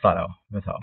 算了，没吵。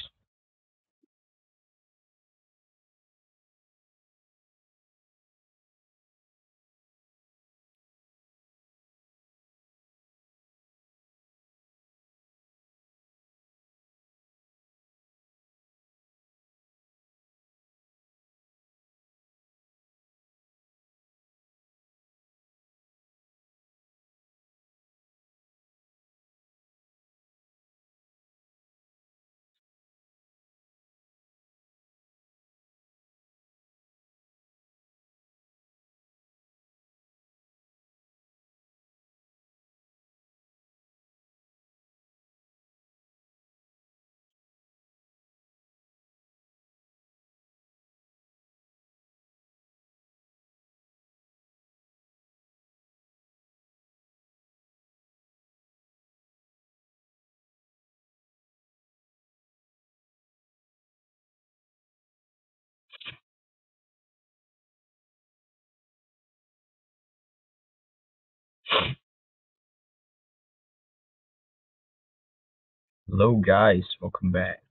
Hello guys, welcome back.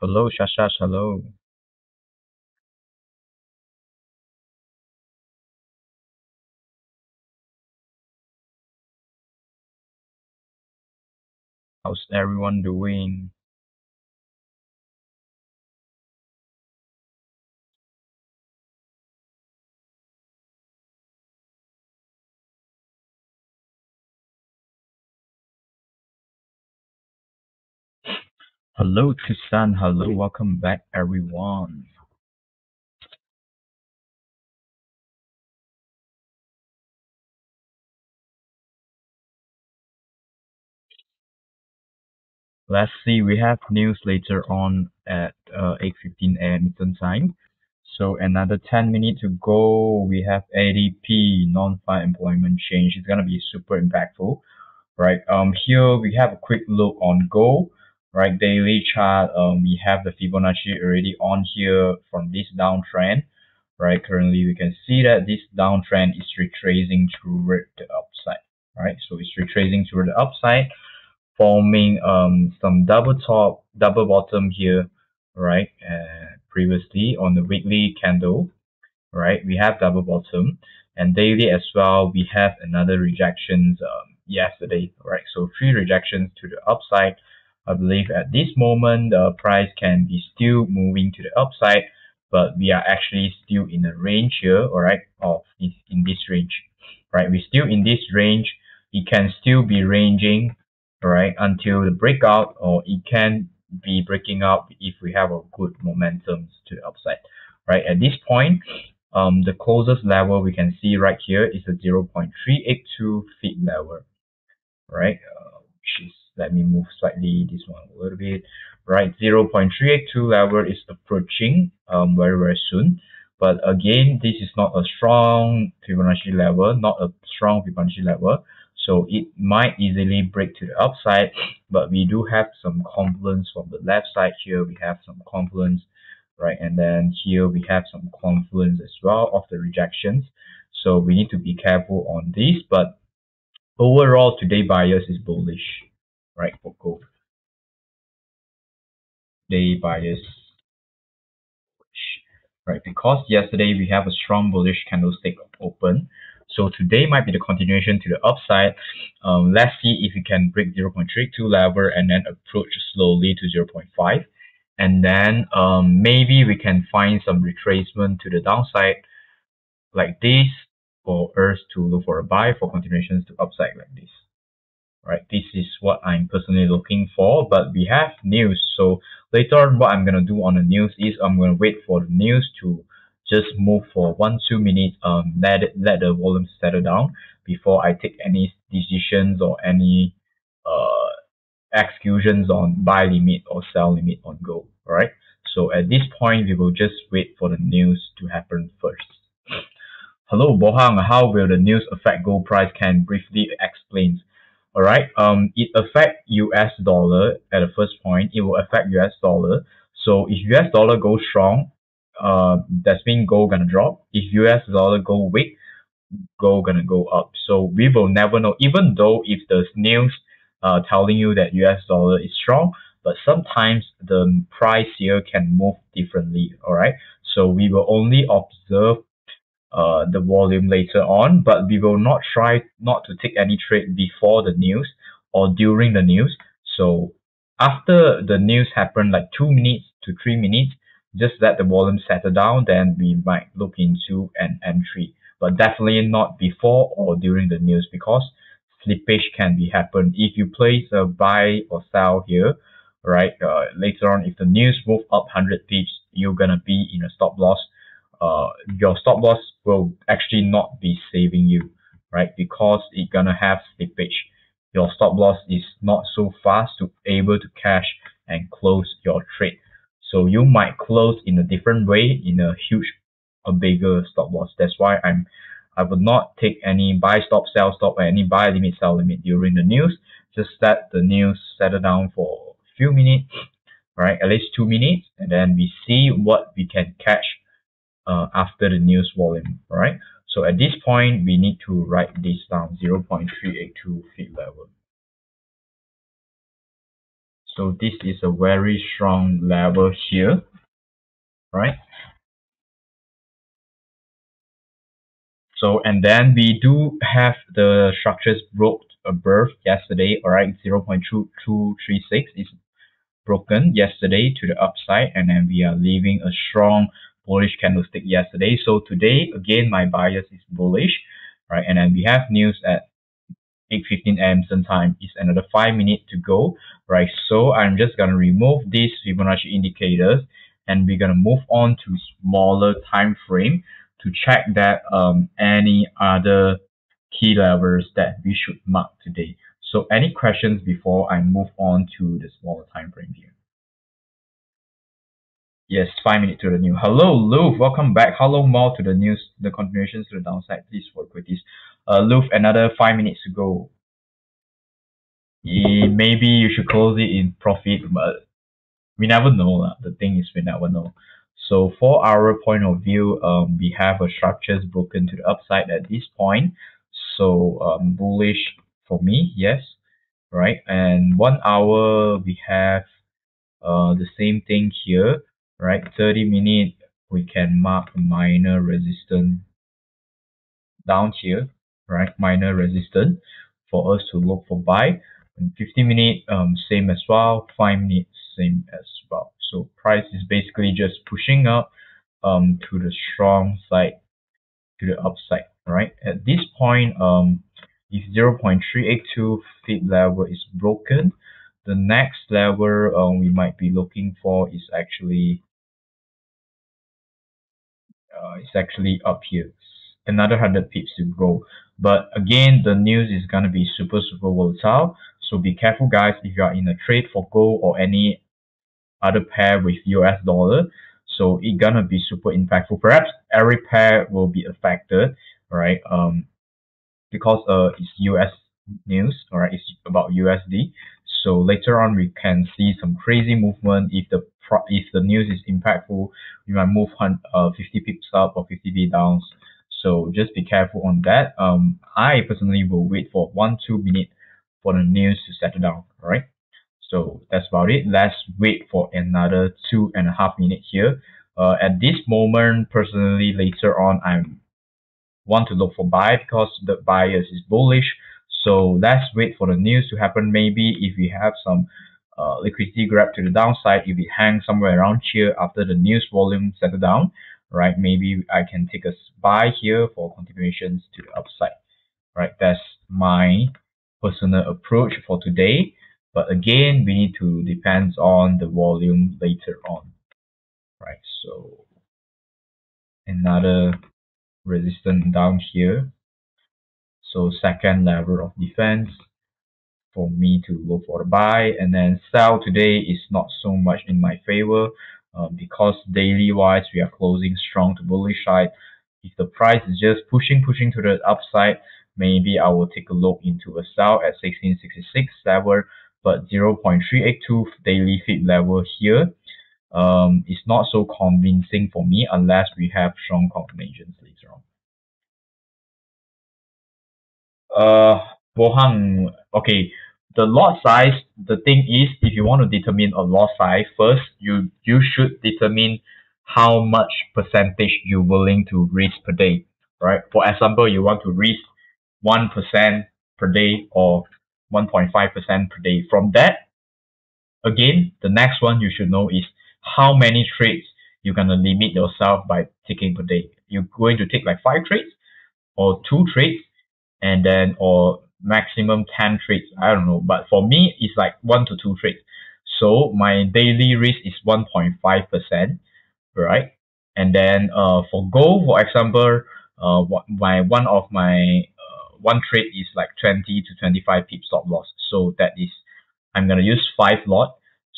Hello Shashash, hello. How's everyone doing? Hello Tucson, hello, welcome back everyone. Let's see, we have news later on at uh, 8.15 a.m. Eastern Time. So another 10 minutes to go. We have ADP, non-farm employment change. It's going to be super impactful, right? Um, here we have a quick look on gold, right? Daily chart, um, we have the Fibonacci already on here from this downtrend, right? Currently, we can see that this downtrend is retracing toward the upside, right? So it's retracing toward the upside forming um, some double top, double bottom here, right? Uh, previously on the weekly candle, right? We have double bottom and daily as well. We have another rejections um, yesterday, right? So three rejections to the upside. I believe at this moment the price can be still moving to the upside, but we are actually still in a range here, all right, of in this range, right? We're still in this range. It can still be ranging right, until the breakout, or it can be breaking out if we have a good momentum to the upside, right? At this point, um, the closest level we can see right here is the 0.382 fib level, right? Uh, which is, let me move slightly this one a little bit, right? 0.382 level is approaching um, very, very soon. But again, this is not a strong Fibonacci level, not a strong Fibonacci level. So it might easily break to the upside, but we do have some confluence from the left side here. We have some confluence, right? And then here we have some confluence as well of the rejections. So we need to be careful on this, but overall today bias is bullish, right, for gold. Day bias right? Because yesterday we have a strong bullish candlestick open, so today might be the continuation to the upside. Um, let's see if we can break 0.32 level and then approach slowly to 0.5. And then um, maybe we can find some retracement to the downside like this for us to look for a buy for continuations to upside like this. Right, this is what I'm personally looking for, but we have news. So later on, what I'm gonna do on the news is I'm gonna wait for the news to just move for one two minutes um let it, let the volume settle down before I take any decisions or any uh executions on buy limit or sell limit on gold right so at this point we will just wait for the news to happen first Hello, Bohang. How will the news affect gold price? Can briefly explain. All right. Um, it affect US dollar at the first point. It will affect US dollar. So if US dollar goes strong, uh, that's mean gold gonna drop. If US dollar go weak, gold gonna go up. So we will never know. Even though if the news uh telling you that US dollar is strong, but sometimes the price here can move differently. All right. So we will only observe uh, the volume later on, but we will not try not to take any trade before the news or during the news. So after the news happened, like two minutes to three minutes, just let the volume settle down, then we might look into an entry, but definitely not before or during the news because slippage can be happen. If you place a buy or sell here, right, uh, later on, if the news move up 100 pips, you're gonna be in a stop loss uh, your stop loss will actually not be saving you, right? Because it's gonna have slippage. Your stop loss is not so fast to able to cash and close your trade. So you might close in a different way in a huge, a bigger stop loss. That's why I'm, I would not take any buy stop, sell stop, or any buy limit, sell limit during the news. Just let the news settle down for a few minutes, right? At least two minutes, and then we see what we can catch uh, after the news volume, right? So at this point, we need to write this down, 0.382 fib level. So this is a very strong level here, right? So, and then we do have the structures broke above yesterday, all right, 0.2236 is broken yesterday to the upside, and then we are leaving a strong bullish candlestick yesterday. So today, again, my bias is bullish, right? And then we have news at 8.15 a.m. Sun time. It's another five minutes to go, right? So I'm just going to remove these Fibonacci indicators and we're going to move on to smaller time frame to check that um, any other key levels that we should mark today. So any questions before I move on to the smaller time frame here? Yes, five minutes to the new. Hello, Luf. Welcome back. Hello, more to the news, the continuations to the downside, please, for equities. Uh, Luf, another five minutes to go. Yeah, maybe you should close it in profit, but we never know. The thing is, we never know. So for our point of view, um, we have a structures broken to the upside at this point. So um, bullish for me, yes, right? And one hour, we have uh, the same thing here right? 30 minute we can mark minor resistance down here right? Minor resistance for us to look for buy. And 50 minute um same as well. 5 minutes same as well. So price is basically just pushing up um to the strong side to the upside right? At this point um if 0.382 fib level is broken. The next level um, we might be looking for is actually uh, it's actually up here. Another 100 pips to go. But again the news is going to be super super volatile. So be careful guys if you are in a trade for gold or any other pair with US dollar. So it's gonna be super impactful. Perhaps every pair will be affected right um because uh it's US news alright? It's about USD so later on we can see some crazy movement if the if the news is impactful, you might move uh, 50 pips up or 50 p down. So just be careful on that. Um, I personally will wait for one, two minutes for the news to settle down. All right. So that's about it. Let's wait for another two and a half minutes here. Uh, at this moment, personally, later on, I want to look for buy because the bias is bullish. So let's wait for the news to happen. Maybe if we have some uh, liquidity grab to the downside if it hangs somewhere around here after the news volume settle down right? Maybe I can take a buy here for continuations to the upside right? That's my personal approach for today. But again we need to depends on the volume later on right? So another resistance down here. So second level of defense for me to go for a buy and then sell today is not so much in my favor uh, because daily wise we are closing strong to bullish side. If the price is just pushing, pushing to the upside, maybe I will take a look into a sell at 1666 level, but 0.382 daily fib level here. Um, is not so convincing for me unless we have strong confirmations later on. Uh, Bohang, okay, the lot size, the thing is, if you want to determine a lot size, first, you, you should determine how much percentage you're willing to risk per day, right? For example, you want to risk 1% per day or 1.5% per day. From that, again, the next one you should know is how many trades you're to limit yourself by taking per day. You're going to take like five trades or two trades and then or maximum 10 trades. I don't know. But for me, it's like one to two trades. So my daily risk is 1.5%, right? And then uh, for gold, for example, uh, my one of my uh, one trade is like 20 to 25 pip stop loss. So that is, I'm gonna use five lot.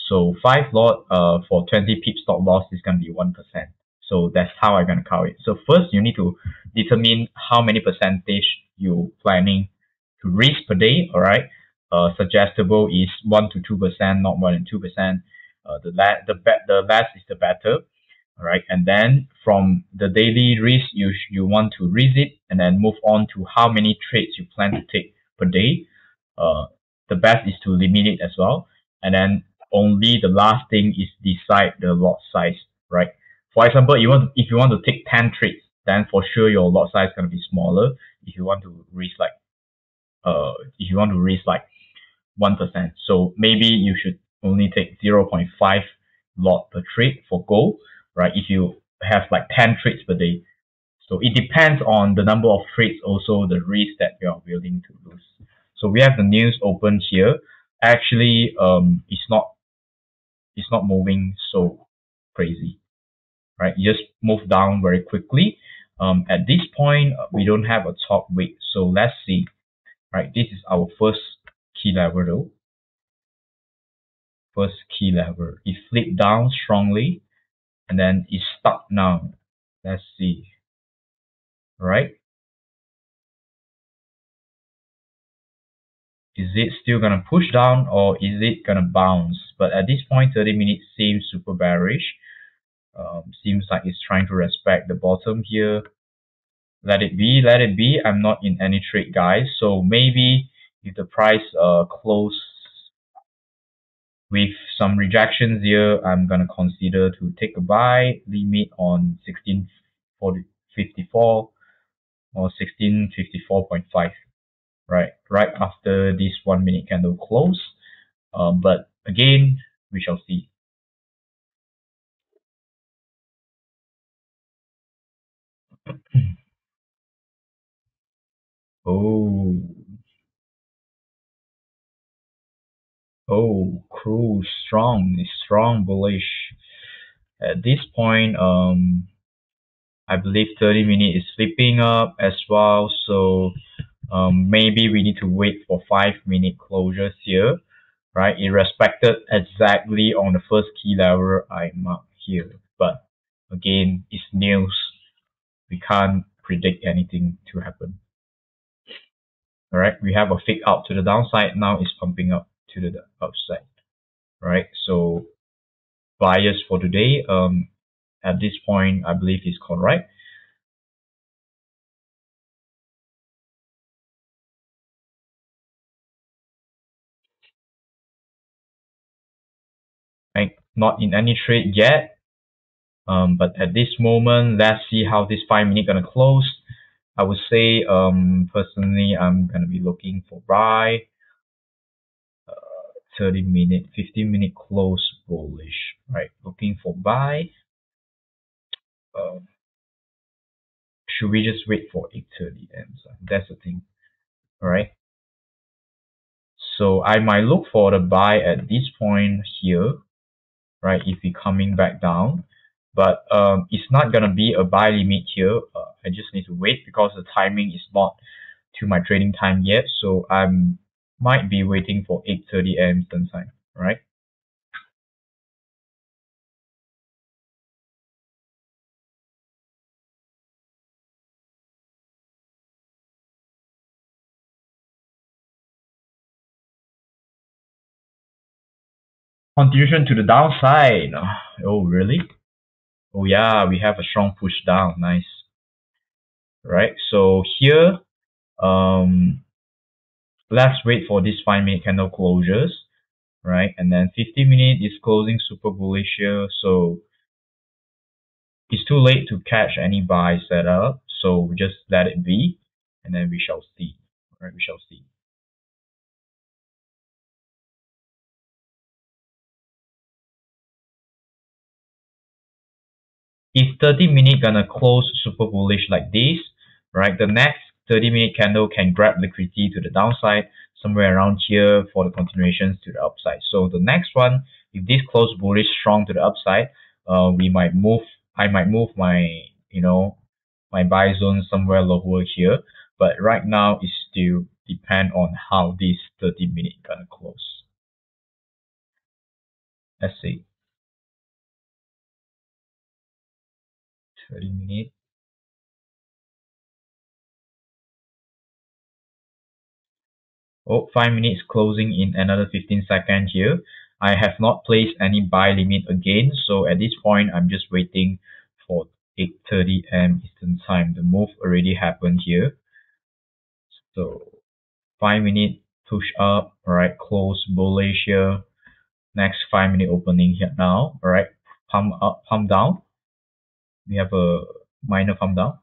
So five lot uh, for 20 pip stop loss is gonna be one percent. So that's how I'm gonna count it. So first you need to determine how many percentage you planning to risk per day. All right. Uh, suggestible is one to two percent, not more than two percent. Uh, the la- the the less is the better. All right. And then from the daily risk, you you want to risk it, and then move on to how many trades you plan to take per day. Uh, the best is to limit it as well. And then only the last thing is decide the lot size, right? For example, you want if you want to take 10 trades, then for sure your lot size is going to be smaller. If you want to risk like, uh, if you want to risk like 1%. So maybe you should only take 0.5 lot per trade for gold, right? If you have like 10 trades per day. So it depends on the number of trades, also the risk that you are willing to lose. So we have the news open here. Actually, um, it's not, it's not moving so crazy, right? You just move down very quickly. Um, at this point, we don't have a top weight. So let's see, right? This is our first key level though. First key level. It flipped down strongly and then it's stuck now. Let's see. Right? Is it still gonna push down or is it gonna bounce? But at this point, 30 minutes seems super bearish. Um, seems like it's trying to respect the bottom here. Let it be, let it be. I'm not in any trade, guys. So maybe if the price uh close with some rejections here, I'm gonna consider to take a buy limit on 1654 or 1654.5 right right after this one minute candle close um, but again we shall see oh. Oh cruise strong strong bullish at this point um I believe 30 minute is flipping up as well so um, maybe we need to wait for five minute closures here right? It respected exactly on the first key level I marked here but again it's news. We can't predict anything to happen all right we have a fake out to the downside now it's pumping up to the upside. Right so bias for today um at this point i believe is correct right not in any trade yet um but at this moment let's see how this five minute gonna close i would say um personally i'm gonna be looking for buy 30 minute 15 minute close bullish right? Looking for buy. Um, should we just wait for 830 ends that's the thing all right so i might look for the buy at this point here right? If we coming back down but um, it's not going to be a buy limit here. Uh, I just need to wait because the timing is not to my trading time yet. So I might be waiting for 8.30 a.m. Eastern time, right? Contribution to the downside. Oh, really? Oh, yeah, we have a strong push down. Nice. Right, so here, um, let's wait for this 5 minute candle closures, right? And then 50 minute is closing super bullish here, so it's too late to catch any buy setup, so we just let it be, and then we shall see, right? We shall see. If 30 minute gonna close super bullish like this, right? The next 30 minute candle can grab liquidity to the downside somewhere around here for the continuations to the upside. So the next one, if this close bullish strong to the upside, uh, we might move, I might move my, you know, my buy zone somewhere lower here. But right now it still depend on how this 30 minute gonna close. Let's see. 30 minutes. Oh, 5 minutes closing in another 15 seconds here. I have not placed any buy limit again, so at this point, I'm just waiting for 8.30 am Eastern Time. The move already happened here. So 5 minute push up, alright, close bullish here. Next 5 minute opening here now, alright, pump up, pump down we have a minor pump down.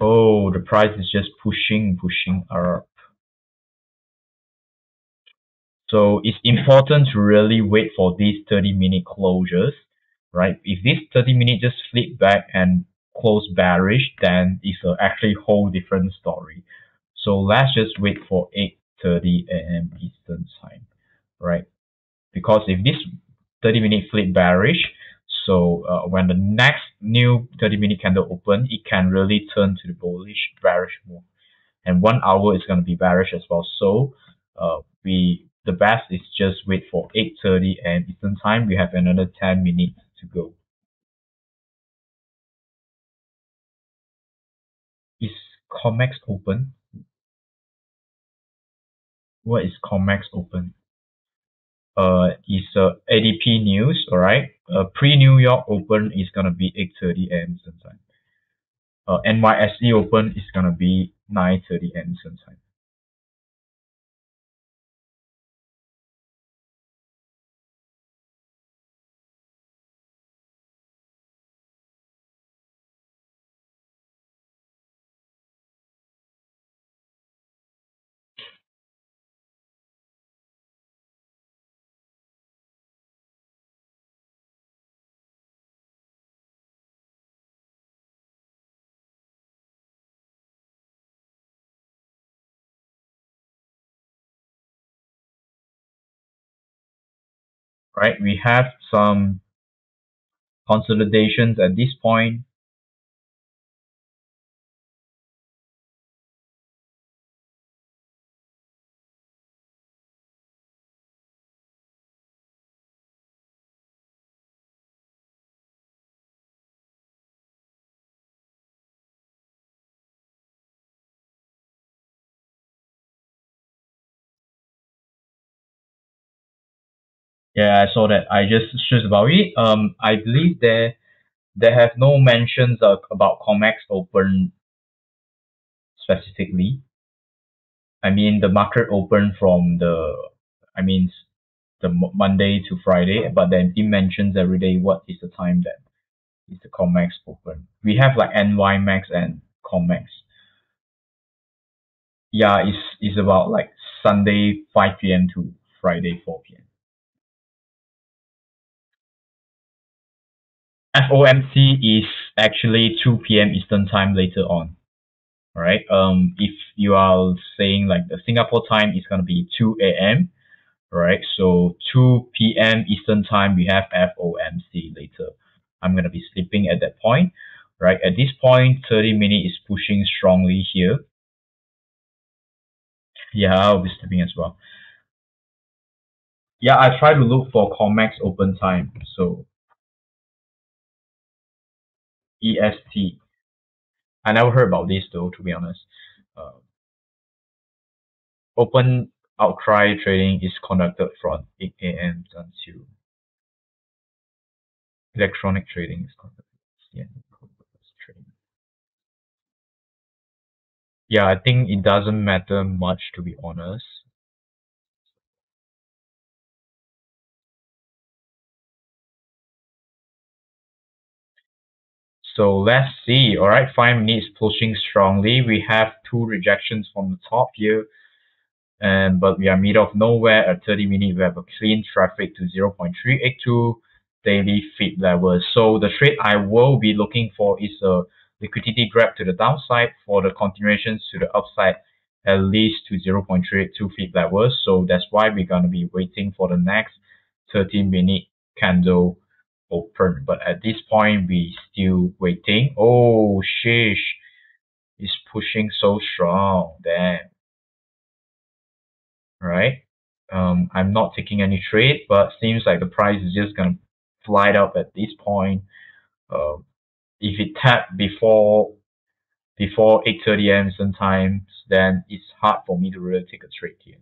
Oh, the price is just pushing, pushing up. So it's important to really wait for these 30 minute closures, right? If this 30 minute just flip back and close bearish, then it's a actually whole different story. So let's just wait for 8.30 a.m. Eastern time, right? Because if this 30 minute flip bearish, so uh, when the next new 30 minute candle open, it can really turn to the bullish bearish move. And one hour is going to be bearish as well. So uh, we the best is just wait for 8.30 a.m. Eastern time. We have another 10 minutes to go. COMEX open? What is COMEX open? Uh, is uh, ADP news, all right? Uh, pre-New York open is gonna be 8:30 a.m. Central Time. Uh, NYSE open is gonna be 9:30 a.m. Central right? We have some consolidations at this point. Yeah, I saw that. I just searched about it. Um, I believe there they have no mentions of, about COMEX Open specifically. I mean, the market open from the, I mean, the Monday to Friday, but then it mentions every day what is the time that is the COMEX open. We have like NYMEX and COMEX. Yeah, it's, it's about like Sunday 5 p.m. to Friday 4 p.m. FOMC is actually 2 p.m. Eastern time later on. All right. Um, if you are saying like the Singapore time is gonna be 2 a.m. Right. So 2 p.m. Eastern time we have FOMC later. I'm gonna be sleeping at that point. Right. At this point, 30 minute is pushing strongly here. Yeah, I'll be sleeping as well. Yeah, I try to look for COMEX open time. So EST. I never heard about this though, to be honest. Uh, open outcry trading is conducted from 8 a.m. until electronic trading is conducted. Yeah. Yeah, I think it doesn't matter much to be honest. So let's see. All right, five minutes pushing strongly. We have two rejections from the top here, and but we are mid of nowhere at 30 minutes. We have a clean traffic to 0.382 daily fib level. So the trade I will be looking for is a liquidity grab to the downside for the continuations to the upside at least to 0.382 fib levels. So that's why we're going to be waiting for the next 30 minute candle open. But at this point, we still waiting. Oh, sheesh. It's pushing so strong. Damn. Right? Um, I'm not taking any trade, but seems like the price is just gonna fly up at this point. Uh, if it tap before before 8:30 a.m. sometimes, then it's hard for me to really take a trade here.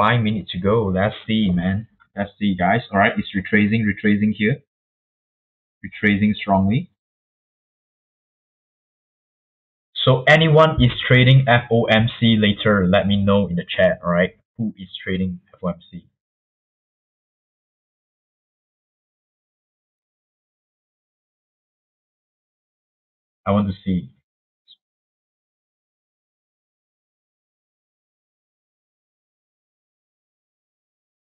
Five minutes to go. Let's see, man. Let's see, guys. All right, it's retracing, retracing here. Retracing strongly. So anyone is trading FOMC later, let me know in the chat, all right? Who is trading FOMC? I want to see.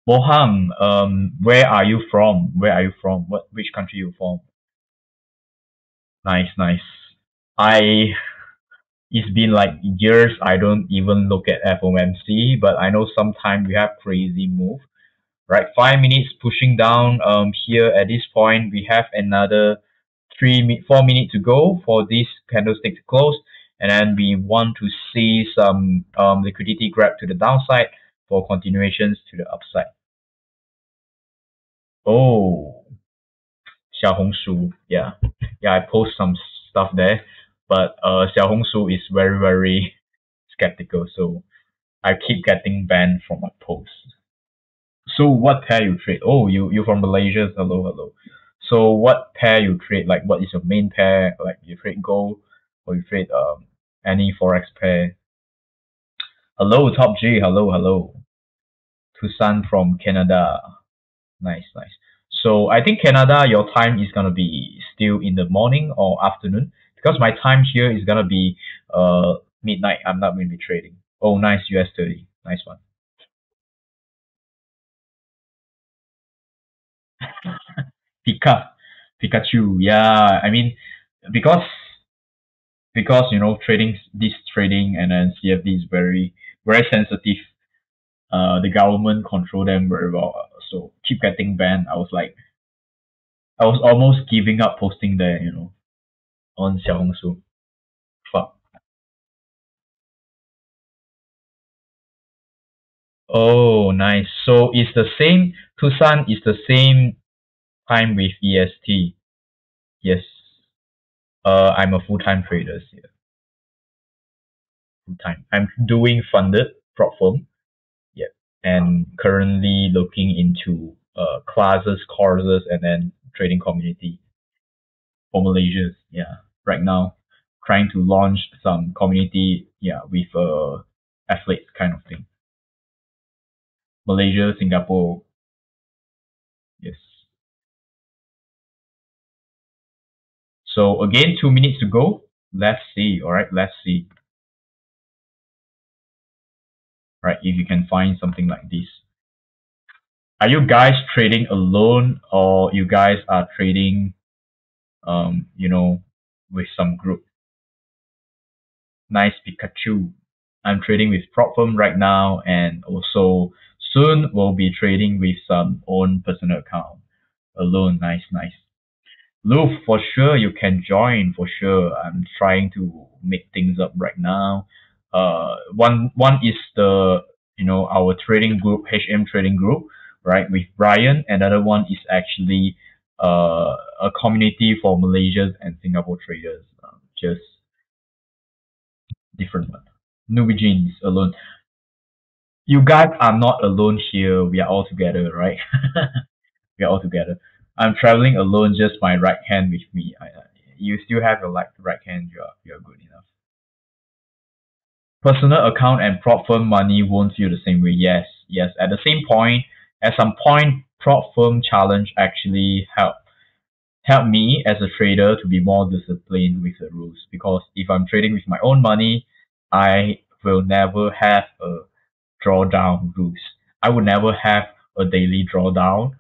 Mohang, um, where are you from? Where are you from? What which country you from? Nice, nice. I it's been like years I don't even look at FOMC, but I know sometimes we have crazy move. Right, five minutes pushing down. Um, here at this point we have another three, four minutes to go for this candlestick to close, and then we want to see some um liquidity grab to the downside for continuations to the upside. Oh, Xiaohongshu. Yeah, yeah. I post some stuff there, but uh, Xiaohongshu is very very skeptical, so I keep getting banned from my posts. So what pair you trade? Oh, you you from Malaysia? Hello, hello. So what pair you trade? Like what is your main pair? Like you trade gold or you trade um any forex pair? Hello, Top G. Hello, hello. Tucson from Canada. Nice, nice. So I think Canada, your time is gonna be still in the morning or afternoon because my time here is gonna be uh midnight. I'm not gonna be trading. Oh, nice US thirty. Nice one. Pika, Pikachu. Yeah, I mean because because you know trading this trading and then CFD is very very sensitive. Uh, the government control them very well so keep getting banned. I was like, I was almost giving up posting there, you know, on Xiaohongshu. Fuck. Oh, nice. So it's the same. Tucson is the same time with EST. Yes. Uh, I'm a full-time trader here. Full-time. I'm doing funded prop firm and currently looking into uh, classes, courses, and then trading community for Malaysians. Yeah, right now trying to launch some community. Yeah, with uh, athletes kind of thing. Malaysia, Singapore. Yes. So again, two minutes to go. Let's see. All right, let's see right? If you can find something like this. Are you guys trading alone or you guys are trading, um, you know, with some group? Nice Pikachu. I'm trading with prop firm right now and also soon we'll be trading with some own personal account alone. Nice, nice. Lou, for sure you can join for sure. I'm trying to make things up right now. Uh, one one is the you know our trading group HM trading group right with Brian. Another one is actually uh, a community for Malaysians and Singapore traders. Um, just different one. Newbie Jeans alone. You guys are not alone here. We are all together, right? we are all together. I'm traveling alone, just my right hand with me. I, you still have your like right hand. You are you are good enough. Personal account and prop firm money won't feel the same way. Yes, yes. At the same point, at some point, prop firm challenge actually help help me as a trader to be more disciplined with the rules. Because if I'm trading with my own money, I will never have a drawdown rules. I will never have a daily drawdown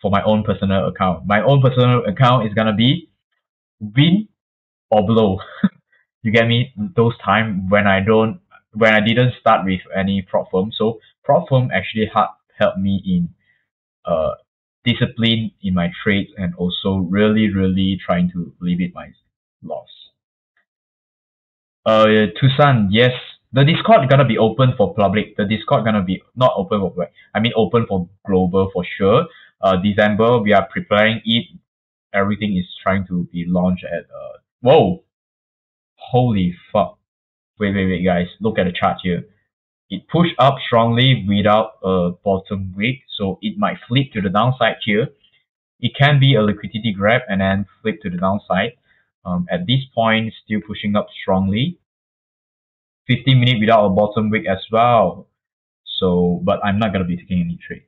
for my own personal account. My own personal account is gonna be win or blow. you get me? Those time when I don't when I didn't start with any prop firm. So prop firm actually help helped me in uh discipline in my trades and also really really trying to limit my loss. Uh Tucson, yes. The Discord gonna be open for public. The Discord gonna be not open for public. I mean open for global for sure uh, December. We are preparing it. Everything is trying to be launched at uh, whoa, holy fuck! Wait, wait, wait, guys, look at the chart here. It pushed up strongly without a bottom wick, so it might flip to the downside here. It can be a liquidity grab and then flip to the downside. Um, at this point, still pushing up strongly. 15 minute without a bottom wick as well. So, but I'm not gonna be taking any trade.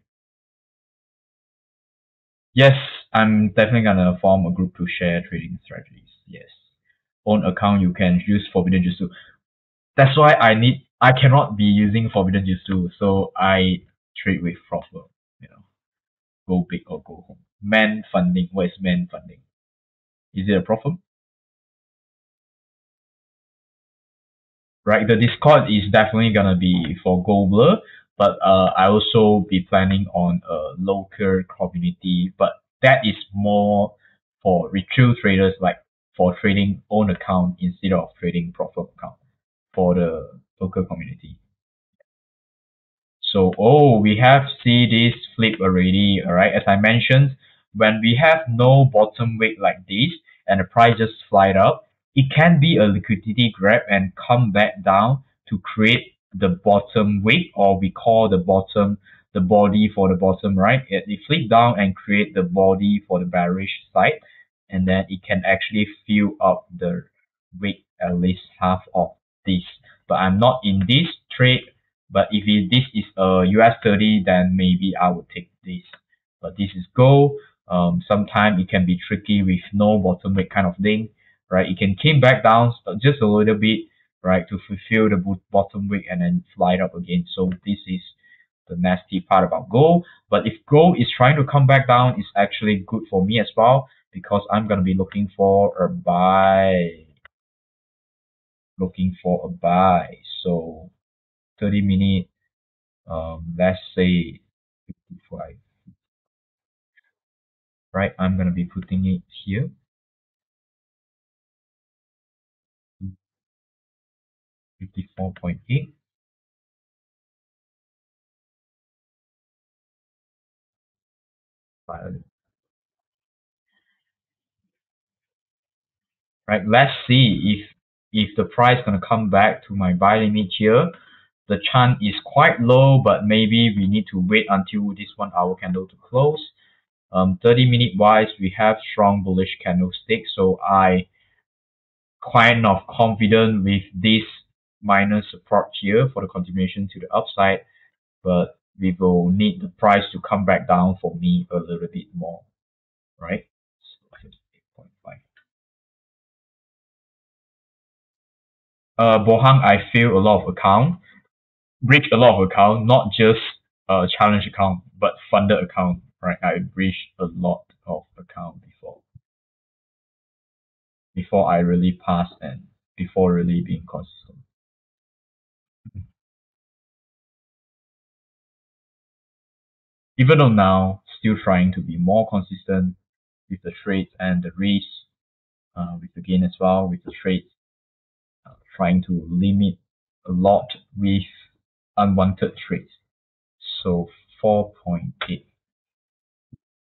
Yes, I'm definitely gonna form a group to share trading strategies. Yes. Own account you can use Forbidden Jutsu. That's why I need I cannot be using Forbidden Jutsu, so I trade with proper, you know. Go big or go home. Man funding. What is man funding? Is it a problem? Right, the Discord is definitely gonna be for Gobler but uh, I also be planning on a local community, but that is more for retail traders, like for trading own account instead of trading profit account for the local community. So, oh, we have see this flip already, all right? As I mentioned, when we have no bottom weight like this and the price just slide up, it can be a liquidity grab and come back down to create the bottom weight or we call the bottom the body for the bottom right it flip down and create the body for the bearish side and then it can actually fill up the weight at least half of this. But I'm not in this trade but if it, this is a US 30 then maybe I would take this. But this is gold. Um, sometimes it can be tricky with no bottom weight kind of thing right? It can came back down just a little bit right, to fulfill the bottom wick and then slide up again. So this is the nasty part about gold. But if gold is trying to come back down, it's actually good for me as well because I'm going to be looking for a buy. Looking for a buy. So 30 minute, um, let's say 55. Right, I'm going to be putting it here. 54.8 right let's see if if the price gonna come back to my buy limit here. The chance is quite low but maybe we need to wait until this one hour candle to close. Um 30 minute wise we have strong bullish candlestick so i kind of confident with this minor support here for the continuation to the upside, but we will need the price to come back down for me a little bit more, right? Uh, Bohang, I fill a lot of account, breach a lot of account, not just a challenge account, but funded account, right? I breached a lot of account before, before I really passed and before really being consistent. even though now still trying to be more consistent with the trades and the risk uh, with the gain as well with the trades uh, trying to limit a lot with unwanted trades so 4.8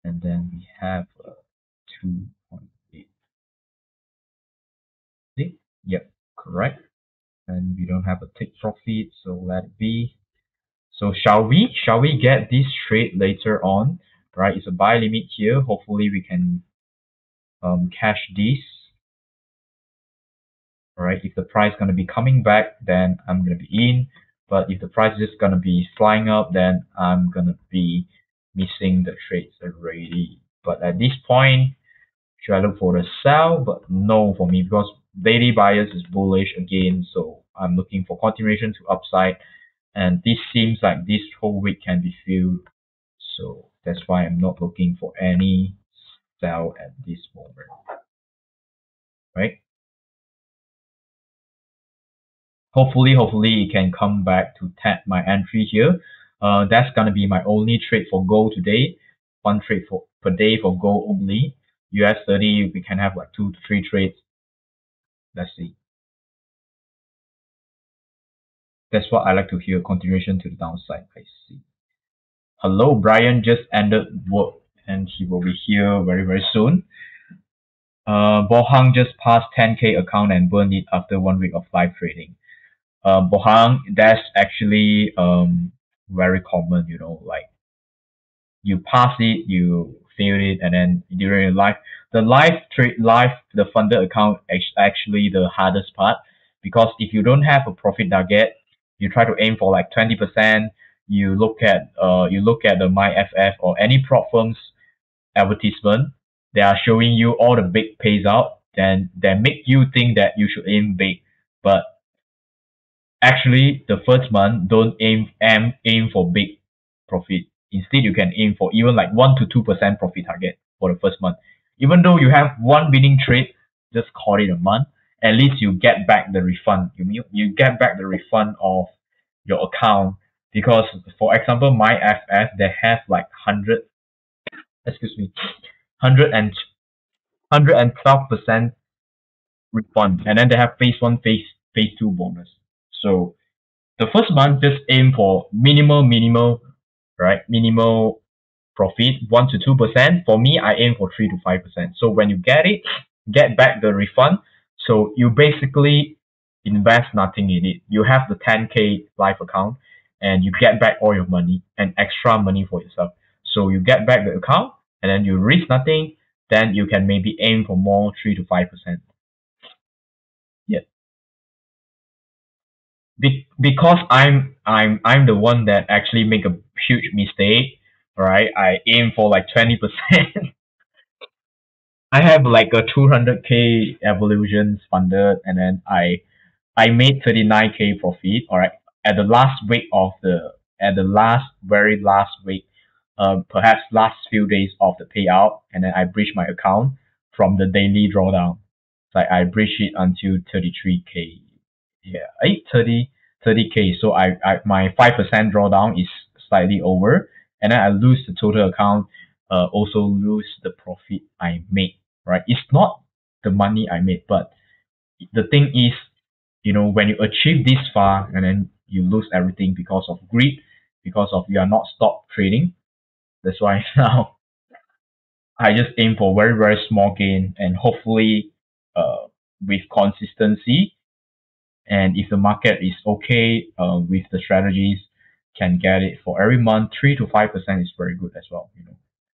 and then we have uh, 2.8 yep correct. And we don't have a take profit so let it be. So shall we shall we get this trade later on? Right it's a buy limit here. Hopefully we can um, cash this alright if the price is gonna be coming back then I'm gonna be in. But if the price is gonna be flying up then I'm gonna be missing the trades already. But at this point should I look for the sell? But no for me because daily bias is bullish again. So I'm looking for continuation to upside. And this seems like this whole week can be filled. So that's why I'm not looking for any sell at this moment. Right hopefully hopefully it can come back to tap my entry here. Uh, that's gonna be my only trade for gold today. One trade for per day for gold only. US 30 we can have like two to three trades. Let's see. That's what I like to hear continuation to the downside I see. Hello Brian just ended work and he will be here very very soon. Uh, Bohang just passed 10k account and burned it after one week of live trading uh, Bohang, that's actually um, very common, you know, like you pass it, you feel it, and then during your life, the live trade, live, the funded account is actually the hardest part because if you don't have a profit target, you try to aim for like 20%, you look at, uh, you look at the MyFF or any prop firms advertisement, they are showing you all the big pays out, then they make you think that you should aim big, but actually the first month don't aim aim aim for big profit. Instead you can aim for even like 1 to 2 percent profit target for the first month. Even though you have one winning trade just call it a month at least you get back the refund. You you get back the refund of your account. Because for example MyFF they have like 100 excuse me 100 and 112 percent refund. And then they have phase one phase phase two bonus so the first month just aim for minimal, minimal, right? Minimal profit, one to two percent. For me, I aim for three to five percent. So when you get it, get back the refund. So you basically invest nothing in it. You have the 10k life account and you get back all your money and extra money for yourself. So you get back the account and then you risk nothing, then you can maybe aim for more three to five percent. Be, because I'm I'm I'm the one that actually make a huge mistake, right? I aim for like twenty percent. I have like a two hundred k evolutions funded, and then I I made thirty nine k profit. All right, at the last week of the at the last very last week, um, perhaps last few days of the payout, and then I breached my account from the daily drawdown. Like I breached it until thirty three k yeah, 8 30 30k. So I, I my 5% drawdown is slightly over, and then I lose the total account, uh, also lose the profit I made, right? It's not the money I made, but the thing is, you know, when you achieve this far and then you lose everything because of greed, because of you are not stop trading. That's why now I just aim for very, very small gain and hopefully uh, with consistency and if the market is okay uh, with the strategies, can get it for every month, three to five percent is very good as well. You know,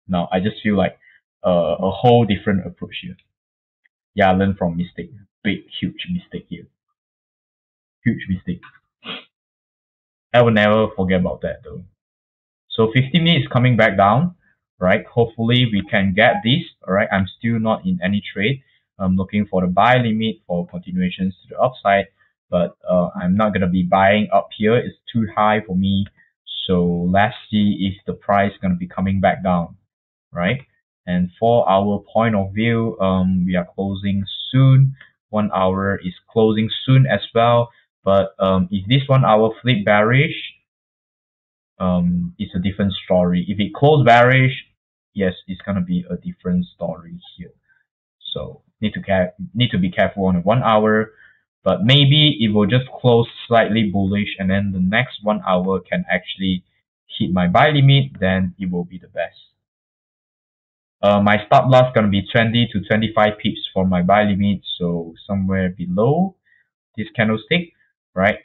now I just feel like uh, a whole different approach here. Yeah, learn from mistake. Big, huge mistake here. Huge mistake. I will never forget about that though. So 15 minutes coming back down, right? Hopefully we can get this, all right? I'm still not in any trade. I'm looking for the buy limit for continuations to the upside but uh, I'm not gonna be buying up here. It's too high for me. So let's see if the price is gonna be coming back down, right? And for our point of view, um, we are closing soon. One hour is closing soon as well. But um, if this one hour flip bearish, um, it's a different story. If it close bearish, yes, it's gonna be a different story here. So need to care need to be careful on one hour, but maybe it will just close slightly bullish and then the next one hour can actually hit my buy limit, then it will be the best. Uh, my stop loss gonna be 20 to 25 pips for my buy limit, so somewhere below this candlestick, right?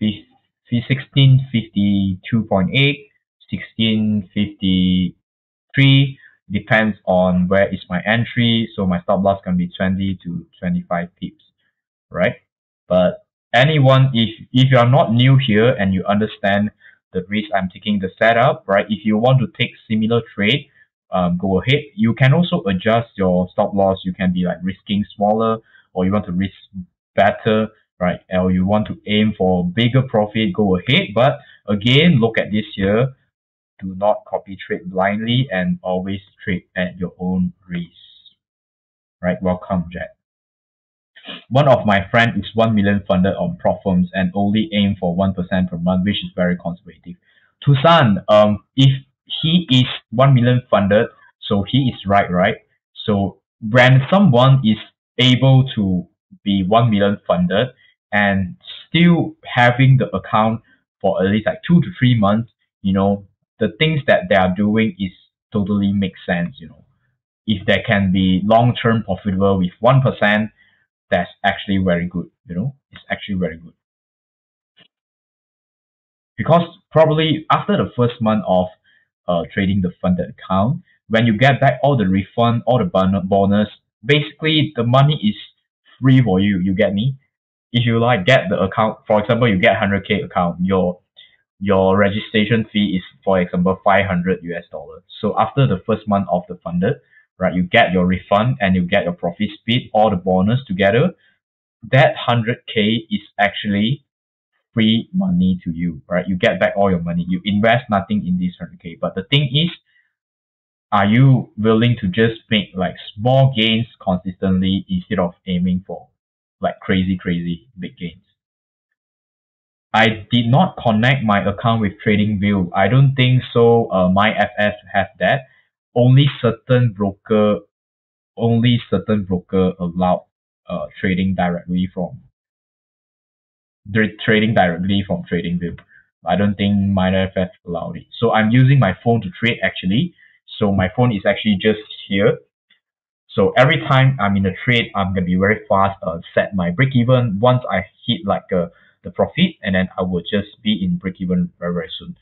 V, V16 52.8, 1653 depends on where is my entry. So my stop loss can be 20 to 25 pips, right? But anyone, if if you are not new here and you understand the risk I'm taking the setup, right? If you want to take similar trade, um, go ahead. You can also adjust your stop loss. You can be like risking smaller, or you want to risk better, right? Or you want to aim for bigger profit, go ahead. But again, look at this here do not copy trade blindly and always trade at your own risk. Right, welcome Jack. One of my friend is 1 million funded on prop firms and only aim for 1% per month, which is very conservative. Tucson, um, if he is 1 million funded, so he is right, right? So when someone is able to be 1 million funded and still having the account for at least like two to three months, you know, the things that they are doing is totally make sense, you know. If they can be long term profitable with one percent, that's actually very good, you know. It's actually very good. Because probably after the first month of uh, trading the funded account, when you get back all the refund, all the bonus, basically the money is free for you. You get me? If you like get the account, for example, you get 100k account, your your registration fee is, for example, 500 US dollars. So after the first month of the funded, right, you get your refund and you get your profit speed, all the bonus together. That 100k is actually free money to you, right? You get back all your money. You invest nothing in this 100k. But the thing is, are you willing to just make like small gains consistently instead of aiming for like crazy, crazy big gains? I did not connect my account with TradingView. I don't think so. Uh, MyFS has that. Only certain broker, only certain broker allow uh, trading directly from trading directly from trading. TradingView. I don't think MyFS allowed it. So I'm using my phone to trade actually. So my phone is actually just here. So every time I'm in a trade, I'm gonna be very fast. Uh, set my break even. Once I hit like a the profit and then I will just be in break even very, very soon.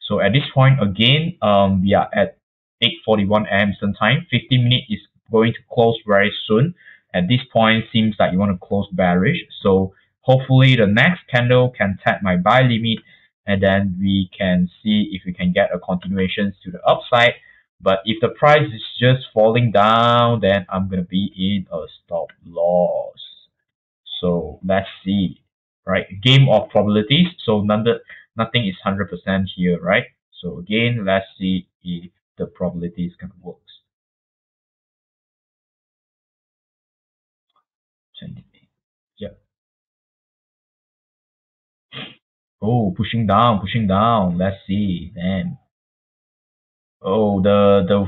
So at this point, again, um, we are at 8.41 a.m. Eastern time. 15 minutes is going to close very soon. At this point, seems like you want to close bearish. So hopefully the next candle can tap my buy limit and then we can see if we can get a continuation to the upside. But if the price is just falling down, then I'm going to be in a stop loss. So let's see right? Game of probabilities, so none nothing is 100% here, right? So again, let's see if the probability is going to work. Yeah. Oh, pushing down, pushing down. Let's see, man. Oh, the the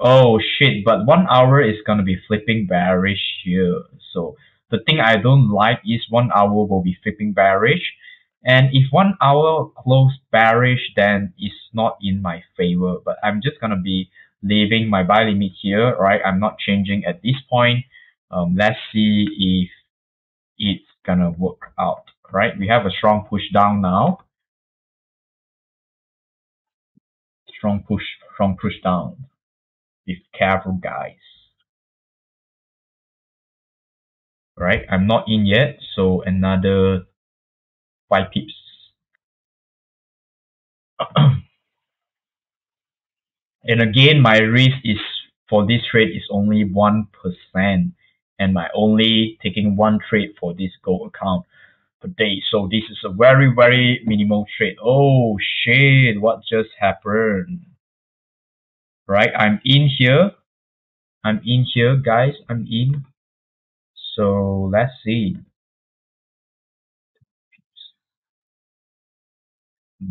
oh shit! But one hour is gonna be flipping bearish here. So the thing I don't like is one hour will be flipping bearish. And if one hour close bearish, then it's not in my favor. But I'm just gonna be leaving my buy limit here, right? I'm not changing at this point. Um, let's see if it's gonna work out, right? We have a strong push down now. Strong push, strong push down. Be careful, guys. right? I'm not in yet, so another 5 pips. and again, my risk is for this trade is only 1% and my only taking one trade for this gold account per day. So this is a very, very minimal trade. Oh shit, what just happened? Right, I'm in here. I'm in here, guys. I'm in. So let's see.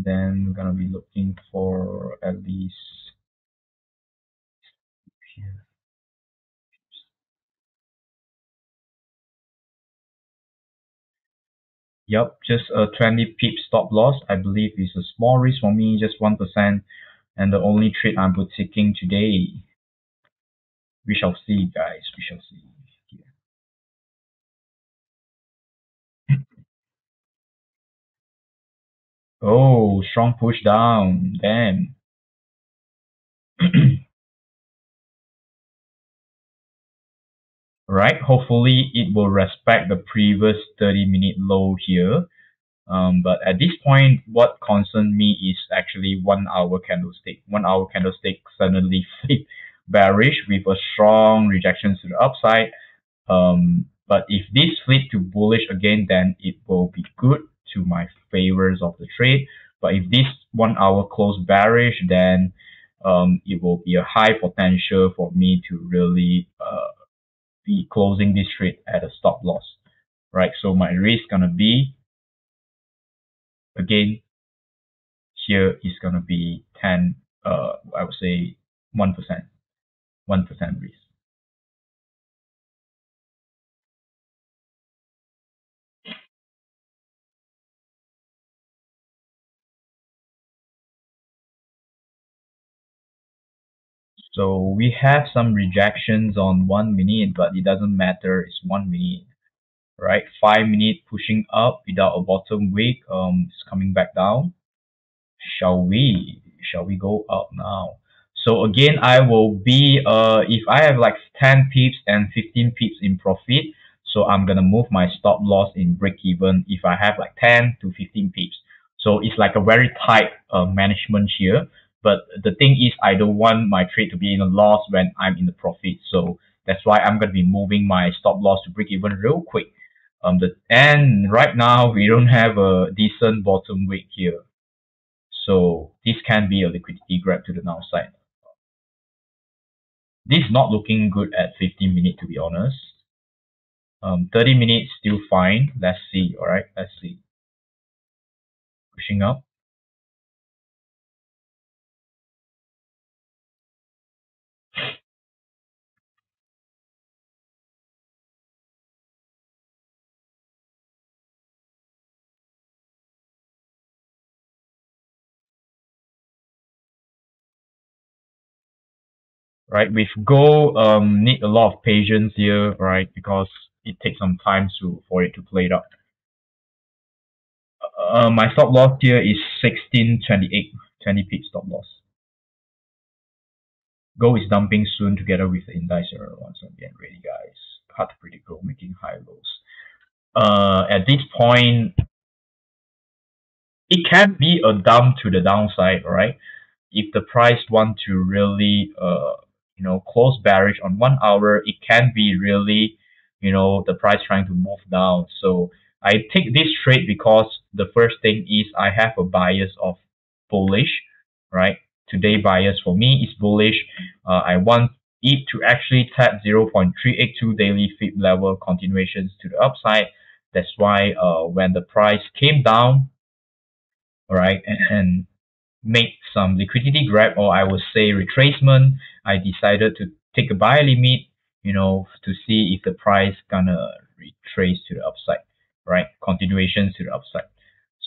then we're gonna be looking for at least Yep, just a 20 pip stop loss. I believe is a small risk for me, just 1%. And the only trade I'm taking today. We shall see, guys. We shall see. Oh, strong push down. Damn. right? Hopefully it will respect the previous 30 minute low here. Um, but at this point, what concerns me is actually one hour candlestick. One hour candlestick suddenly flip bearish with a strong rejection to the upside. Um, but if this flip to bullish again, then it will be good to my favors of the trade. But if this one hour close bearish, then um, it will be a high potential for me to really uh, be closing this trade at a stop loss, right? So my risk gonna be, again, here is gonna be 10, uh, I would say 1%, 1% risk. So we have some rejections on one minute, but it doesn't matter. It's one minute, right? Five minute pushing up without a bottom wick. Um, it's coming back down. Shall we? Shall we go up now? So again, I will be uh if I have like 10 pips and 15 pips in profit, so I'm gonna move my stop loss in break even if I have like 10 to 15 pips. So it's like a very tight uh, management here. But the thing is, I don't want my trade to be in a loss when I'm in the profit. So that's why I'm going to be moving my stop loss to break even real quick. Um, the, and right now, we don't have a decent bottom weight here. So this can be a liquidity grab to the downside. This is not looking good at 15 minutes, to be honest. Um, 30 minutes still fine. Let's see. All right, let's see. Pushing up. Right? With gold, um, need a lot of patience here, right? Because it takes some time to for it to play out. Uh, my stop loss here is 1628, 20 pip stop loss. Gold is dumping soon together with the indices once again. Ready, guys. Hard to predict gold making high lows. Uh, at this point, it can be a dump to the downside, right? If the price want to really uh you know, close bearish on one hour, it can be really, you know, the price trying to move down. So I take this trade because the first thing is I have a bias of bullish, right? Today bias for me is bullish. Uh, I want it to actually tap 0.382 daily fib level continuations to the upside. That's why uh, when the price came down, all right, and, and make some liquidity grab or I would say retracement, I decided to take a buy limit, you know, to see if the price gonna retrace to the upside, right? Continuation to the upside.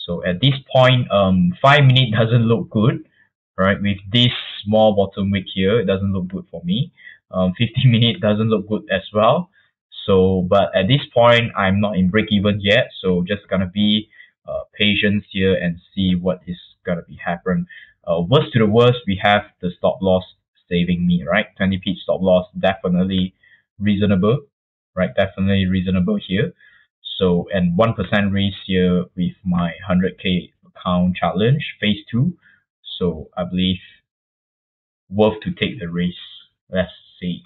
So at this point, um, five minute doesn't look good, right? With this small bottom wick here, it doesn't look good for me. Um, 15 minute doesn't look good as well. So, but at this point, I'm not in break even yet. So just gonna be uh, patient here and see what is gonna be happen. Uh, worst to the worst, we have the stop loss saving me, right? 20 p stop loss, definitely reasonable, right? Definitely reasonable here. So, and 1% risk here with my 100k account challenge, phase two. So I believe worth to take the risk. Let's see.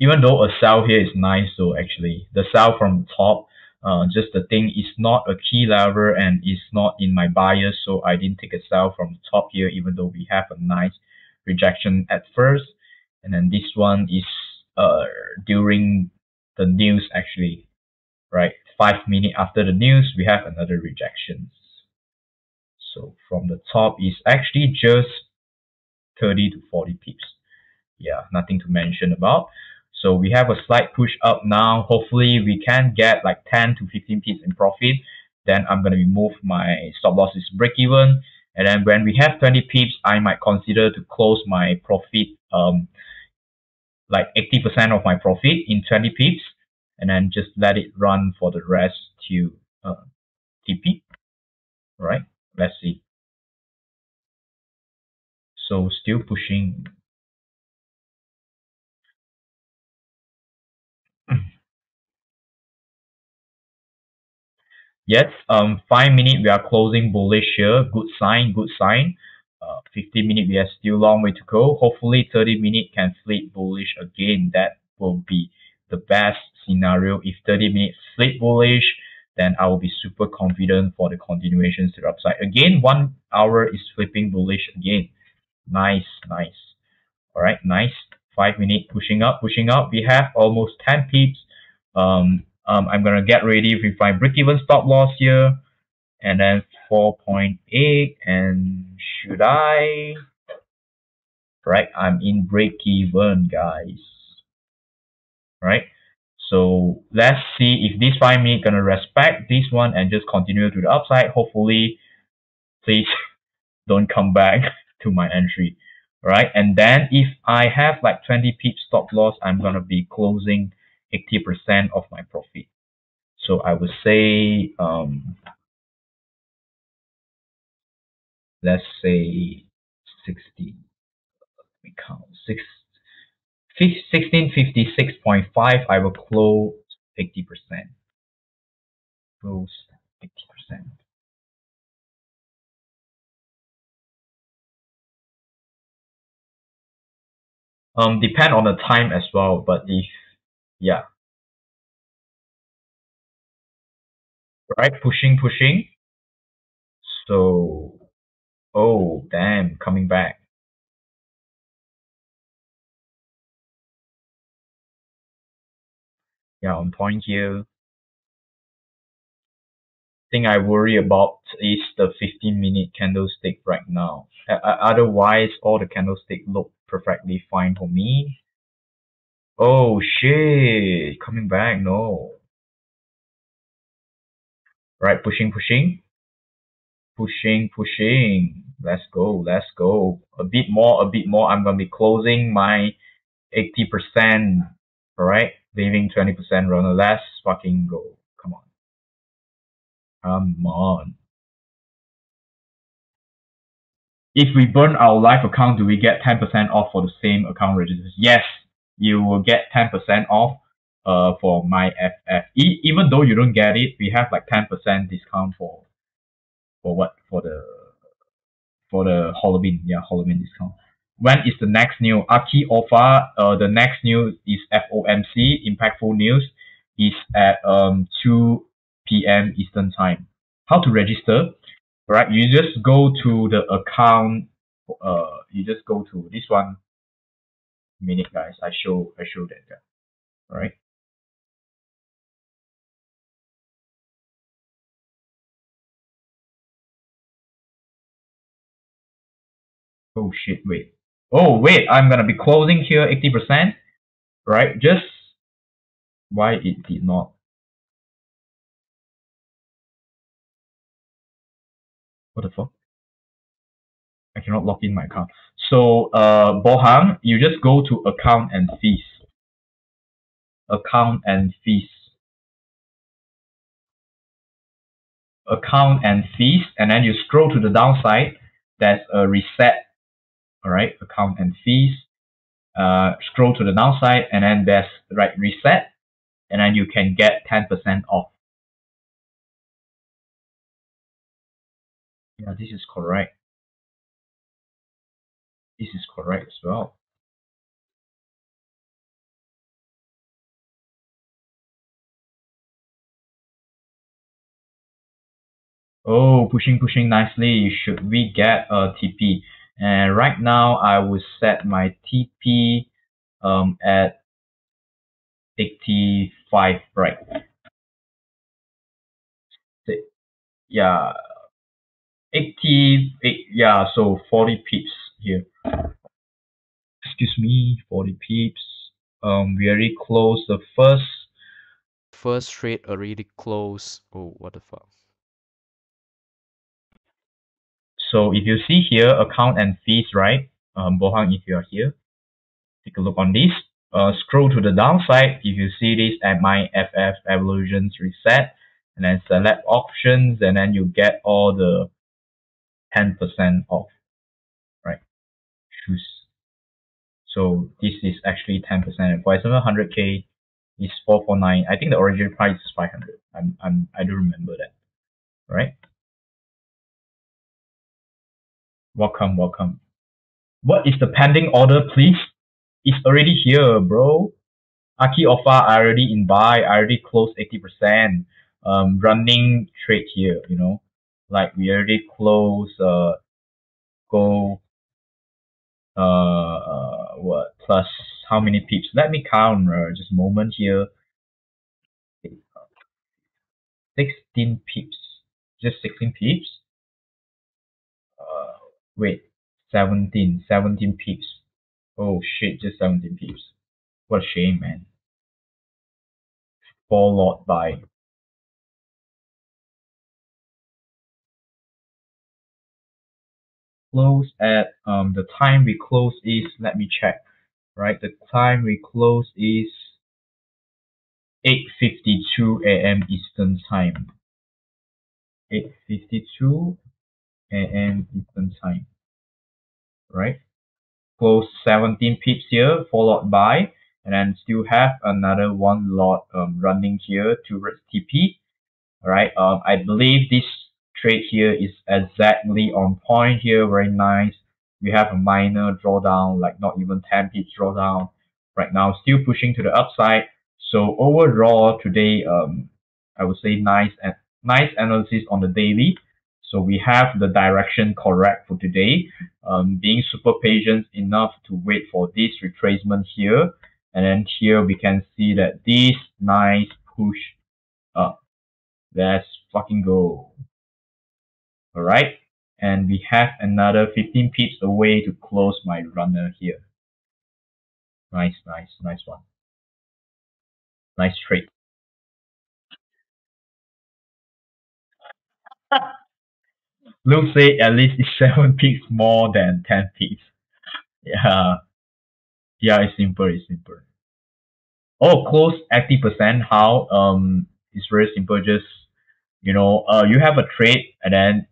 Even though a sell here is nice though actually the sell from top uh, just the thing is not a key level and is not in my bias so I didn't take a sell from the top here even though we have a nice rejection at first. And then this one is uh during the news actually right? Five minutes after the news we have another rejection. So from the top is actually just 30 to 40 pips. Yeah, nothing to mention about. So we have a slight push up now. Hopefully we can get like 10 to 15 pips in profit. Then I'm going to remove my stop losses break even. And then when we have 20 pips, I might consider to close my profit, um, like 80% of my profit in 20 pips. And then just let it run for the rest to uh, TP. All right, let's see. So still pushing Yes, um, five minute we are closing bullish here. Good sign, good sign. Uh, 15 minute we have still long way to go. Hopefully 30 minute can flip bullish again. That will be the best scenario. If 30 minutes flip bullish, then I will be super confident for the continuations to the upside. Again, one hour is flipping bullish again. Nice, nice. All right, nice. Five minute pushing up, pushing up. We have almost 10 pips. Um, um, I'm gonna get ready with my break-even stop loss here, and then 4.8. And should I? Right, I'm in break-even, guys. Right. So let's see if this five minute gonna respect this one and just continue to the upside. Hopefully, please don't come back to my entry. Right, and then if I have like 20 pip stop loss, I'm gonna be closing 80% of my profit. So I would say, um, let's say 60, let me count, 6, 1656.5, I will close 80%. Close 80%. Um, depend on the time as well, but if, yeah, right? Pushing, pushing. So, oh, damn, coming back. Yeah, on point here. Thing I worry about is the 15 minute candlestick right now. Uh, otherwise, all the candlestick look perfectly fine for me. Oh shit, coming back, no. Right, pushing, pushing. Pushing, pushing. Let's go, let's go. A bit more, a bit more. I'm going to be closing my 80%. Alright, leaving 20% runner. Let's fucking go. Come on. Come on. If we burn our live account, do we get 10% off for the same account registers? Yes, you will get 10% off uh, for my FF. E even though you don't get it, we have like 10% discount for for what for the for the Halloween, yeah, Halloween discount. When is the next new Aki offer? Uh, the next news is FOMC, Impactful News, is at um 2 p.m. Eastern Time. How to register? Right, you just go to the account. Uh, you just go to this one. Minute, guys. I show I show that. Guy. All right. oh shit, wait. Oh wait, I'm gonna be closing here 80%, right? Just why it did not. What the fuck? I cannot log in my account. So uh Bohang, you just go to account and fees. Account and fees. Account and fees, and then you scroll to the downside. There's a reset all right, account and fees. Uh, scroll to the downside and then there's right reset and then you can get 10% off. Yeah, this is correct. This is correct as well. Oh, pushing, pushing nicely. Should we get a TP? And right now I will set my TP um, at 85, right? Yeah, 80, yeah, so 40 pips here. Excuse me, 40 pips. Um, we already closed the first. First trade already closed. Oh, what the fuck? So if you see here, account and fees, right? Um, Bohang, if you are here, take a look on this. Uh, scroll to the downside. If you see this at my FF evolutions reset, and then select options, and then you get all the 10% off, So this is actually 10%. For example, 100k is 449. I think the original price is 500. I'm, I'm, I do remember that, right? Welcome, welcome. What is the pending order, please? It's already here, bro. Aki offer I already in buy. I already closed 80%. Um, running trade here, you know, like we already closed. Uh, go. Uh, uh, what plus how many pips? Let me count. Uh, just a moment here. 16 pips. Just 16 pips. Uh, wait, 17, 17 pips. Oh shit, just 17 pips. What a shame, man. Four lot buy. Close at um the time we close is let me check. Right, the time we close is 8:52 a.m. Eastern time. 8:52 a.m. Eastern time. Right? Close 17 pips here, followed by, and then still have another one lot um, running here towards TP. Alright, um, I believe this trade here is exactly on point here, very nice. We have a minor drawdown, like not even 10 pips drawdown right now, still pushing to the upside. So overall today, um, I would say nice and nice analysis on the daily. So we have the direction correct for today. Um, being super patient enough to wait for this retracement here. And then here we can see that this nice push up. Let's fucking go. Alright. And we have another 15 pips away to close my runner here. Nice, nice, nice one. Nice trade. Luke say at least it's seven pips more than ten pips. Yeah. Yeah, it's simple, it's simple. Oh, close 80%. How? Um, it's very simple. Just, you know, uh, you have a trade and then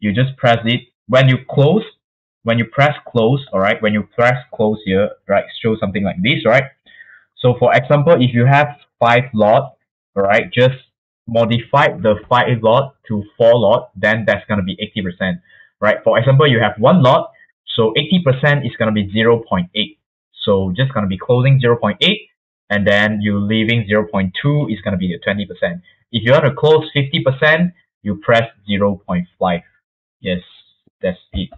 you just press it. When you close, when you press close, all right, when you press close here, right, show something like this, right? So for example, if you have five lot, all right, just modify the five lot to four lot, then that's going to be 80%, right? For example, you have one lot, so 80% is going to be 0 0.8. So just going to be closing 0 0.8, and then you leaving 0 0.2 is going to be the 20%. If you want to close 50%, you press 0 0.5. Yes, that's it.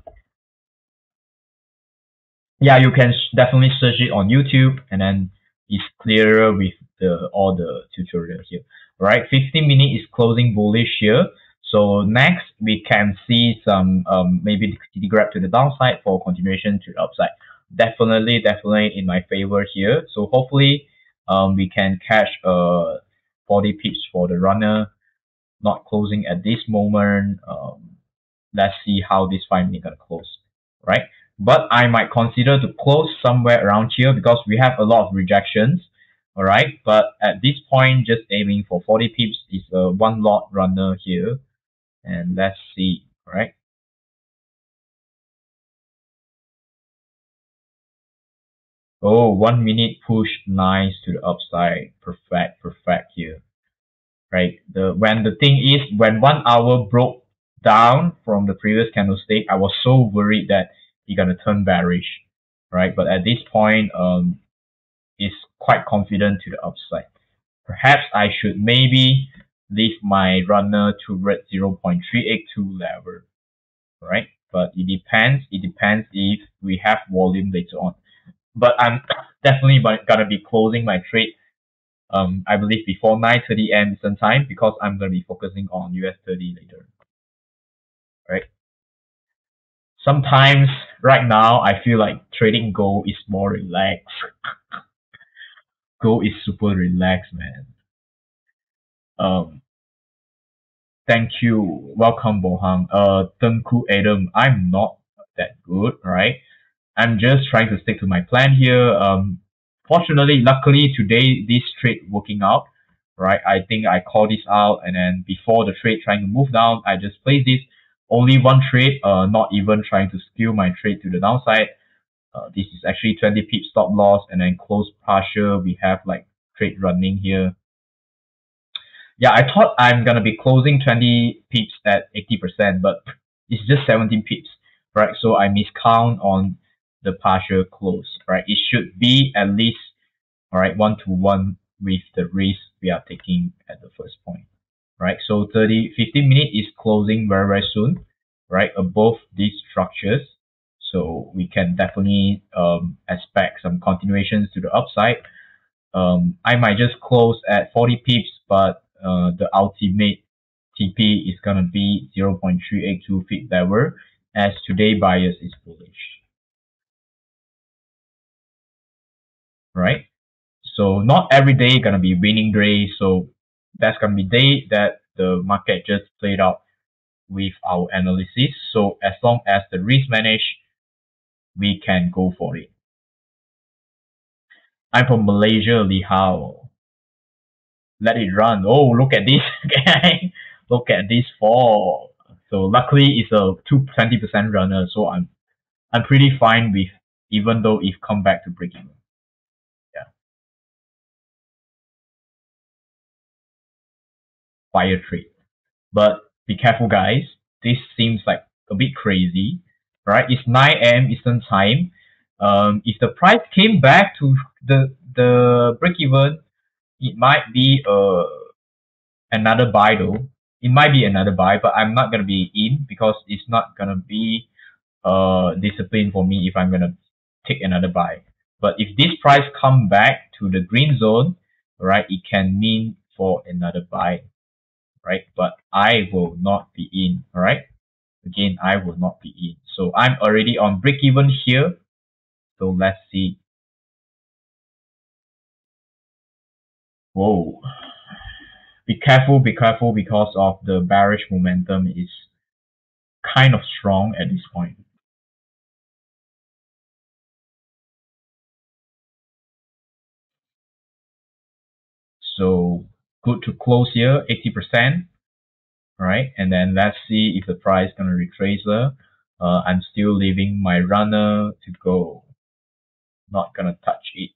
Yeah, you can definitely search it on YouTube, and then it's clearer with the all the tutorial here. Right, 15 minute is closing bullish here. So next we can see some um, maybe the grab to the downside for continuation to the upside. Definitely, definitely in my favor here. So hopefully um, we can catch uh 40 pips for the runner. Not closing at this moment. Um, let's see how this five minute gonna close, right? But I might consider to close somewhere around here because we have a lot of rejections, all right? But at this point, just aiming for 40 pips is a one lot runner here, and let's see, all right? Oh, one minute push, nice to the upside, perfect, perfect here, right? The when the thing is when one hour broke down from the previous candlestick, I was so worried that he gonna turn bearish, right? But at this point, um, it's quite confident to the upside. Perhaps I should maybe leave my runner to red 0.382 level, right? But it depends. It depends if we have volume later on. But I'm definitely gonna be closing my trade. Um, I believe before 9:30 a.m. Eastern time because I'm gonna be focusing on US 30 later. Right. Sometimes right now I feel like trading gold is more relaxed. gold is super relaxed, man. Um, thank you. Welcome, Bohang. Uh, Tengku Adam. I'm not that good, right? I'm just trying to stick to my plan here. Um, fortunately, luckily today this trade working out, right? I think I call this out and then before the trade trying to move down, I just place this only one trade, uh, not even trying to skew my trade to the downside. Uh, this is actually 20 pip stop loss and then close partial. We have like trade running here. Yeah, I thought I'm gonna be closing 20 pips at 80%, but it's just 17 pips, right? So I miscount on the partial close, right? It should be at least, all right, one to one with the risk we are taking at the first point, right? So 30, 15 minute is closing very, very soon, right? Above these structures. So we can definitely um, expect some continuations to the upside. Um, I might just close at 40 pips, but uh, the ultimate TP is going to be 0.382 fib level as today bias is bullish. right? So not every day gonna be winning day. So that's gonna be day that the market just played out with our analysis. So as long as the risk managed, we can go for it. I'm from Malaysia, Li Hao. Let it run. Oh, look at this look at this fall. So luckily it's a two twenty percent runner. So I'm I'm pretty fine with even though it come back to breaking. Fire trade. But be careful, guys. This seems like a bit crazy, right? It's 9 a.m. Eastern time. Um, if the price came back to the the break even, it might be uh another buy though. It might be another buy, but I'm not gonna be in because it's not gonna be uh discipline for me if I'm gonna take another buy. But if this price come back to the green zone, right, it can mean for another buy right? But I will not be in, all right? Again, I will not be in. So I'm already on break even here. So let's see. Whoa. Be careful, be careful because of the bearish momentum is kind of strong at this point. Good to close here, 80%, right? And then let's see if the price gonna retrace there. Uh, I'm still leaving my runner to go. Not gonna touch it.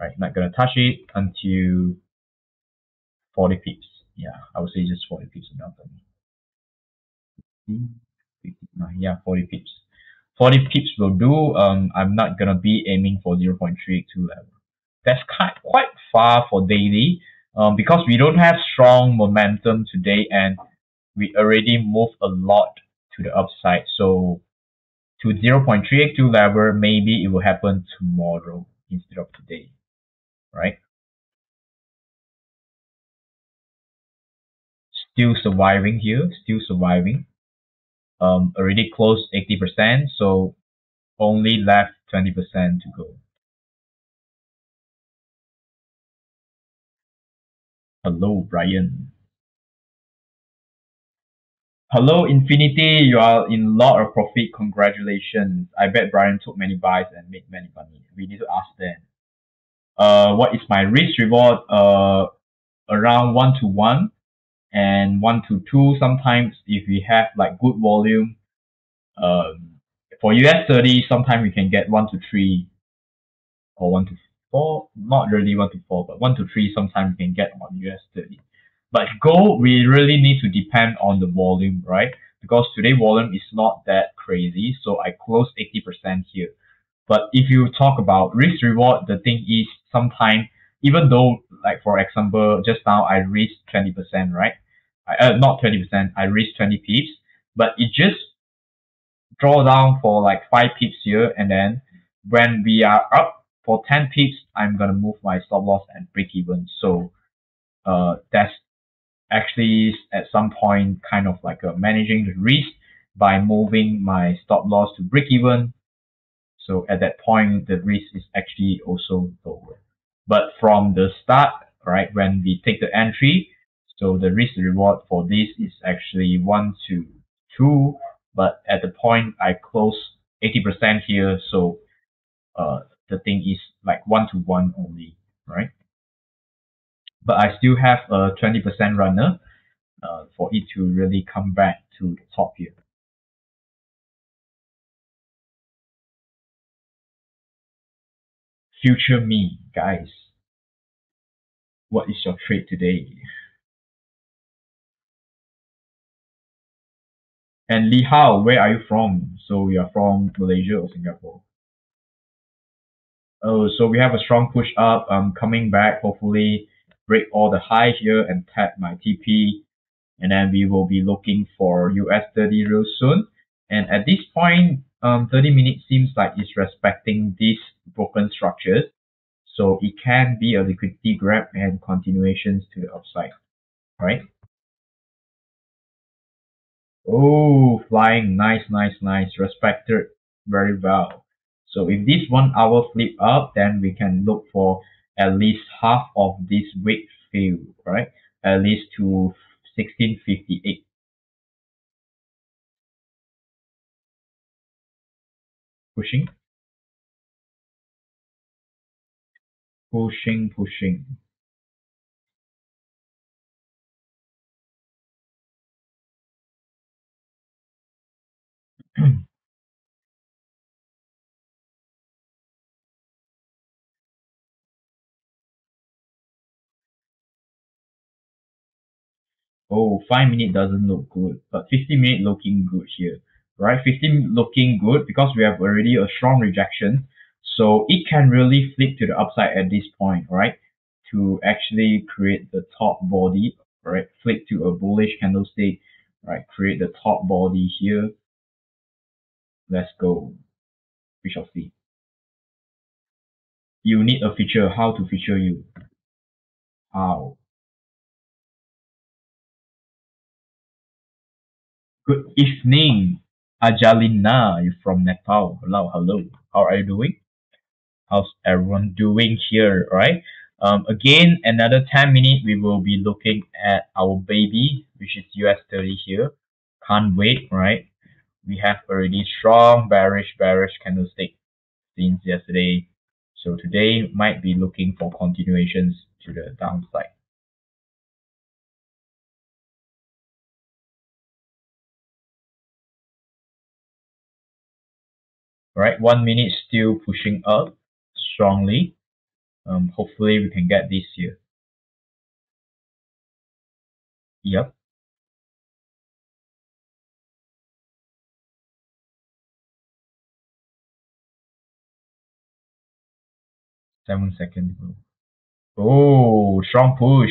Right, not gonna touch it until 40 pips. Yeah, I would say just 40 pips enough for me. Yeah, 40 pips. 40 pips will do. Um, I'm not gonna be aiming for 0.382 level that's quite quite far for daily um, because we don't have strong momentum today and we already moved a lot to the upside. So to 0.382 level, maybe it will happen tomorrow instead of today, right? Still surviving here, still surviving. Um, already closed 80%, so only left 20% to go. Hello, Brian. Hello, Infinity. You are in lot of profit. Congratulations. I bet Brian took many buys and made many money. We need to ask them. Uh, what is my risk reward? Uh, around one to one and one to two. Sometimes if we have like good volume, um, for US 30, sometimes we can get one to three or one to four, not really one to four, but one to three sometimes you can get on US 30. But gold, we really need to depend on the volume, right? Because today volume is not that crazy, so I close 80% here. But if you talk about risk reward, the thing is sometimes, even though, like for example, just now I risk 20%, right? I, uh, not 20%, I risk 20 pips, but it just draw down for like 5 pips here, and then when we are up for 10 pips, I'm going to move my stop loss and break even. So uh, that's actually at some point kind of like uh, managing the risk by moving my stop loss to break even. So at that point, the risk is actually also lower. But from the start, right, when we take the entry, so the risk reward for this is actually one to two, but at the point I close 80% here, so uh, the thing is like one to one only, right? But I still have a 20% runner uh, for it to really come back to the top here. Future me, guys. What is your trade today? And Li Hao, where are you from? So you're from Malaysia or Singapore? Oh, so we have a strong push up. Um, coming back. Hopefully, break all the high here and tap my TP. And then we will be looking for US 30 real soon. And at this point, um, 30 minutes seems like it's respecting these broken structures. So it can be a liquidity grab and continuations to the upside, right? Oh, flying, nice, nice, nice, respected very well. So if this one hour flip up, then we can look for at least half of this wick fill, right? At least to 1658. Pushing. Pushing, pushing. oh, 5 minute doesn't look good, but 15 minute looking good here, right? 15 looking good because we have already a strong rejection. So it can really flip to the upside at this point, right? To actually create the top body, right? Flip to a bullish candlestick, right? Create the top body here. Let's go. We shall see. You need a feature. How to feature you? How? Good evening, Ajalina. You're from Nepal. Hello, hello. How are you doing? How's everyone doing here, right? Um, again, another 10 minutes, we will be looking at our baby, which is US 30 here. Can't wait, right? We have already strong bearish, bearish candlestick since yesterday. So today might be looking for continuations to the downside. Right, one minute still pushing up strongly. Um, hopefully we can get this here. Yep. Seven seconds. Oh, strong push,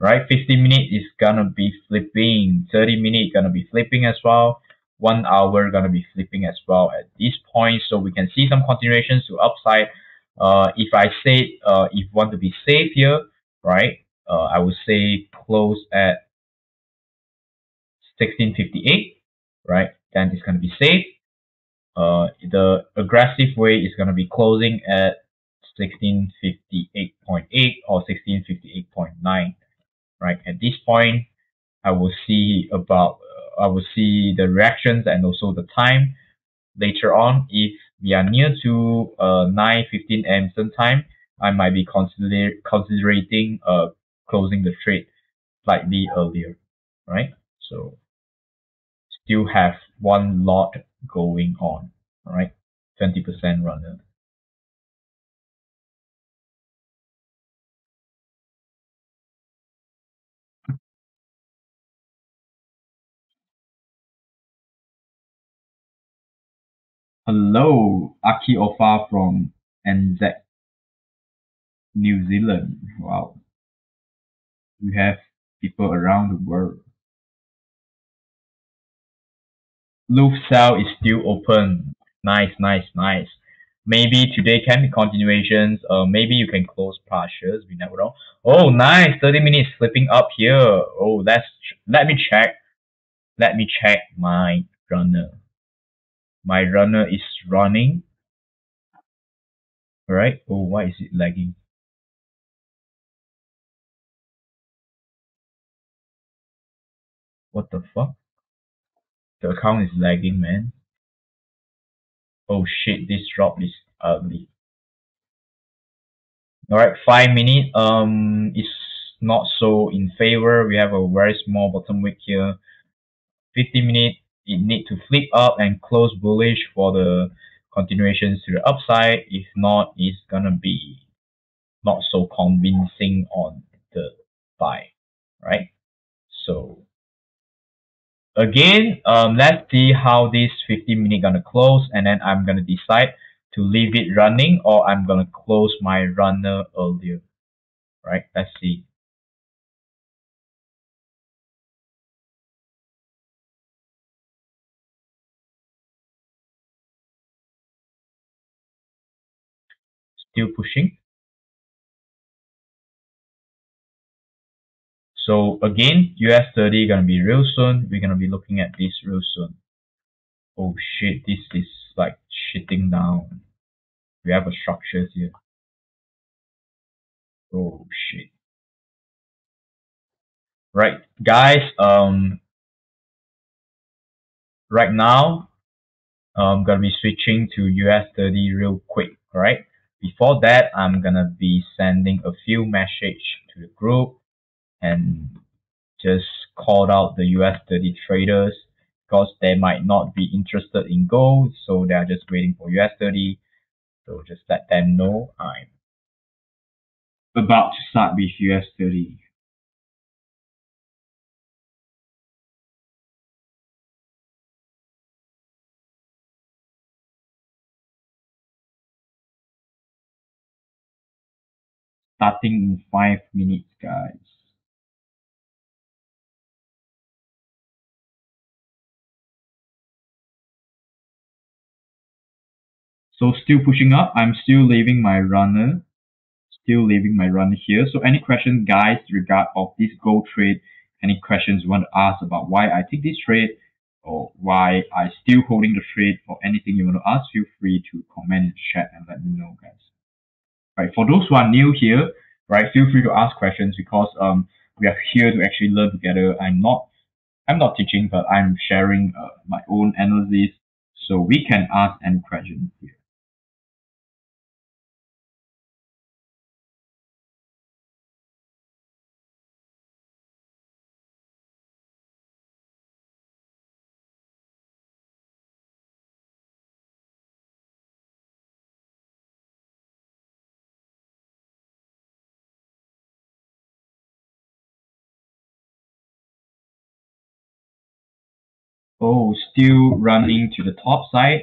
right? 15 minutes is gonna be flipping. 30 minutes gonna be flipping as well one hour gonna be flipping as well at this point so we can see some continuations to upside. Uh, if I say uh, if you want to be safe here right uh, I would say close at 1658 right then it's gonna be safe. Uh, the aggressive way is gonna be closing at 1658.8 or 1658.9 right? At this point I will see about I will see the reactions and also the time later on. If we are near to uh, 9:15 a.m. Eastern time, I might be consider considering uh closing the trade slightly earlier, right? So still have one lot going on, right? 20% runner. Hello, Aki Ofa from NZ, New Zealand. Wow. We have people around the world. Loop sell is still open. Nice, nice, nice. Maybe today can be continuations. Uh, maybe you can close partials. We never know. Oh, nice. 30 minutes slipping up here. Oh, let's let me check. Let me check my runner. My runner is running. Alright. Oh, why is it lagging? What the fuck? The account is lagging, man. Oh shit, this drop is ugly. Alright, 5 minutes. Um, it's not so in favor. We have a very small bottom wick here. 50 minutes, it need to flip up and close bullish for the continuations to the upside. If not, it's gonna be not so convincing on the buy, right? So again, um, let's see how this 15 minute gonna close and then I'm gonna decide to leave it running or I'm gonna close my runner earlier, right? Let's see. Still pushing. So again, US 30 gonna be real soon. We're gonna be looking at this real soon. Oh shit, this is like shitting down. We have a structures here. Oh shit. Right, guys, um right now I'm gonna be switching to US 30 real quick, right? Before that, I'm gonna be sending a few message to the group and just called out the US 30 traders because they might not be interested in gold, so they're just waiting for US 30. So just let them know I'm about to start with US 30. Starting in 5 minutes guys. So still pushing up, I'm still leaving my runner, still leaving my runner here. So any questions guys regard of this gold trade, any questions you want to ask about why I take this trade or why I still holding the trade or anything you want to ask, feel free to comment chat and let me know guys. Right, for those who are new here, right, feel free to ask questions because um we are here to actually learn together. I'm not I'm not teaching, but I'm sharing uh, my own analysis so we can ask any questions here. Oh, still running to the top side.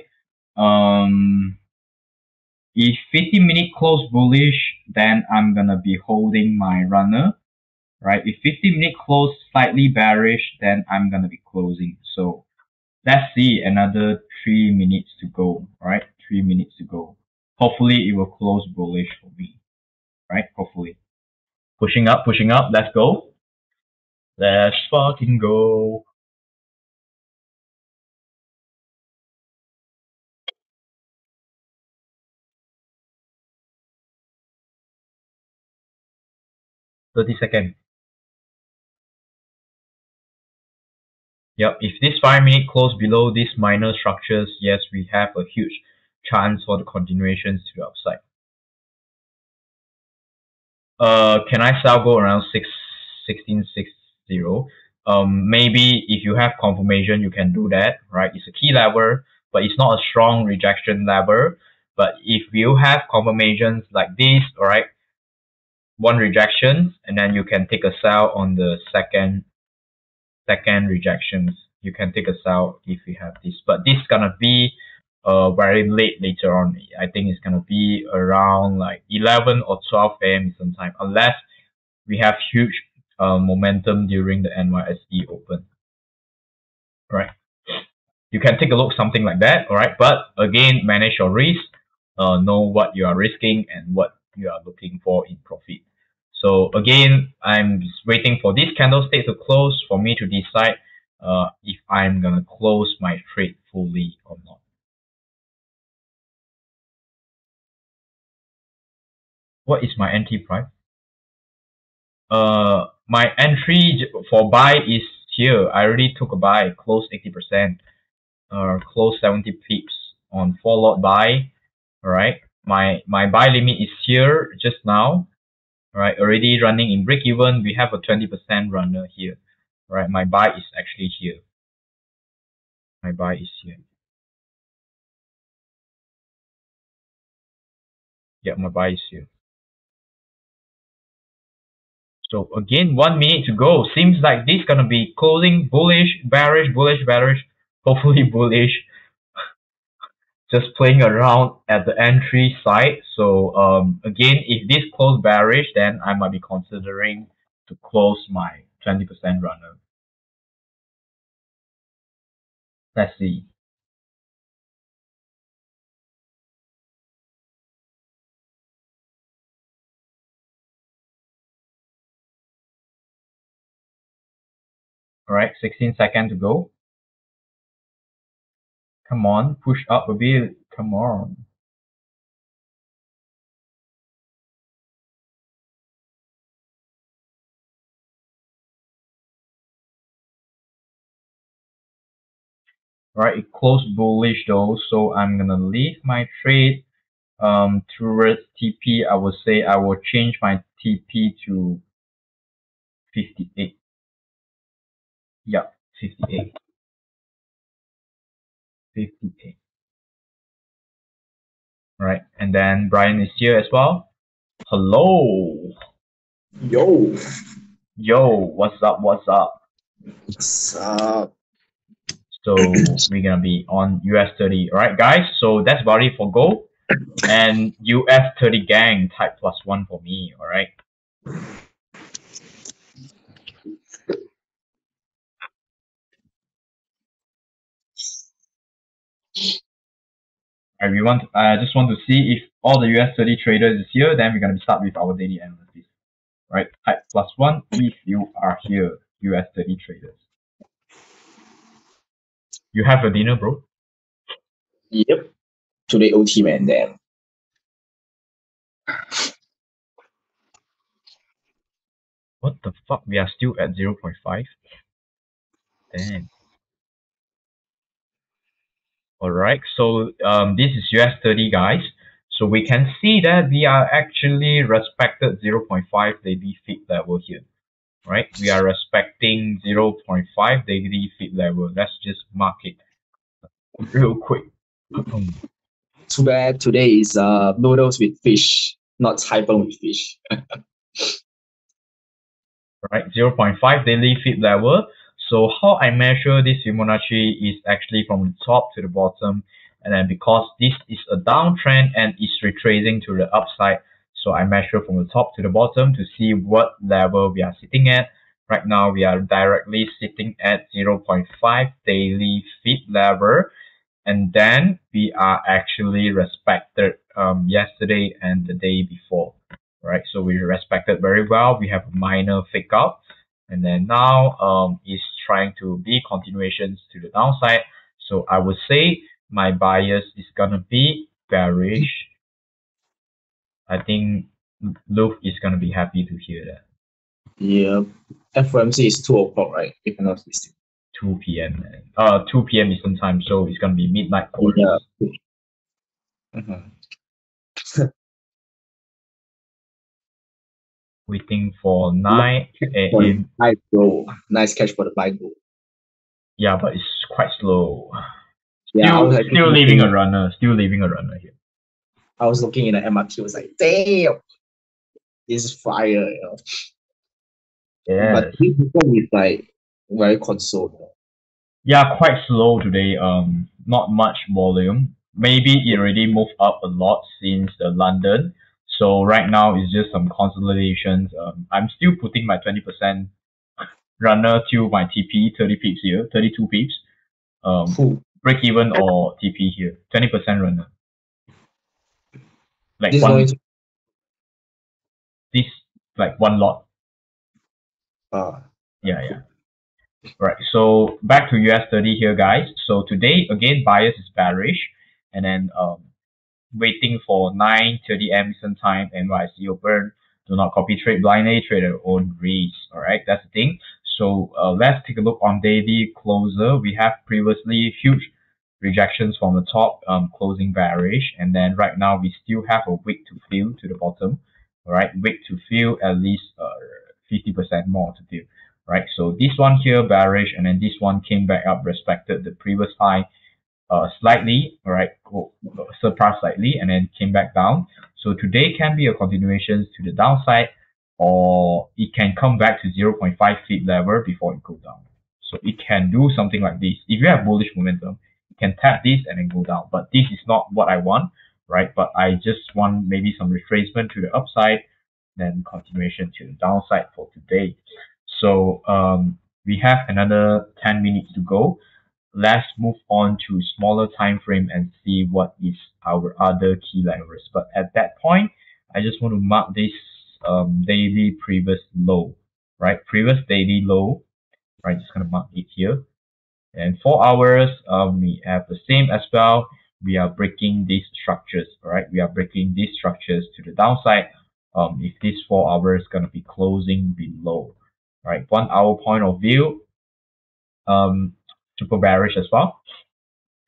Um, if 50 minute close bullish, then I'm gonna be holding my runner, right? If 50 minute close slightly bearish, then I'm gonna be closing. So let's see another three minutes to go, right? Three minutes to go. Hopefully it will close bullish for me, right? Hopefully. Pushing up, pushing up. Let's go. Let's fucking go. Thirty second. Yep, if this 5 minute close below these minor structures, yes, we have a huge chance for the continuations to the upside. Uh, can I sell go around 6, 1660? Um, maybe if you have confirmation, you can do that, right? It's a key level, but it's not a strong rejection level. But if you have confirmations like this, all right, one rejection, and then you can take a sell on the second second rejections. You can take a sell if you have this, but this is gonna be uh very late later on. I think it's gonna be around like 11 or 12 a.m. sometime, unless we have huge uh, momentum during the NYSE open. All right, you can take a look something like that. All right, but again, manage your risk. Uh, know what you are risking and what you are looking for in profit. So again, I'm waiting for this candlestick to close for me to decide uh, if I'm gonna close my trade fully or not. What is my entry price? Uh, my entry for buy is here. I already took a buy, close 80%, uh, close 70 pips on four lot buy. Alright, my my buy limit is here just now. Alright, already running in break even. We have a 20% runner here. right? my buy is actually here. My buy is here. Yeah, my buy is here. So again, one minute to go. Seems like this gonna be closing bullish, bearish, bullish, bearish, hopefully bullish. Just playing around at the entry side. So um, again, if this close bearish, then I might be considering to close my 20% runner. Let's see. Alright, 16 seconds to go. Come on, push up a bit. Come on. Right, it closed bullish though, so I'm gonna leave my trade um, towards TP. I would say I will change my TP to 58. Yeah, 58. 58. Right, and then Brian is here as well. Hello. Yo. Yo, what's up? What's up? What's up? So we're gonna be on US 30. Alright guys, so that's about it for gold. And US 30 gang type plus one for me, alright? Alright, we want I just want to see if all the US 30 traders is here, then we're gonna start with our daily analysis. Right, type plus one if you are here, US 30 traders. You have a dinner, bro? Yep. Today OT man damn. What the fuck? We are still at 0.5? Damn. Alright, so um, this is US 30 guys. So we can see that we are actually respected 0.5 daily fib level here. Right, we are respecting 0.5 daily fib level. Let's just mark it real quick. Too bad today is uh noodles with fish, not typhoon with fish. right, 0.5 daily fib level. So how I measure this Fibonacci is actually from the top to the bottom. And then because this is a downtrend and is retracing to the upside, so I measure from the top to the bottom to see what level we are sitting at. Right now, we are directly sitting at 0.5 daily fib level. And then we are actually respected um, yesterday and the day before. Right, so we respected very well. We have a minor fake out. And then now um, is trying to be continuations to the downside. So I would say my bias is gonna be bearish. I think Luke is gonna be happy to hear that. Yeah. FOMC is two o'clock, right? If I'm not mistaken. 2 p.m. Uh, 2 p.m. Eastern time, so it's gonna be midnight for us. Yeah. Mm-hmm. Waiting for 9 a.m. Nice gold. Nice catch for the buy gold. Yeah, but it's quite slow. Yeah, Still, actually still leaving a runner. Still leaving a runner here. I was looking in the MRT, I was like, damn, this is fire, you know. Yeah. But this is like very consoled. Yeah, quite slow today. Um, not much volume. Maybe it already moved up a lot since the London. So right now it's just some consolidations. Um, I'm still putting my 20% runner to my TP, 30 pips here, 32 pips. Um, Cool. break even or TP here, 20% runner. Like This one, going this like one lot. uh, Yeah, yeah. Right. So back to US 30 here, guys. So today again, bias is bearish, and then um, waiting for 9:30 a.m. Eastern Time NYSE open. Do not copy trade blindly. Trade your own risk. All right, that's the thing. So uh, let's take a look on daily closer. We have previously huge rejections from the top, um, closing bearish, and then right now we still have a wick to fill to the bottom. All right, wick to fill at least uh, 50% more to fill. Right, so this one here bearish, and then this one came back up, respected the previous high uh, slightly, right, surpassed slightly, and then came back down. So today can be a continuation to the downside, or it can come back to 0.5 fib level before it goes down. So it can do something like this. If you have bullish momentum, you can tap this and then go down. But this is not what I want, right? But I just want maybe some retracement to the upside, then continuation to the downside for today. So um, we have another 10 minutes to go. Let's move on to smaller time frame and see what is our other key levels. But at that point, I just want to mark this um, daily previous low, right? Previous daily low, right? Just gonna mark it here. And four hours, um, we have the same as well. We are breaking these structures, right? We are breaking these structures to the downside. Um, if this four hours gonna be closing below, right? One hour point of view, um, super bearish as well.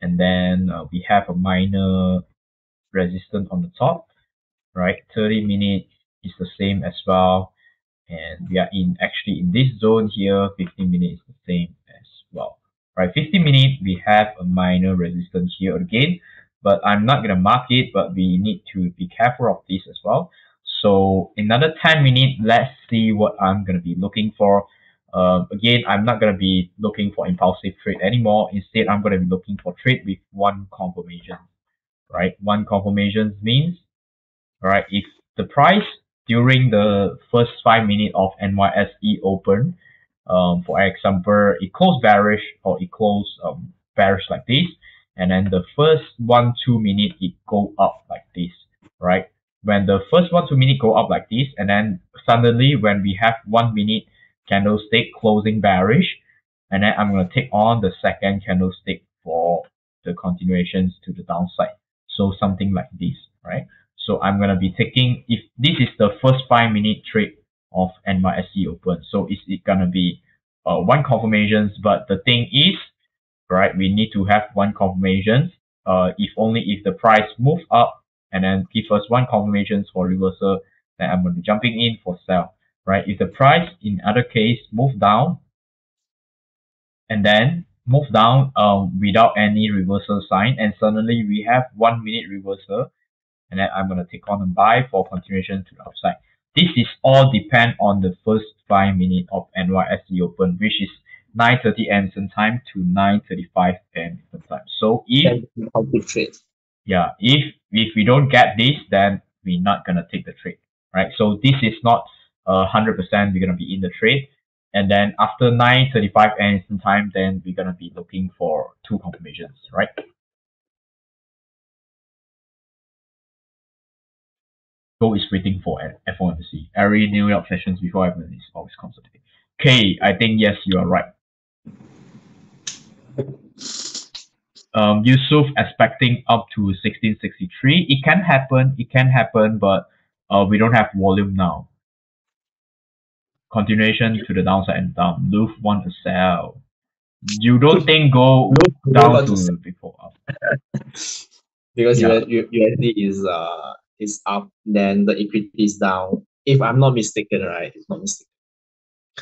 And then uh, we have a minor resistance on the top, right? 30 minutes is the same as well. And we are in actually in this zone here, 15 minutes is the same as well. Right, 15 minutes, we have a minor resistance here again, but I'm not going to mark it, but we need to be careful of this as well. So another 10 minutes, let's see what I'm going to be looking for. Uh, again, I'm not going to be looking for impulsive trade anymore. Instead, I'm going to be looking for trade with one confirmation, right? One confirmation means, right, if the price during the first five minutes of NYSE open, um, for example, it closed bearish or it closed um, bearish like this, and then the first one two minutes, it go up like this, right? When the first one two minutes go up like this, and then suddenly when we have one minute candlestick closing bearish, and then I'm gonna take on the second candlestick for the continuations to the downside. So something like this, right? So I'm going to be taking, if this is the first five minute trade of NYSE Open. So is it going to be uh, one confirmations? But the thing is, right, we need to have one confirmation. Uh, if only if the price move up and then give us one confirmations for reversal, then I'm going to be jumping in for sell, right? If the price in other case move down and then move down um, without any reversal sign and suddenly we have one minute reversal and then I'm going to take on a buy for continuation to the upside. This is all depend on the first five minutes of NYSE Open, which is 9:30 a.m. time to 9:35 a.m. time. So if yeah, if if we don't get this, then we're not gonna take the trade, right? So this is not uh, 100% we're gonna be in the trade. And then after 9:35 a.m. time, then we're gonna be looking for two confirmations, right? Gold is waiting for FOMC. Every New York sessions before FOMC is always consolidating. Okay, I think yes, you are right. Um, Yusuf expecting up to 1663. It can happen, it can happen, but uh, we don't have volume now. Continuation to the downside and down. Luke want to sell. You don't think go down to before up? because yeah. USD is uh is up, then the equity is down. If I'm not mistaken, right? It's not mistaken.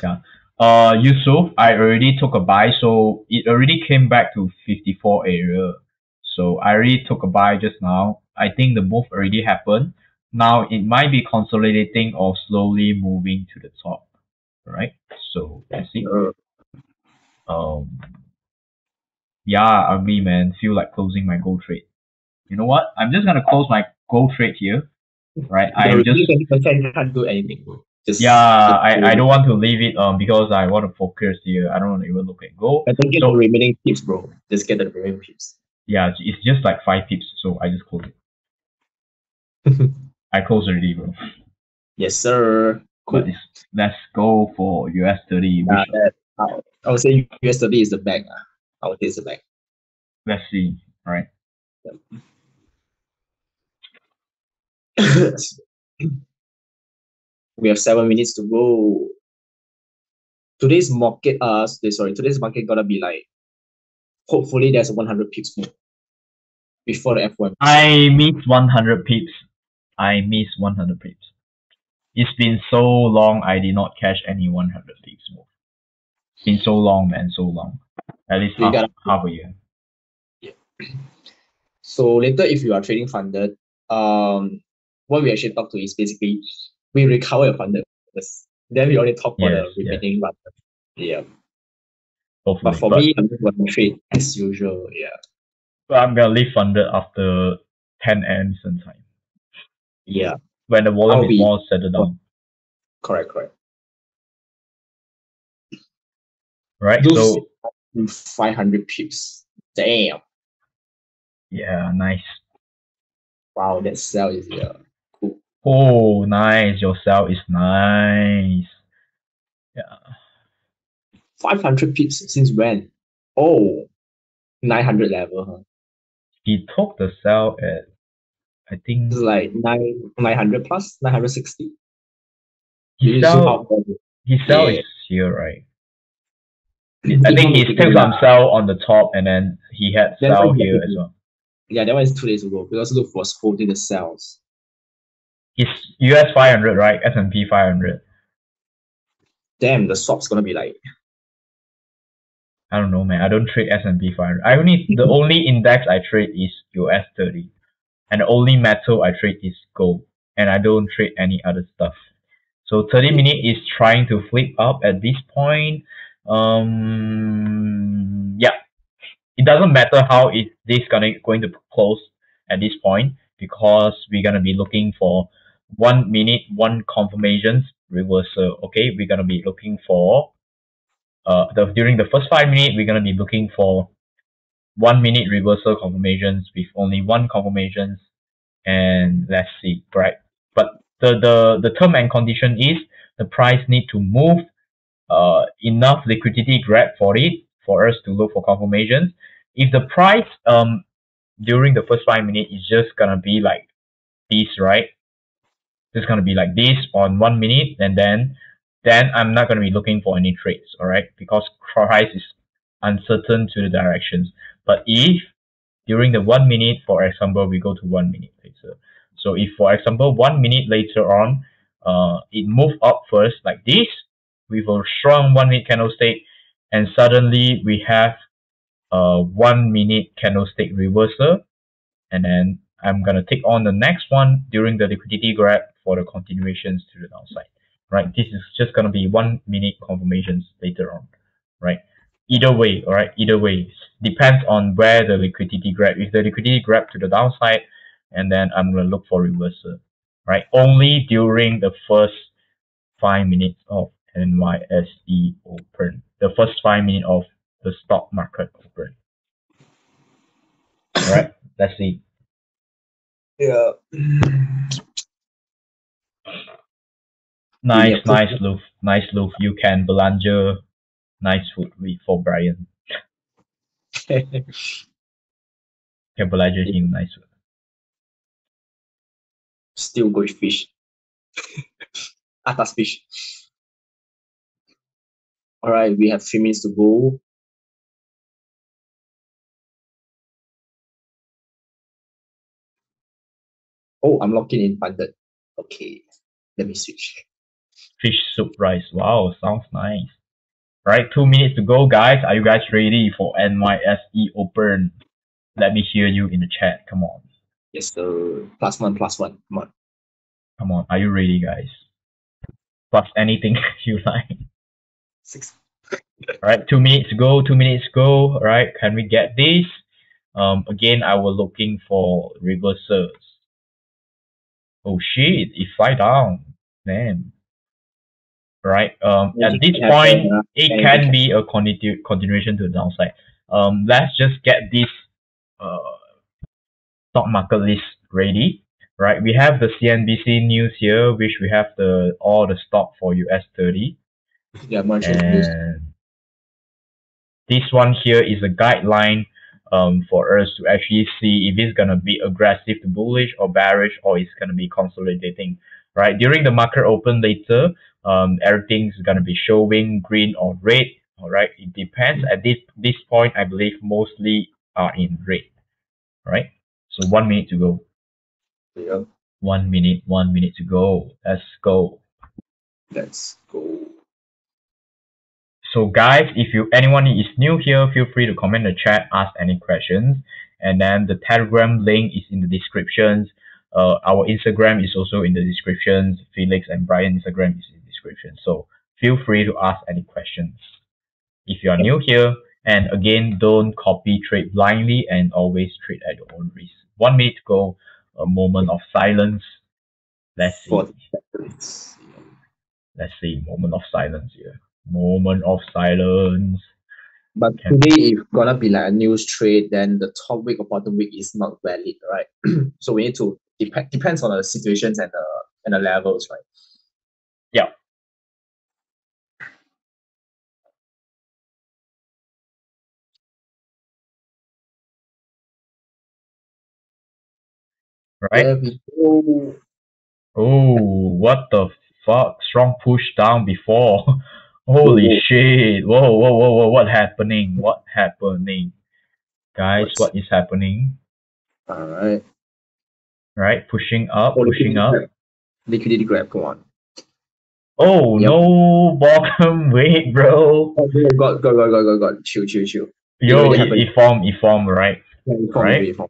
Yeah. Uh, Yusuf, I already took a buy, so it already came back to 54 area. So I already took a buy just now. I think the move already happened. Now it might be consolidating or slowly moving to the top, right? So let's see. Um, yeah, mean, man, feel like closing my gold trade. You know what? I'm just gonna close my gold trade here, right? I just can't do anything. Just, yeah, I, I don't want to leave it um because I want to focus here. I don't want to even look at gold. I think get so, the remaining pips, bro. Just get the remaining pips. Yeah, it's just like five pips, so I just close it. I close already, bro. Yes, sir. But let's go for US thirty. Uh, I would say US thirty is the back. ah. I would say it's the back. Let's see. All right. we have seven minutes to go. Today's market, uh, sorry, today's market gonna be like, hopefully there's a 100 pips move before the F1. I miss 100 pips. I miss 100 pips. It's been so long I did not catch any 100 pips move. It's been so long, man, so long. At least half, gotta- half a year. Yeah. So later, if you are trading funded, um, what we actually talk to is basically we recover your funded first. Then we only talk about Yes, the remaining funded. Yeah. Hopefully. But for me, I'm just gonna trade as usual. Yeah. but I'm gonna leave funded after 10 a.m. Eastern time. Yeah. When the volume is more settled down. Oh, correct. Correct. Right? Those- So 500 pips. Damn. yeah, nice. Wow, that sell is uh, yeah. Oh, nice. Your sell is nice. Yeah. 500 pips since when? Oh, 900 level, huh? He took the sell at, I think, It's like nine 900 plus, 960. he sell, out there. he sell Yeah. is here, right? I think he still some sell on the top and then he had sell here as well. Yeah, that one is two days ago because Luke was holding the sells. It's US 500, right? S&P 500. Damn, the swap's gonna be like I don't know, man. I don't trade S&P 500. I only the only index I trade is US 30, and the only metal I trade is gold, and I don't trade any other stuff. So 30 minute is trying to flip up at this point. Um, yeah, it doesn't matter how it this gonna going to close at this point because we're gonna be looking for one minute, one confirmations reversal. Okay, we're gonna be looking for uh, the, during the first five minutes, we're going to be looking for one minute reversal confirmations with only one confirmations. And let's see, right? But the, the, the term and condition is the price need to move uh, enough liquidity grab for it for us to look for confirmations. If the price um during the first five minutes is just gonna be like this, right? Just gonna be like this on one minute, and then then I'm not to be looking for any trades, all right? Because price is uncertain to the directions. But if during the one minute, for example, we go to one minute later. So if, for example, one minute later on, uh, it moved up first like this with a strong one minute candlestick, and suddenly we have a one minute candlestick reversal, and then I'm gonna take on the next one during the liquidity grab for the continuations to the downside right? This is just gonna be one minute confirmations later on, right? Either way, all right. Either way, depends on where the liquidity grab. If the liquidity grab to the downside, and then I'm gonna look for reversal, right? Only during the first five minutes of NYSE open, the first five minutes of the stock market open. All right. Let's see. Yeah. Nice, Yeah, nice loaf, nice loaf. You can belanja nice food with for Brian. Can belanja him nice food. Still go fish. Atas fish. Alright, we have three minutes to go. Oh, I'm locking in funded. Okay, let me switch. Fish soup rice. Wow, sounds nice. Right, two minutes to go, guys. Are you guys ready for NYSE Open? Let me hear you in the chat. Come on, Yes, sir. Plus one, plus one. Come on. come on. Are you ready, guys? Plus anything you like. Six. All right, two minutes to go. Two minutes to go. All right, can we get this? Um, again, I was looking for reversals. Oh shit! It fly down. Damn. Right. Um, at this point, uh, it can be a continu- continuation to the downside. Um, let's just get this uh stock market list ready. Right. We have the CNBC news here, which we have the all the stock for US thirty Yeah, merchant news. and this one here is a guideline um, for us to actually see if it's gonna be aggressive to bullish or bearish or it's gonna be consolidating. Right during the market open later, um, everything's gonna be showing green or red. All right, it depends. At this this point, I believe mostly are in red. All right, So one minute to go. Yeah. One minute. One minute to go. Let's go. Let's go. So guys, if you anyone is new here, feel free to comment in the chat, ask any questions. And then the Telegram link is in the descriptions. Uh, our Instagram is also in the descriptions. Felix and Brian Instagram is in description. So feel free to ask any questions. If you are new here, and again, don't copy trade blindly and always trade at your own risk. One minute to go, a moment of silence. Let's see. Let's see. Moment of silence here. Moment of silence. But Can- today, if gonna be like a news trade, then the top wick or bottom wick is not valid, right? so we need to depend depends on the situations and the and the levels, right? Right? There we go. Oh, what the fuck? Strong push down before. Holy Whoa. shit. Whoa, whoa, whoa, whoa. What happening? What happening? Guys, What's- what is happening? All right. Right? Pushing up, Oh, pushing up. grab. Liquidity grab. Go on. Oh, Yep. no bottom weight, bro. Oh, got got got got got got. Chill, chill, chill. Yo, it, happened. it formed, right? Yeah, form, Right. form.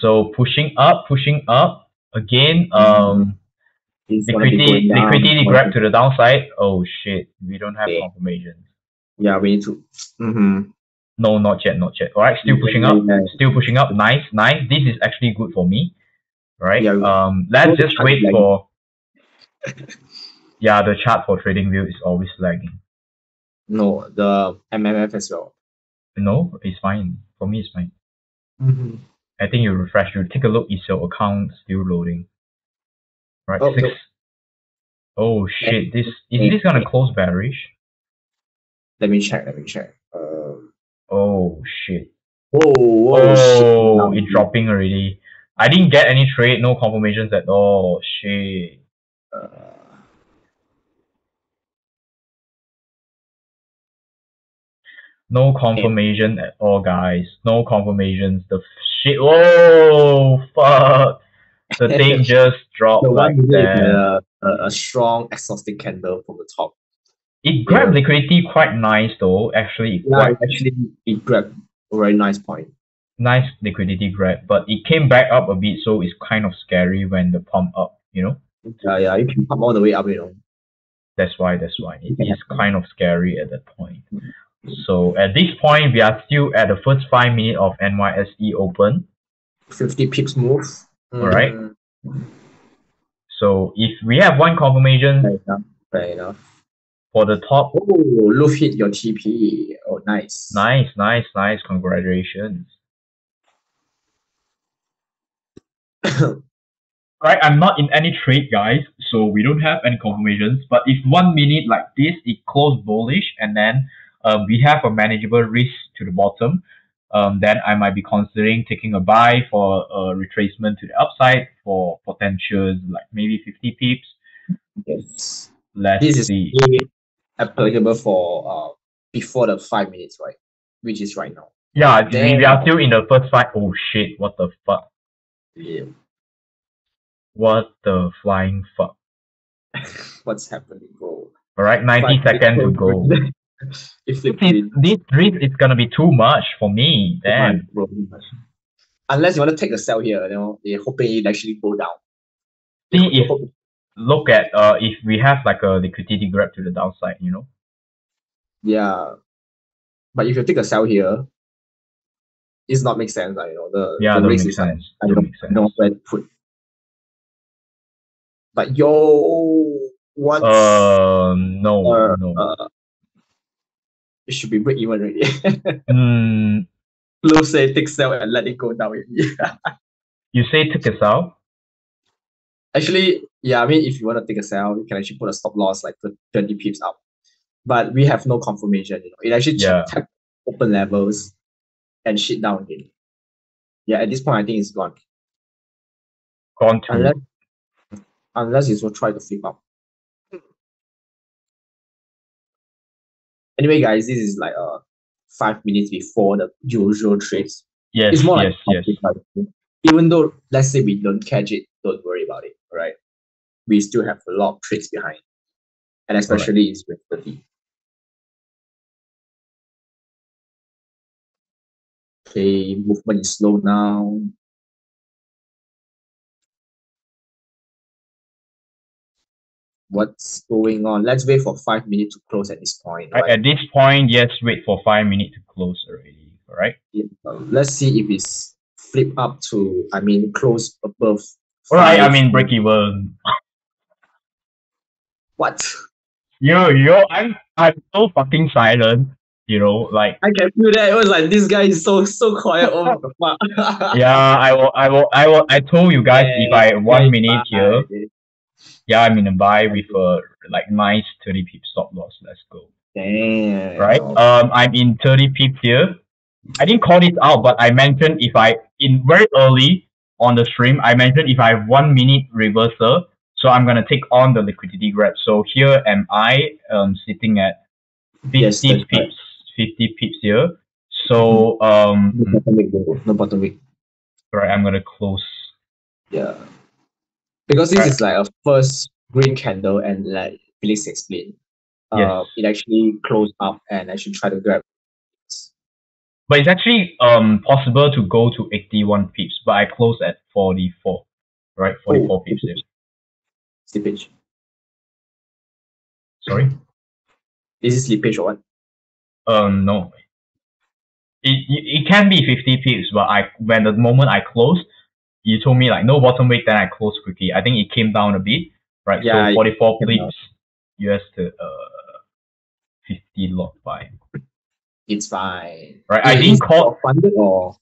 So pushing up, pushing up. Again, um, It's liquidity, down. liquidity grab to the downside. Oh shit, we don't have Okay. confirmations. Yeah, we need to. Mm-hmm. No, not yet, not yet. Alright, still pushing up, still pushing up. Nice, nice. This is actually good for me. Right? Yeah, Um, let's just wait lagging. for. Yeah, the chart for trading view is always lagging. No, the MMF as well. No, it's fine. For me, it's fine. Mm-hmm. I think you refresh. You take a look. Is your account still loading? Right, Oh, six. Oh shit! This is this gonna close bearish? Let me check. Let me check. Um. Oh shit! Whoa, whoa, Oh, shit. It's dropping already. I didn't get any trade, no confirmations at all. Shit. Uh, No confirmation at all, guys. No confirmations. The shit. Oh fuck! The thing just dropped the like uh, that. a, a, a strong exhausting candle from the top. It grabbed yeah. liquidity quite nice though. Actually, it Yeah, quite actually it grabbed a very nice point. nice liquidity grab, but it came back up a bit, so it's kind of scary when the pump up. You know. Yeah, yeah, you can pump all the way up, you know. That's why. That's why it is kind of scary at that point. So at this point, we are still at the first five minutes of NYSE open. 50 pips move. Alright. Mm, So if we have one confirmation Fair enough. Fair enough. for the top, Oh, Luff hit your TP. Oh, nice. nice, nice, nice. Congratulations. Right, I'm not in any trade, guys, so we don't have any confirmations. But if one minute like this, it closed bullish, and then um, we have a manageable risk to the bottom, um, then I might be considering taking a buy for a retracement to the upside for potentials like maybe 50 pips. yes. Let's This is see. applicable for uh before the five minutes, right? Which is right now. Yeah, we, we are still in the first five. Oh shit! What the fuck? Yeah. What the flying fuck? What's happening, bro? All right, 90 Five seconds to go. If This, they this risk is gonna be too much for me. Damn. Unless you want to take a sell here, you know, they're hoping it actually go down. See if look at uh if we have like a liquidity grab to the downside, you know. Yeah. But if you take a sell here, it's not make sense, like, you know, the, Yeah, the don't risk is like, sense. I Don't don't make sense. know where to put. But yo, what? Um, no, uh, no. uh, it should be break even already. Mm, Low say take sell and let it go down already. you say take a sell? actually, yeah, I mean, if you want to take a sell, you can actually put a stop loss like tw- 20 pips up. but we have no confirmation. You know, it actually Yeah. open levels and shit down again. Yeah, at this point, I think it's gone. Gone to Unless, unless you will try to flip up. Anyway, guys, this is like uh five minutes before the usual trades. yes, It's more yes, like yes. even though let's say we don't catch it, don't worry about it. All right, we still have a lot of trades behind, and especially it's with the D. Okay, movement is slow now. What's going on? Let's wait for five minutes to close at this point. Right? At this point, yes, wait for five minutes to close already. All right. Yeah, um, let's see if it's flip up to, I mean, close above. All right. I mean, break even. What? Yo, yo, I'm I'm so fucking silent. You know, like I can feel that. It was like this guy is so so quiet. Oh my fuck. yeah, I will, I will, I will. I told you guys if I one minute here, yeah, I'm in a buy with a like nice thirty pip stop loss. Let's go. Damn. Right. Um, I'm in thirty pip here. I didn't call this out, but I mentioned if I in very early on the stream, I mentioned if I have one minute reversal, so I'm gonna take on the liquidity grab. So here am I um sitting at fifty Yes, pips, right. fifty pips here. So um, No bottom bro. No bottom wick. right, I'm gonna close. Yeah. Because this Right. is like a first green candle, and like Felix explained, uh, Yes. it actually closed up and actually try to grab. But it's actually um possible to go to 81 pips, but I closed at 44, right? 44 Oh, pips. Slippage. Sorry. This is slippage or what? Um, no. It, it, it can be 50 pips, but I when the moment I closed, you told me like no bottom wick, then I closed quickly. I think it came down a bit, right? Yeah, so 44 came pips, US to uh 50 lot buy, It's fine. right? I didn't call. funded or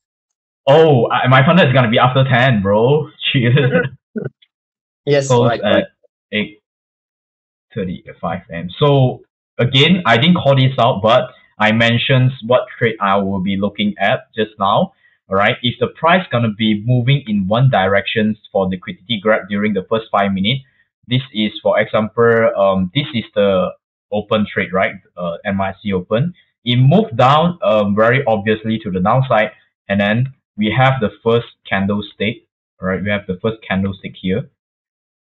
Oh, I, my thunder is gonna be after 10, bro. Cheers. yes, close correct, at correct. eight thirty at five am. So again, I didn't call this out, but I mentioned what trade I will be looking at just now. All right, if the price gonna be moving in one direction for liquidity grab during the first five minutes, this is for example, um, this is the open trade, right? Uh, MIC open. It moved down, um, very obviously to the downside, and then we have the first candlestick. Right, we have the first candlestick here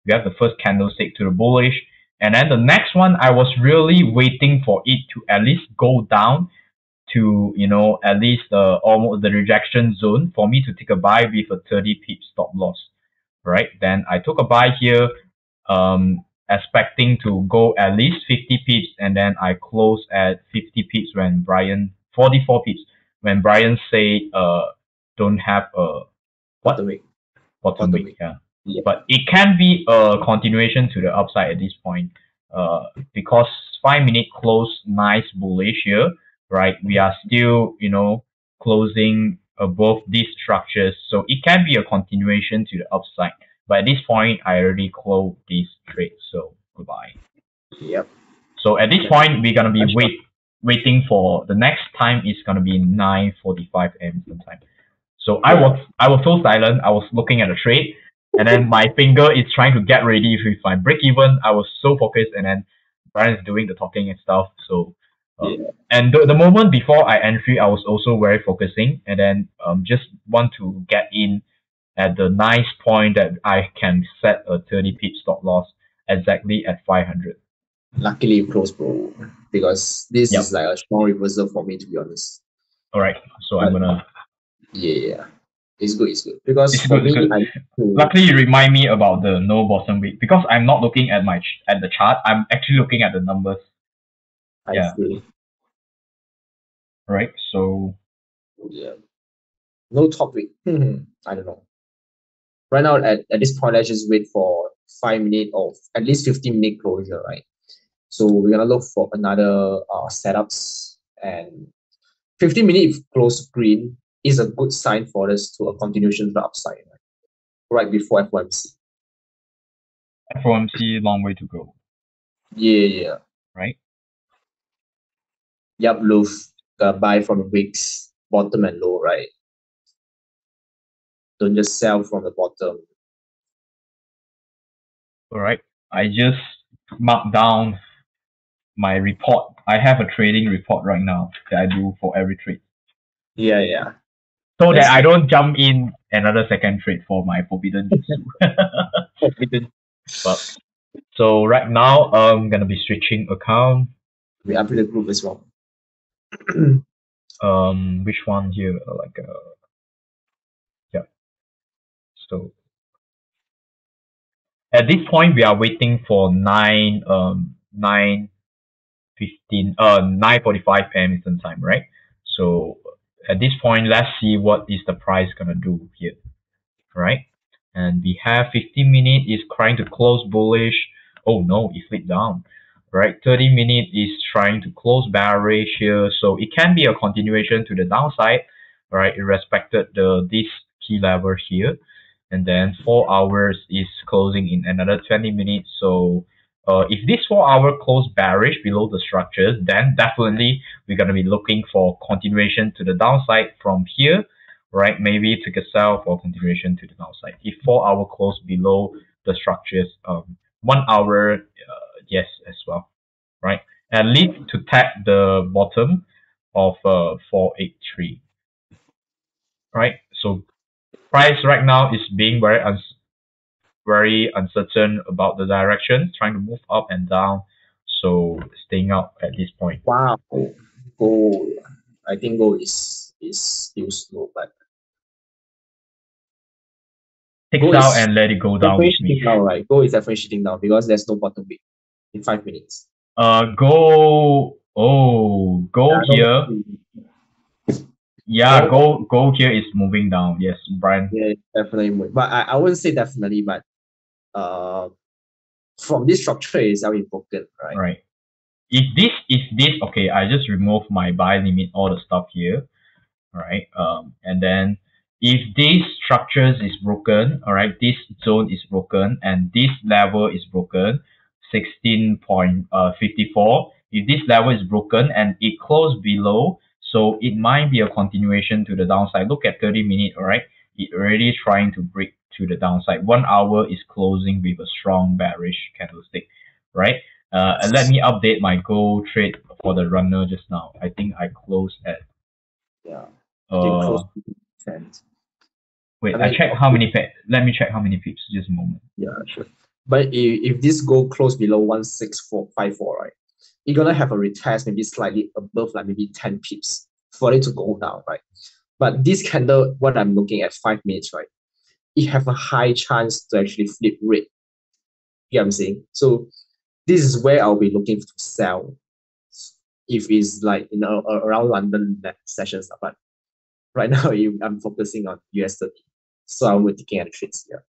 we have the first candlestick to the bullish and then the next one i was really waiting for it to at least go down to you know at least the almost the rejection zone for me to take a buy with a 30 pip stop loss right then i took a buy here um expecting to go at least 50 pips and then i close at 50 pips when brian 44 pips when brian say uh don't have a what Bottom wick. bottom wick wick. yeah Yeah. but it can be a continuation to the upside at this point uh, because five minute close nice bullish here right we are still you know closing above these structures so it can be a continuation to the upside but at this point i already closed this trade so goodbye Yep. so at this point we're gonna be wait waiting for the next time is gonna be 9:45 a.m. sometime. So I was I was so silent. I was looking at the trade, and then my finger is trying to get ready with my break even. I was so focused, and then Brian is doing the talking and stuff. So. Yeah. And the, the moment before I entry, I was also very focusing, and then um just want to get in at the nice point that I can set a 30 pip stop loss exactly at 500. Luckily, you closed, bro. Because this Yep. is like a strong reversal for me, to be honest. All right, so I'm gonna. Yeah, yeah. It's good, it's good. Because It's for good, me, good. Luckily, you remind me about the no bottom wick because I'm not looking at my ch- at the chart. I'm actually looking at the numbers. I yeah. feel, Right, so yeah. No topic. week. I don't know. Right now, at, at this point, let's just wait for five minute or at least 15 minute closure, right? So we're gonna look for another uh, setups and 15 minute close green is a good sign for us to a continuation to the upside, right? Right before FOMC. FOMC long way to go. Yeah, yeah. Right. Yup, Loof. Uh, buy from the wicks, bottom and low, right? Don't just sell from the bottom. All right. I just marked down my report. I have a trading report right now that I do for every trade. Yeah, yeah. So That's that I don't jump in another second trade for my forbidden. Forbidden. but so right now I'm gonna be switching account. We update the group as well. Um which one here? Uh, Like uh yeah. So at this point we are waiting for nine um nine fifteen uh nine forty five PM Eastern time, right? So at this point let's see what is the price gonna do here. Right? And we have 15 minutes is trying to close bullish. Oh no, it flipped down. Right? 30 minute is trying to close bearish here. So it can be a continuation to the downside, right? Irrespective the this key level here and then four hours is closing in another 20 minutes so uh, if this four hour close bearish below the structures then definitely we're going to be looking for continuation to the downside from here right maybe take a sell for continuation to the downside if four hour close below the structures um one hour uh, yes as well right and lead to tap the bottom of uh 483 right so price right now is being very uns- very uncertain about the direction, trying to move up and down. So staying out at this point. Wow. Gold. I think gold is is still slow, but Take Gold out and let it go down definitely with me. shitting down, right? Gold is definitely shitting down because there's no bottom wick in five minutes. Uh go oh go Yeah, here. Yeah, go go here is moving down. Yes, Brian. Yeah, definitely. But I, I wouldn't say definitely, but uh, from this structure is already broken, right? Right. If this is this okay, I just remove my buy limit, all the stuff here. right? Um and then if this structures is broken, alright, this zone is broken and this level is broken, sixteen point uh fifty four. If this level is broken and it closed below, so it might be a continuation to the downside. Look at 30 minute, alright? It already trying to break to the downside. One hour is closing with a strong bearish candlestick, right? Uh, and let me update my gold trade for the runner just now. I think I closed at Yeah. I uh close 10. wait, I I mean- check how many pips. Let me check how many pips. Just a moment. Yeah, sure. But if, if this go close below 16454, right, you're gonna have a retest maybe slightly above like maybe 10 pips for it to go down, right? But this candle, what I'm looking at five minutes, right? It have a high chance to actually flip red. You know what I'm saying? So this is where I'll be looking to sell if it's like you know around London sessions. But right now I'm focusing on US 30. So I'm taking at trades here.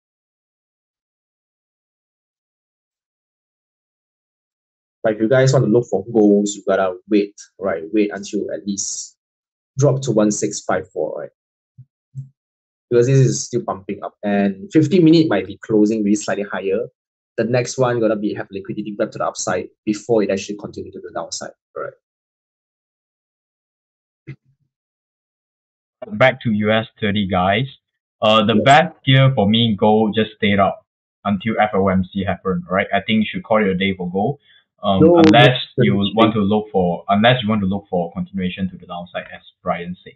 If you guys want to look for goals, you gotta wait, right? Wait until at least drop to 1654, right? Because this is still pumping up. And 50 minute might be closing really slightly higher. The next one gonna be have liquidity grab to the upside before it actually continue to the downside. Right. Back to US 30 guys. Uh, the Yeah. best gear for me, gold just stayed up until FOMC happened, right? I think you should call it a day for gold. Um, No, unless you want to look for, unless you want to look for continuation to the downside, as Brian said.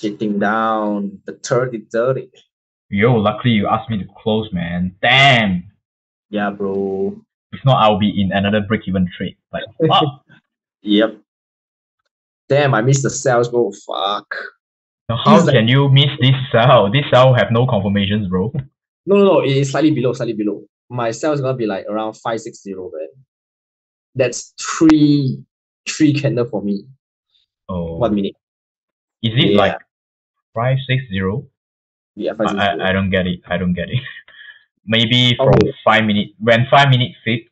Hitting down the 30 30. Yo, luckily you asked me to close, man. Damn. Yeah, bro. If not, I'll be in another break-even trade. Like, fuck. Yep. Damn, I missed the sales, bro. Fuck. Now, how This is like- can you miss this cell? This cell have no confirmations, bro. No, no, no. It is slightly below, slightly below. My sell is gonna be like around five six zero, man. That's three three candle for me. Oh, One minute. is it Yeah. like five six zero? Yeah, five I, six zero. I I don't get it. I don't get it. Maybe from Okay. five minute when five minute fit.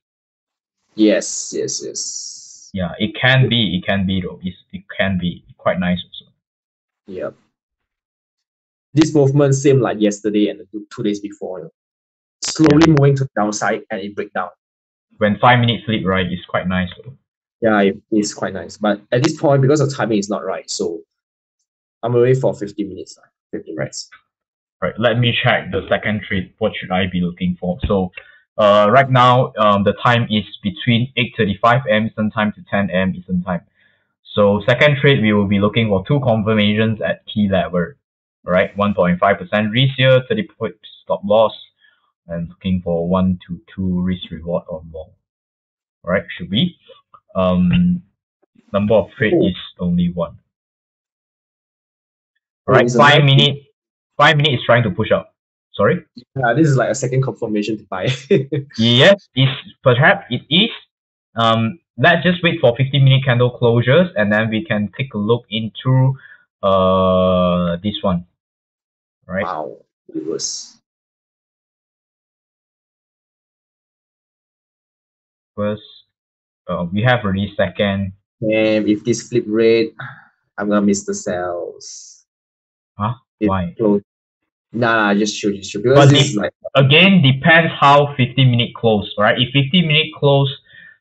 Yes, yes, yes. Yeah, it can be. It can be though. It's, it can be quite nice also. Yep. This movement same like yesterday and two, two days before. Slowly moving to the downside and it break down. When five minutes flip, right, it's quite nice. Yeah, it, it's quite nice. But at this point, because the timing is not right, so I'm away for 50 minutes. 50 minutes. Right, let me check the second trade. What should I be looking for? So, uh, right now, um, the time is between 8:35 a.m. Eastern Time to 10 a.m. Eastern Time. So, second trade, we will be looking for two confirmations at key level. Right, 1.5% risk here, 30 point stop loss, and looking for one to two risk reward or more. Right, should be. Um, number of trade is only one. Oh, Right, five minute, five minute is trying to push up. Sorry. Yeah, this is like a second confirmation to buy. Yes, is perhaps it is. Um, let's just wait for 15 minute candle closures and then we can take a look into uh this one. Right? wow, it was. First, uh, we have already second. And if this flip rate, I'm gonna miss the sales. Huh? It Why? close- Nah, nah, just shoot, just shoot. Because But this like Again, depends how 15 minute close, right? If 15 minute close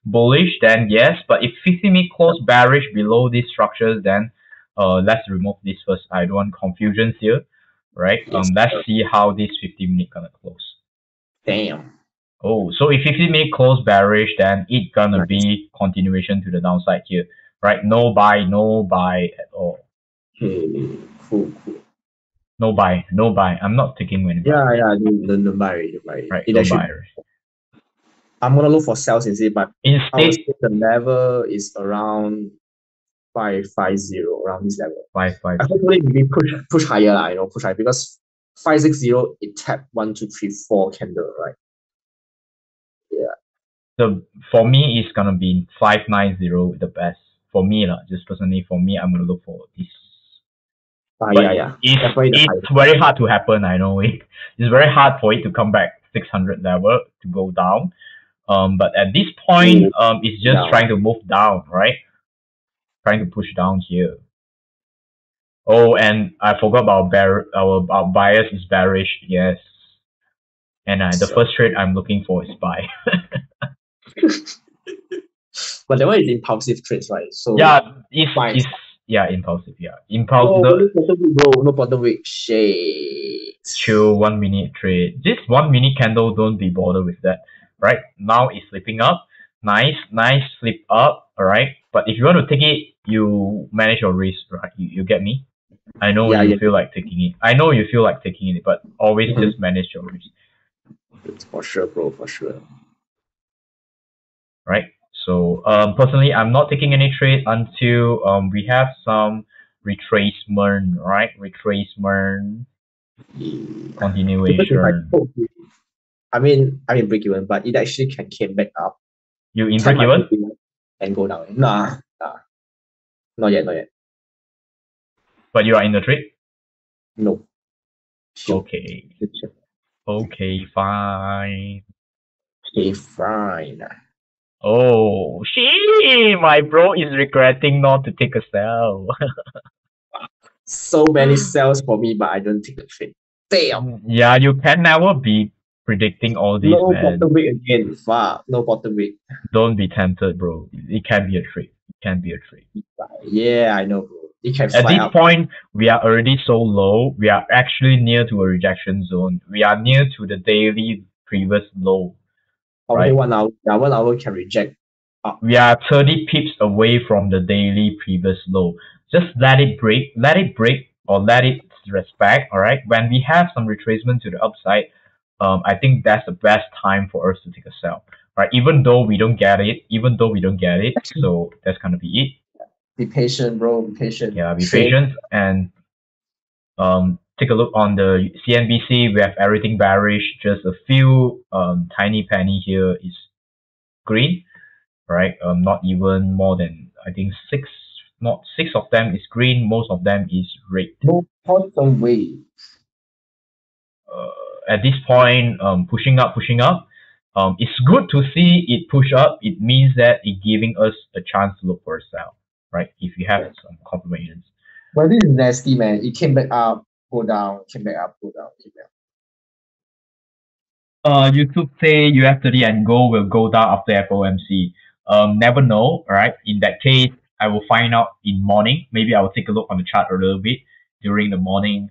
bullish, then yes. But if 15 minute close bearish below these structures, then uh, let's remove this first. I don't want confusions here, right? Um, let's see how this 15 minute gonna close. damn. Oh, so if 15 minute close bearish, then it gonna be continuation to the downside here, right? No buy, no buy at all. Okay, cool, cool. No buy, no buy. I'm not taking any Yeah, yeah, no, no, buy, no buy. right? It No actually, buy. I'm gonna look for sales instead, but Instead, the level is around five five zero around this level. five five. I hopefully maybe push push higher, you know, push higher because five six zero it tapped one two three four candle, right? The for me it's gonna be five nine zero the best for me lah. Just personally for me, I'm gonna look for this. But yeah, yeah. It's it's very hard to happen. I know it. It's very hard for it to come back six hundred level to go down. Um, but at this point, um, it's just Down. trying to move down, right? Trying to push down here. Oh, and I forgot about bear. Our, our bias is bearish. Yes. And uh, the So- first trade I'm looking for is buy. But that one is impulsive trades, right? So yeah, it's, Fine. it's yeah impulsive. Yeah, Oh, impulsive. no bottom wick, bro. No bottom wick. Shit. chill one minute trade. This one minute candle, don't be bothered with that. Right now it's slipping up. Nice, nice slip up. All right. But if you want to take it, you manage your risk. Right. You, you get me? I know Yeah, you yeah. feel like taking it. I know you feel like taking it, but always Mhm. just manage your risk. It's For sure, bro. For sure. Right. So um, personally, I'm not taking any trade until um we have some retracement. Right. Retracement Yeah. Because if I continuation. I mean, I mean break even, but it actually can came back up. You in break even? and go down. Nah, nah, not yet, not yet. But you are in the trade. No. Okay. Okay, fine. Okay, fine. Oh, shit! My bro is regretting not to take a sell. So many sales for me, but I don't take the trade. Damn. Mm, yeah, you can never be predicting all these, No man. bottom wick again. Fuck. No bottom wick. Don't be tempted, bro. It can be a trade. It can be a trade. Yeah, I know, bro. It can At this up. point, we are already so low. We are actually near to a rejection zone. We are near to the daily previous low. Right. one hour. Yeah, one hour can reject. we are 30 pips away from the daily previous low. Just let it break, let it break or let it respect, all right? When we have some retracement to the upside, um, I think that's the best time for us to take a sell, right? Even though we don't get it, even though we don't get it, so that's gonna be it. Be patient, bro. Be patient. Yeah, be patient and um, take a look on the CNBC. We have everything bearish. Just a few um, tiny penny here is green, right? Um, not even more than I think six. Not six of them is green. Most of them is red. No bottom way. Uh, at this point, um, pushing up, pushing up. Um, it's good to see it push up. It means that it giving us a chance to look for a sell, right? If you have some confirmations. Well, this is nasty, man. It came back up, go down, came back up, go down, came back. up. uh, YouTube say US30 and gold will go down after FOMC. um, never know, right? In that case, I will find out in morning. Maybe I will take a look on the chart a little bit during the morning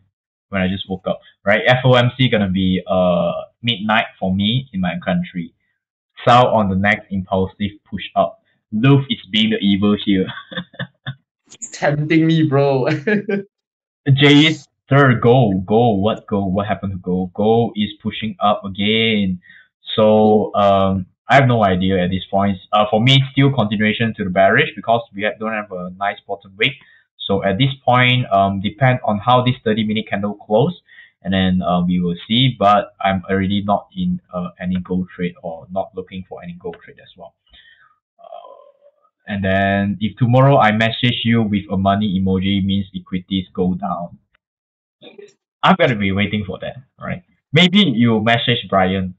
when I just woke up, right? FOMC gonna be uh midnight for me in my country. Sell on the next impulsive push up. Love is being the evil here. It's tempting me, bro. J is third goal. Goal. What goal? What happened to goal? Goal is pushing up again. So um, I have no idea at this point. Uh, for me, still continuation to the bearish because we don't have a nice bottom wick. So at this point, um, depend on how this 30 minute candle close, and then uh, we will see. But I'm already not in uh, any gold trade or not looking for any gold trade as well. And then if tomorrow I message you with a money emoji means equities go down. I'm gonna be waiting for that, right? Maybe you message Brian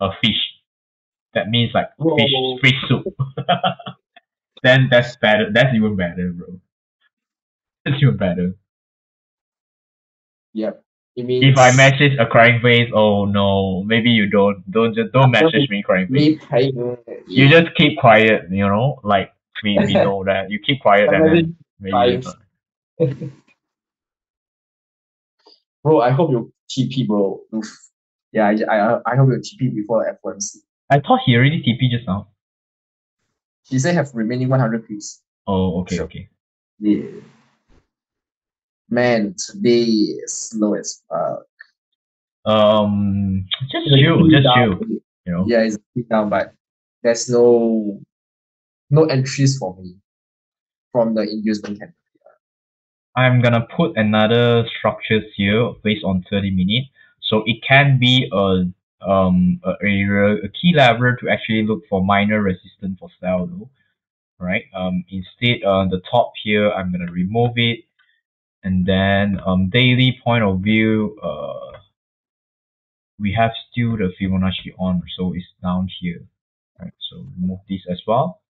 a fish. That means like fish Whoa. fish soup. then that's better. That's even better, bro. That's even better. Yep. Means If I message a crying face, oh no, maybe you don't. Don't just don't message me crying face. paying You just keep quiet, you know. Like we, we know that you keep quiet and then maybe Five. it's not. Bro. I hope you TP, bro. Oof. Yeah, I, I I hope you TP before FOMC. I thought he already TP just now. She said have remaining 100 piece. Oh, okay, Sure. okay. Yeah. Man, today is slow as fuck. Um, just It's cool just down. chill. You know. Yeah, it's down, but there's no no entries for me from the inducement candle. I'm gonna put another structures here based on 30 minutes. So it can be a um a area a key level to actually look for minor resistance for sell though. Right? Um instead on the top here I'm gonna remove it and then um daily point of view uh we have still the Fibonacci on so it's down here. Right, so remove this as well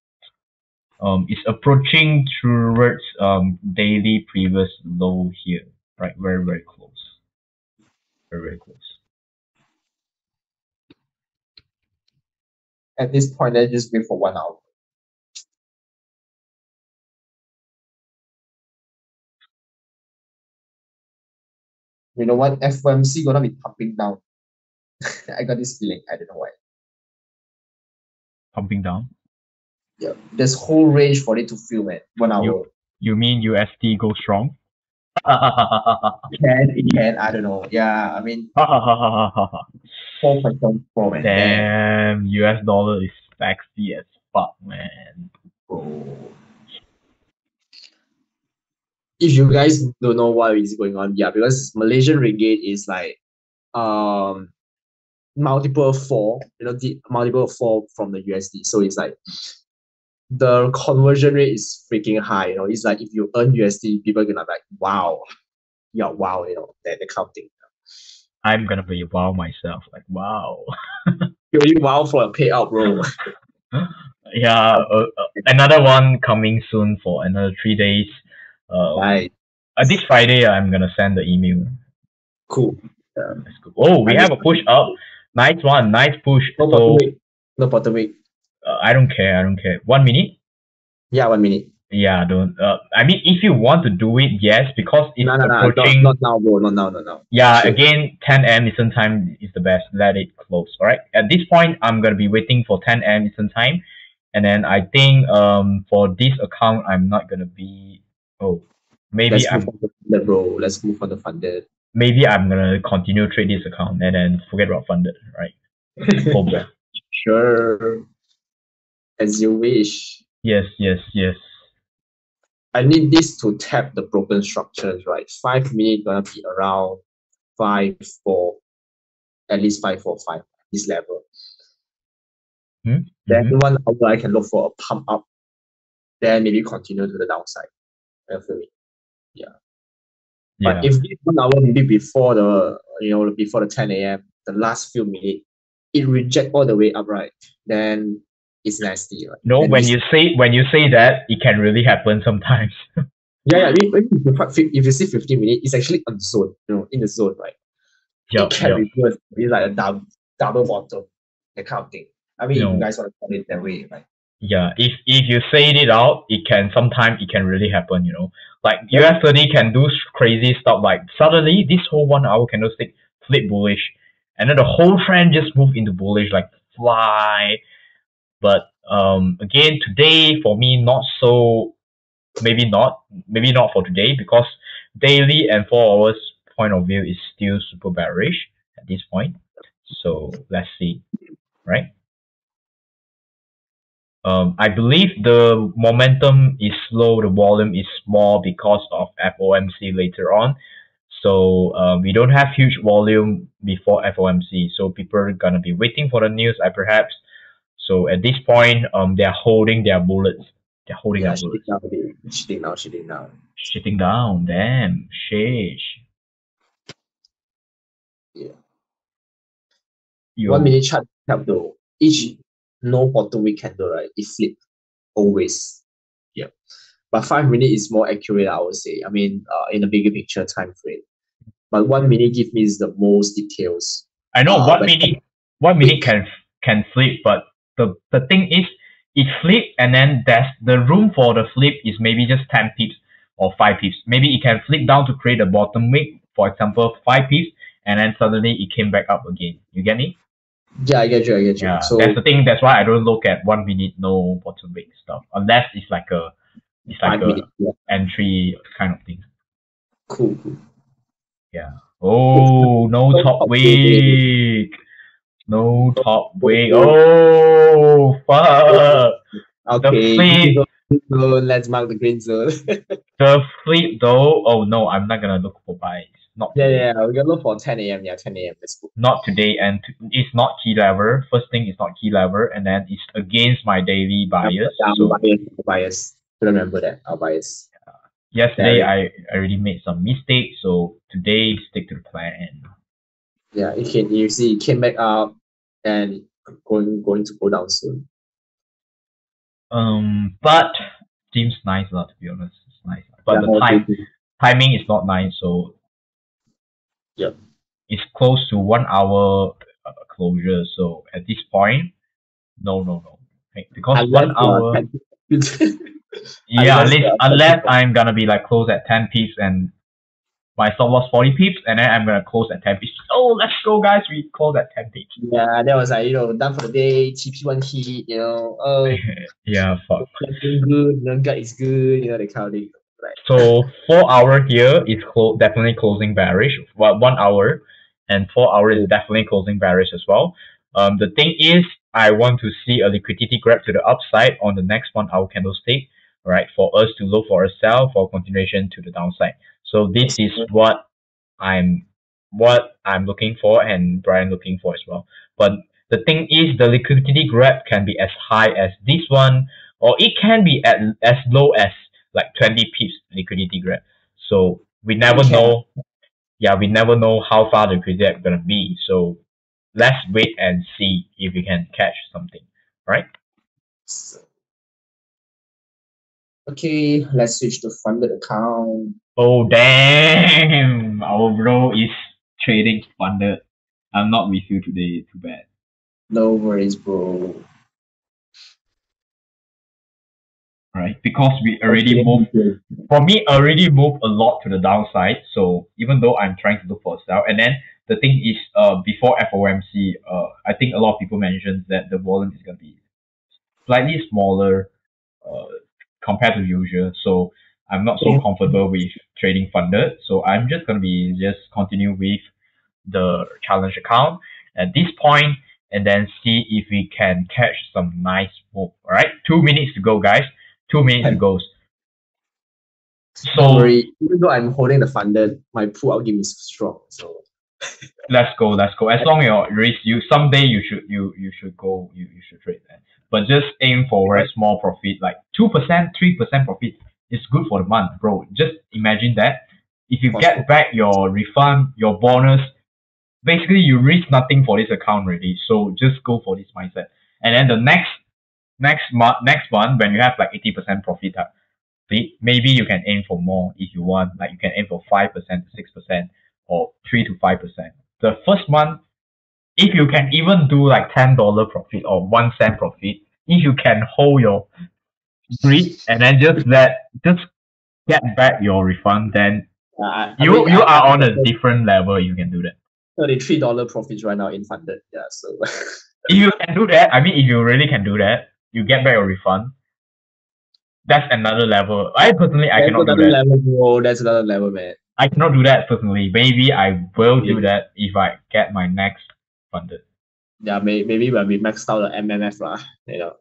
um, is approaching towards um, daily previous low here, right? Very, very close. Very, very close. At this point, let's just wait for one hour. You know what? FOMC gonna be pumping down. I got this feeling. I don't know why. Pumping down. Yeah, there's whole range for it to fill, man. One hour. You- You mean USD go strong? It can, it can. I don't know. Yeah, I mean, four percent four, man. Damn, US dollar is sexy as fuck, man. Bro. If you guys don't know what is going on, yeah, because Malaysian ringgit is like um multiple four, you know, the multiple four from the USD. So it's like the conversion rate is freaking high. You know, it's like if you earn USD, people are gonna be like, wow, yeah, wow, you know, that, that kind of thing. I'm gonna be wow myself. Like wow. You really wow for a payout, bro. yeah, uh, uh, another one coming soon for another three days. Uh, Right. uh, this Friday I'm gonna send the email. Cool. That's good. Oh, we I have a push up. Nice one, nice push. No So bottom wick. No bottom wick. Uh, I don't care. I don't care. One minute. Yeah, one minute. Yeah, don't. Uh, I mean, if you want to do it, yes, because it's No, no, no, not, approaching. not now, bro. Not now, not now. yeah, Sure. again, 10 a.m. Eastern time is the best. Let it close. All right. At this point, I'm gonna be waiting for 10 a.m. Eastern time, and then I think um for this account, I'm not gonna be. Oh, maybe Let's I'm move on to funded, bro. Let's move on to funded. maybe I'm gonna continue to trade this account and then forget about funded. Right. Sure. As you wish. Yes. Yes. Yes. I need this to tap the broken structures, right? Five minute gonna be around five four, at least five four five this level. Mhm. Then one hour I can look for a pump up. Then maybe continue to the downside. Feel it. Yeah. But if one hour maybe before the you know before the 10 a.m. the last few minutes, it reject all the way up, right? Then it's nasty, right? no, when you say when you say that, it can really happen sometimes. yeah yeah if, if, you, if you see 15 minutes, it's actually on zone, you know, in the zone, right? Yup, it can yup. reverse. It's like a double double bottom, that kind of thing. I mean, No. you guys want to call it that way, right? yeah, if if you say it out, it can sometimes it can really happen, you know. Like US30 can do crazy stuff like suddenly this whole one hour candlestick flip bullish and then the whole trend just move into bullish like fly. But um again today for me not so maybe not maybe not for today because daily and four hours point of view is still super bearish at this point. So let's see, right? Um, I believe the momentum is slow, the volume is small because of FOMC later on. So um, we don't have huge volume before FOMC. So people are gonna be waiting for the news, I perhaps. So at this point, um, they are holding their bullets. They're holding Yeah, their bullets. down, shitting down, shitting down. Shitting down, damn, sheesh. Yeah. You, One minute chart help though. Each no bottom wick candle, right? It flip always. Yeah. But five minute is more accurate, I would say. I mean, uh, in a bigger picture time frame. But one minute give me the most details. I know uh, one minute, one minute can can flip, but the the thing is, it flip and then there's the room for the flip is maybe just ten pips or five pips. Maybe it can flip down to create a bottom wick, for example, five pips, and then suddenly it came back up again. You get me? Yeah, I get you, I get you. Yeah, so that's the thing. That's why I don't look at one minute no bottom wick stuff unless it's like a it's like a. Yeah. entry kind of thing. Cool, cool. Oh, no No top top wick. No top oh, wick. Oh. oh, fuck. Okay, green zone, let's mark the green zone. The flip though. Oh no, I'm not gonna look for buys. Not yeah, today. yeah, we're gonna look for 10 a.m. Yeah, 10 a.m. Let's go. Not today, and t- it's not key level. First thing it's not key level. and then it's against my daily bias. Yeah, So bias, bias. Remember that, our bias. yesterday Yeah. I already made some mistakes. So today stick to the plan. Yeah, it can you see it came back up and going going to go down soon. Um, but seems nice lah. To be honest, it's nice. But Yeah, the time timing is not nice, so yeah, it's close to one hour uh, closure. So at this point, no, no, no, Okay, because Unless one hour, yeah, unless unless I'm gonna be like close at ten pips and my stop loss forty pips, and then I'm gonna close at ten pips. Oh, let's go, guys! We close at ten pips. Yeah, that was like, you know, done for the day, TP one hit, you know, oh, yeah, fuck. good, you know, gut is good, you know, the kind of thing. Right. So four hour here is clo- definitely closing bearish. Well, one hour and four hour is definitely closing bearish as well. Um, the thing is, I want to see a liquidity grab to the upside on the next one hour candlestick, right? For us to look for a sell for continuation to the downside. So this is what I'm what I'm looking for and Brian looking for as well. But the thing is, the liquidity grab can be as high as this one, or it can be at as low as like 20 pips liquidity grab. So we never Okay. know. Yeah, we never know how far the liquidity grab gonna be. So let's wait and see if we can catch something, right? Okay, let's switch to funded account. Oh damn! Our bro is trading funded. I'm not with you today. Too bad. No worries, bro. Right? Because we already Okay. moved for me already moved a lot to the downside. So even though I'm trying to look for a sell, and then the thing is, uh, before FOMC, uh, I think a lot of people mentioned that the volume is gonna be slightly smaller, uh, compared to usual. So I'm not so comfortable with trading funded. So I'm just gonna be just continue with the challenge account at this point, and then see if we can catch some nice move. All right, two minutes to go, guys. Two minutes to go. So worry, even though I'm holding the funded, my pull out game is strong. So let's go, let's go. As long as your risk, you someday you should you you should go you, you should trade that. But just aim for very small profit, like two percent, three percent profit. It's good for the month, bro. Just imagine that. If you get back your refund, your bonus, basically you risk nothing for this account already. So just go for this mindset. And then the next next month next month when you have like eighty percent profit, uh, see, maybe you can aim for more if you want. Like you can aim for five percent, to six percent, or three to five percent. The first month, if you can even do like ten dollar profit or one cent profit, if you can hold your breathe and then just let just get back your refund, then Uh, I you mean, you I- are on a different level. You can do that. thirty-three dollar profits right now in funded. Yeah, so If you can do that, I mean, if you really can do that, you get back your refund. That's another level. I personally, I that's cannot do another that. level, bro. That's another level, man. I cannot do that personally. Maybe I will do that if I get my next funded. Yeah, may, maybe when we maxed out the MMF lah, you know.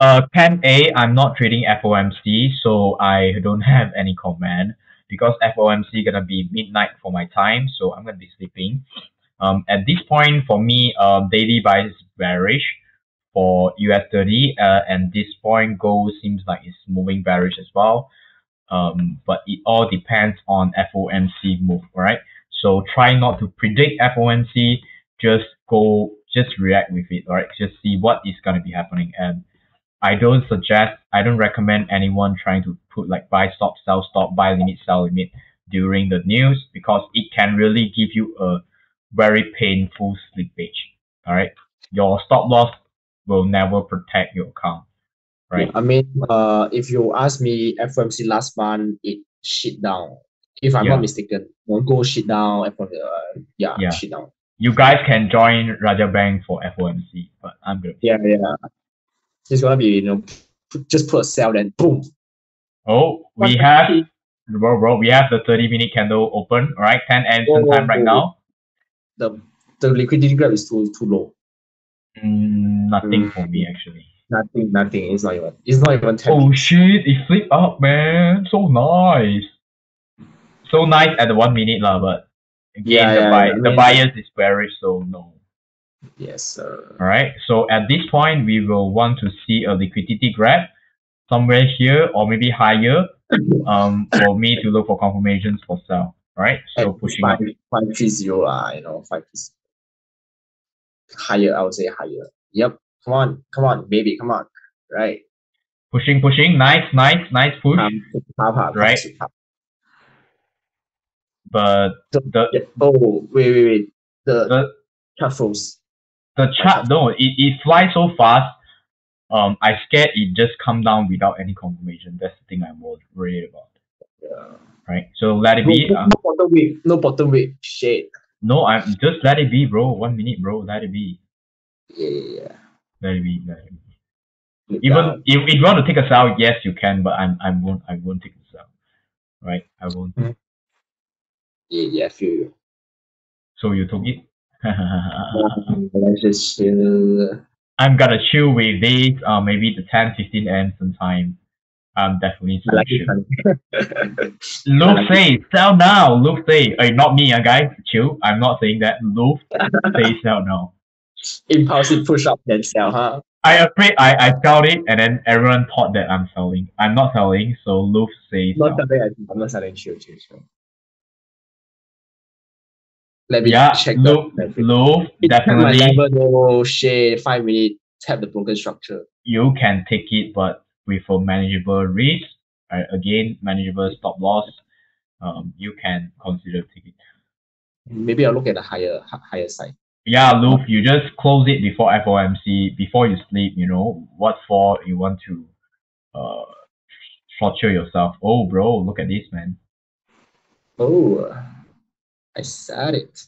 Uh, Pen A, I'm not trading FOMC, so I don't have any comment because FOMC gonna be midnight for my time, so I'm gonna be sleeping. Um, at this point, for me, um, daily buy is bearish for US 30, uh, and this point gold seems like it's moving bearish as well. Um, but it all depends on FOMC move, right? So try not to predict FOMC, just go, just react with it, right? Just see what is gonna be happening and I don't suggest, I don't recommend anyone trying to put like buy stop, sell stop, buy limit, sell limit during the news because it can really give you a very painful slippage. All right. Your stop loss will never protect your account. Right. Yeah, I mean, uh, if you ask me, FOMC last month it shit down. If I'm Yeah. not mistaken, won't go shit down. FOMC, uh, yeah, Yeah. shit down. You guys can join Raja Bank for FOMC, but I'm gonna. Yeah, yeah. It's gonna be you know, just put a sell then boom. Oh, we have, bro, bro, we have the 30 minute candle open, all right? 10 and Eastern time right now. the the liquidity grab is too too low. Mm, nothing Mm. for me actually. Nothing, nothing. It's not even. It's not even ten. Oh shit, it flipped up, man. So nice. So nice at the one minute lah, but again, Yeah, the, yeah, buy, yeah, I the bias is bearish, so no. Yes, sir. Alright, so at this point, we will want to see a liquidity grab somewhere here or maybe higher um, for me to look for confirmations for sell. Alright, so At pushing up. five five three zero lah. You know five three. Higher, I would say higher. Yep. Come on, come on, baby, come on. Right. Pushing, pushing. Nice, nice, nice push. Um, half, half, Right. half. but So- the, Oh, wait, wait, wait. The the chart froze. The chart no it, it flies so fast um i scared it just come down without any confirmation that's the thing i'm worried about Yeah. right so let it be no, uh, no bottom wick. No bottom wick. Shit. no i'm just let it be bro one minute bro let it be Yeah, yeah, yeah. let it be let it be Flip even down. if, if you want to take a sell yes you can but i'm i won't i won't take a sell right i won't Yeah, yeah, I feel you. so you took it Um, Let's just chill. i'm gonna chill with this uh maybe the 10 15 a.m sometime i'm definitely like. Luke like say sell now. Luke say, hey, not me, uh, guys. Chill. I'm not saying that. Luke say sell now. Impulsive push up then sell, huh? I afraid I I felt it, and then everyone thought that I'm selling. I'm not selling, so Luke say Not sell. selling. I'm not selling. Chill, chill, chill. Let me Yeah, check Luke, the Luke, It tapped my definitely level shit. Five minutes tap the broken structure. you can take it, but with a manageable risk. Right? Again, manageable stop loss. Um, you can consider taking. Maybe I'll look at the higher higher side. Yeah, Luke, you just close it before FOMC, before you sleep, you know, what for you want to uh structure yourself. Oh bro, look at this man. Oh, I said it.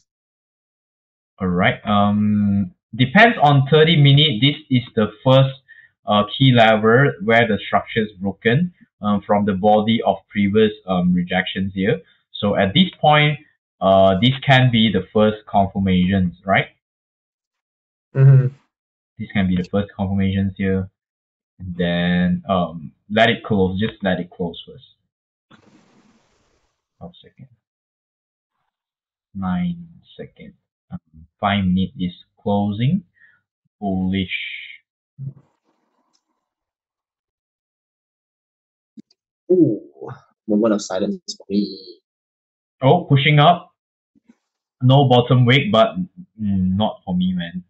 Alright. Um depends on 30 minute. This is the first uh key level where the structure is broken um, from the body of previous um rejections here. So at this point, uh this can be the first confirmations, right? Mm-hmm. this can be the first confirmations here. And then um, let it close. Just let it close first. One second. Nine second. Um, five minute is closing. Bullish. Ooh, moment of silence for me. Oh, pushing up. No bottom wick, but mm, not for me, man.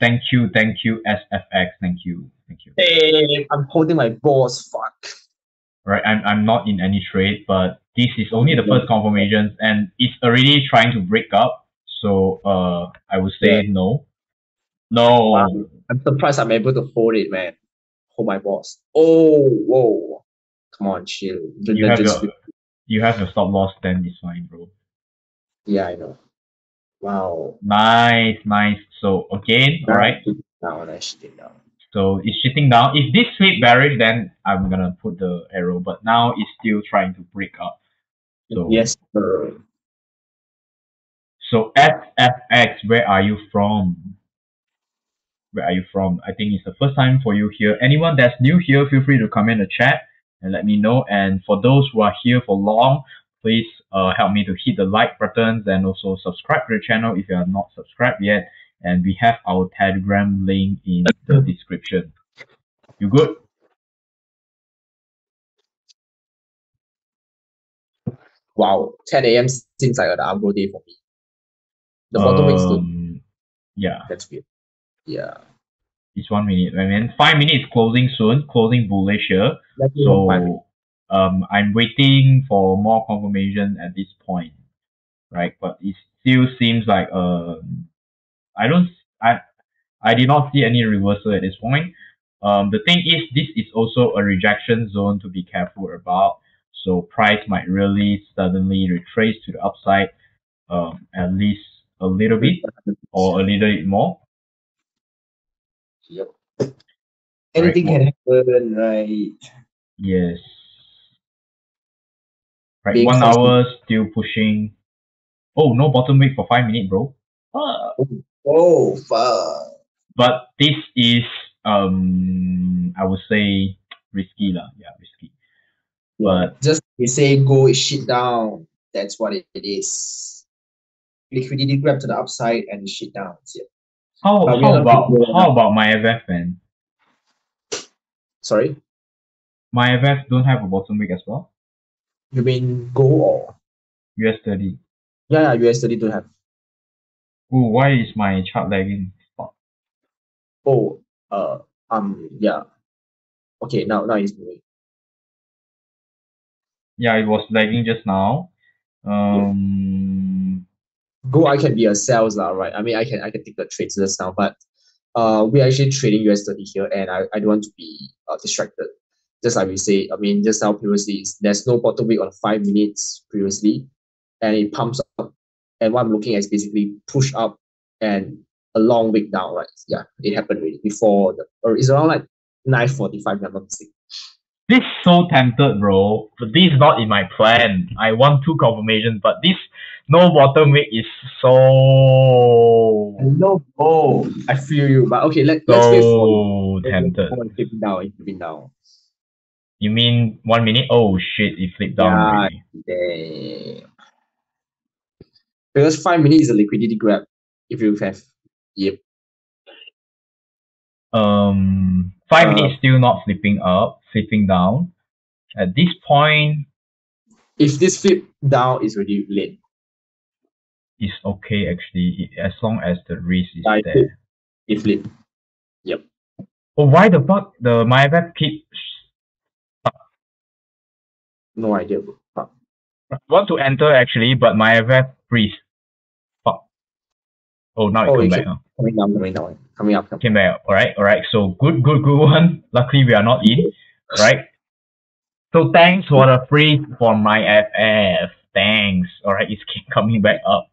Thank you, thank you, SFX. Thank you, thank you. Hey, I'm holding my balls. Fuck. right? I'm, I'm not in any trade, but this is only the first confirmation and it's already trying to break up. So uh, I would say Yeah. no. No. Wow. I'm surprised I'm able to hold it, man. Hold my boss. Oh, whoa. Come on, chill. You have your you have your stop loss, then it's fine, bro. Yeah, I know. Wow. Nice, nice. So again, alright. Now I shoot it down. So it's shitting down. If this flip bearish, then I'm gonna put the arrow. But now it's still trying to break up. So Yes, sir. So FFX, where are you from? Where are you from? I think it's the first time for you here. Anyone that's new here, feel free to comment in the chat and let me know. And for those who are here for long, please uh, help me to hit the like buttons and also subscribe to the channel if you are not subscribed yet. And we have our Telegram link in the description. You good? Wow. 10 a.m. seems like an algo day for me. The bottom good. Um, Yeah, That's weird. Yeah. it's one minute. I mean, five minutes closing soon, closing bullish here. So um, I'm waiting for more confirmation at this point, right? But it still seems like um, I don't I I did not see any reversal at this point. Um, the thing is, this is also a rejection zone to be careful about. So price might really suddenly retrace to the upside, um, at least a little bit or a little bit more. Yep. Anything Right, can happen, right? Yes. Right, Being one constant. hour still pushing. Oh, no bottom wick for five minutes, bro. Ah. Oh, fuck. But this is um I would say risky lah. Yeah, risky. But Just we say go shit down. That's what it is. Liquidity grab to the upside and shit down. It. how how about how about my FF man? Sorry? My FF don't have a bottom wick as well. You mean go or? US thirty. Yeah, yeah, US 30 don't have. Oh, why is my chart lagging? Oh, uh, um, yeah. Okay, now now it's moving. Yeah, it was lagging just now. Um Go, I can be a sales lah, right? I mean, I can I can take the trades just now, but uh, we're actually trading US 30 here, and I, I don't want to be uh, distracted. Just like we say, I mean, just now previously, there's no bottom wick on five minutes previously, and it pumps up. And what I'm looking at is basically push up and a long wick down, right? Yeah, it happened already before the, or it's around like 9:45. if I'm not mistaken. This so tempted, bro. But this is not in my plan. I want two confirmations, but this no bottom wick is so No, oh, I feel you, but okay, let let's wait for. so tempted. It's down, it's flipping down. You mean one minute? Oh shit! It flipped down. Yeah. already. Damn. Because five minutes is a liquidity grab. If you have, yep. Um, five Uh, minutes still not flipping up, flipping down. At this point, If this flip down is already late. it's okay actually, as long as the risk is I there. It flip. Oh, why the fuck the my web keep No idea. Fuck. want to enter actually, but my web freeze. Fuck. Oh, now it Oh, you back. huh? Coming down, coming down, coming up. Coming. Came back. All right, all right. So good, good, good one. Luckily we are not in, right? So thanks for the free for my FF. Thanks. All right, it's keep coming back up.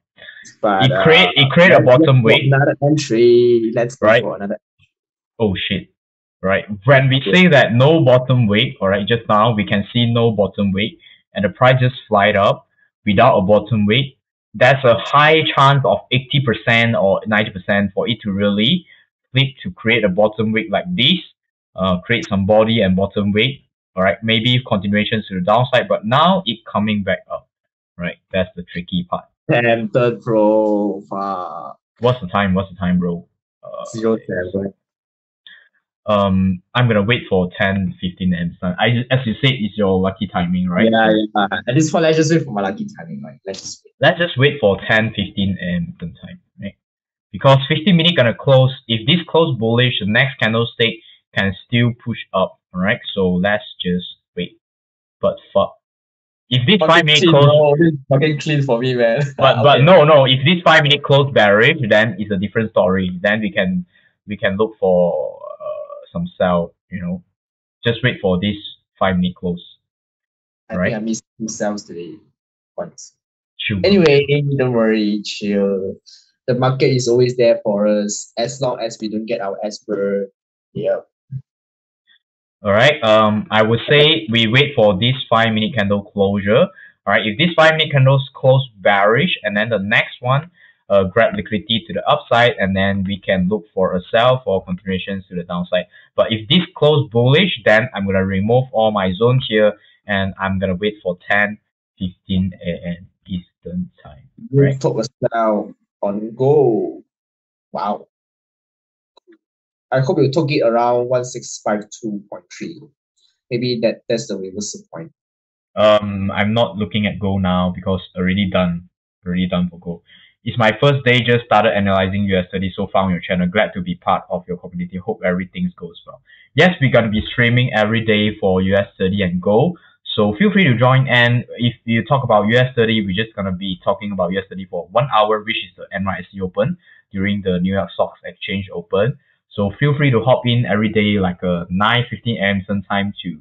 But, It create it create a uh, bottom go for weight. Another entry. Let's go Right. for another. Oh shit. Right. When we say that no bottom weight, all right, just now we can see no bottom weight and the price just flied up without a bottom weight. That's a high chance of 80% or 90% for it to really flip to create a bottom weight like this, uh, create some body and bottom weight. All right, maybe continuations to the downside, but now it coming back up. Right, that's the tricky part. Tempted, bro. Fuck. What's the time? What's the time, bro? Uh, Zero seven. um I'm gonna wait for 10, 15 and sun. I as you said, it's your lucky timing, right? Yeah, yeah. At this point, let's just wait for my lucky timing, right? Let's just wait. Let's just wait for 10, 15 and time, right? Because 15 minute gonna close. If this close bullish, the next candlestick can still push up, right? So let's just wait. But fuck. If this five minute close is fucking clean for me, man. but but no no if this five minute close bearish then it's a different story. Then we can we can look for uh, some sell. You know, just wait for this five minute close. I Right. think I missed two sales today once. Chill. Anyway, don't worry, chill. The market is always there for us as long as we don't get our ass burned. Yeah. All right. Um, I would say we wait for this five minute candle closure. All right. If this five minute candles close bearish, and then the next one, uh, grab liquidity to the upside, and then we can look for a sell for continuations to the downside. But if this close bullish, then I'm gonna remove all my zone here, and I'm gonna wait for 10, 15 a.m. Eastern time. Right. Took us down on go. Wow. I hope you took it around 1652.3. Maybe that that's the reversal point. Um, I'm not looking at gold now because already done, already done for gold. It's my first day. Just started analyzing US thirty so far on your channel. Glad to be part of your community. Hope everything goes well. Yes, we're gonna be streaming every day for US thirty and gold. So feel free to join. And if you talk about US thirty, we're just gonna be talking about US thirty for one hour, which is the NYSE Open during the New York Stock Exchange Open. So feel free to hop in every day, like uh, 9:15 a.m. Eastern time to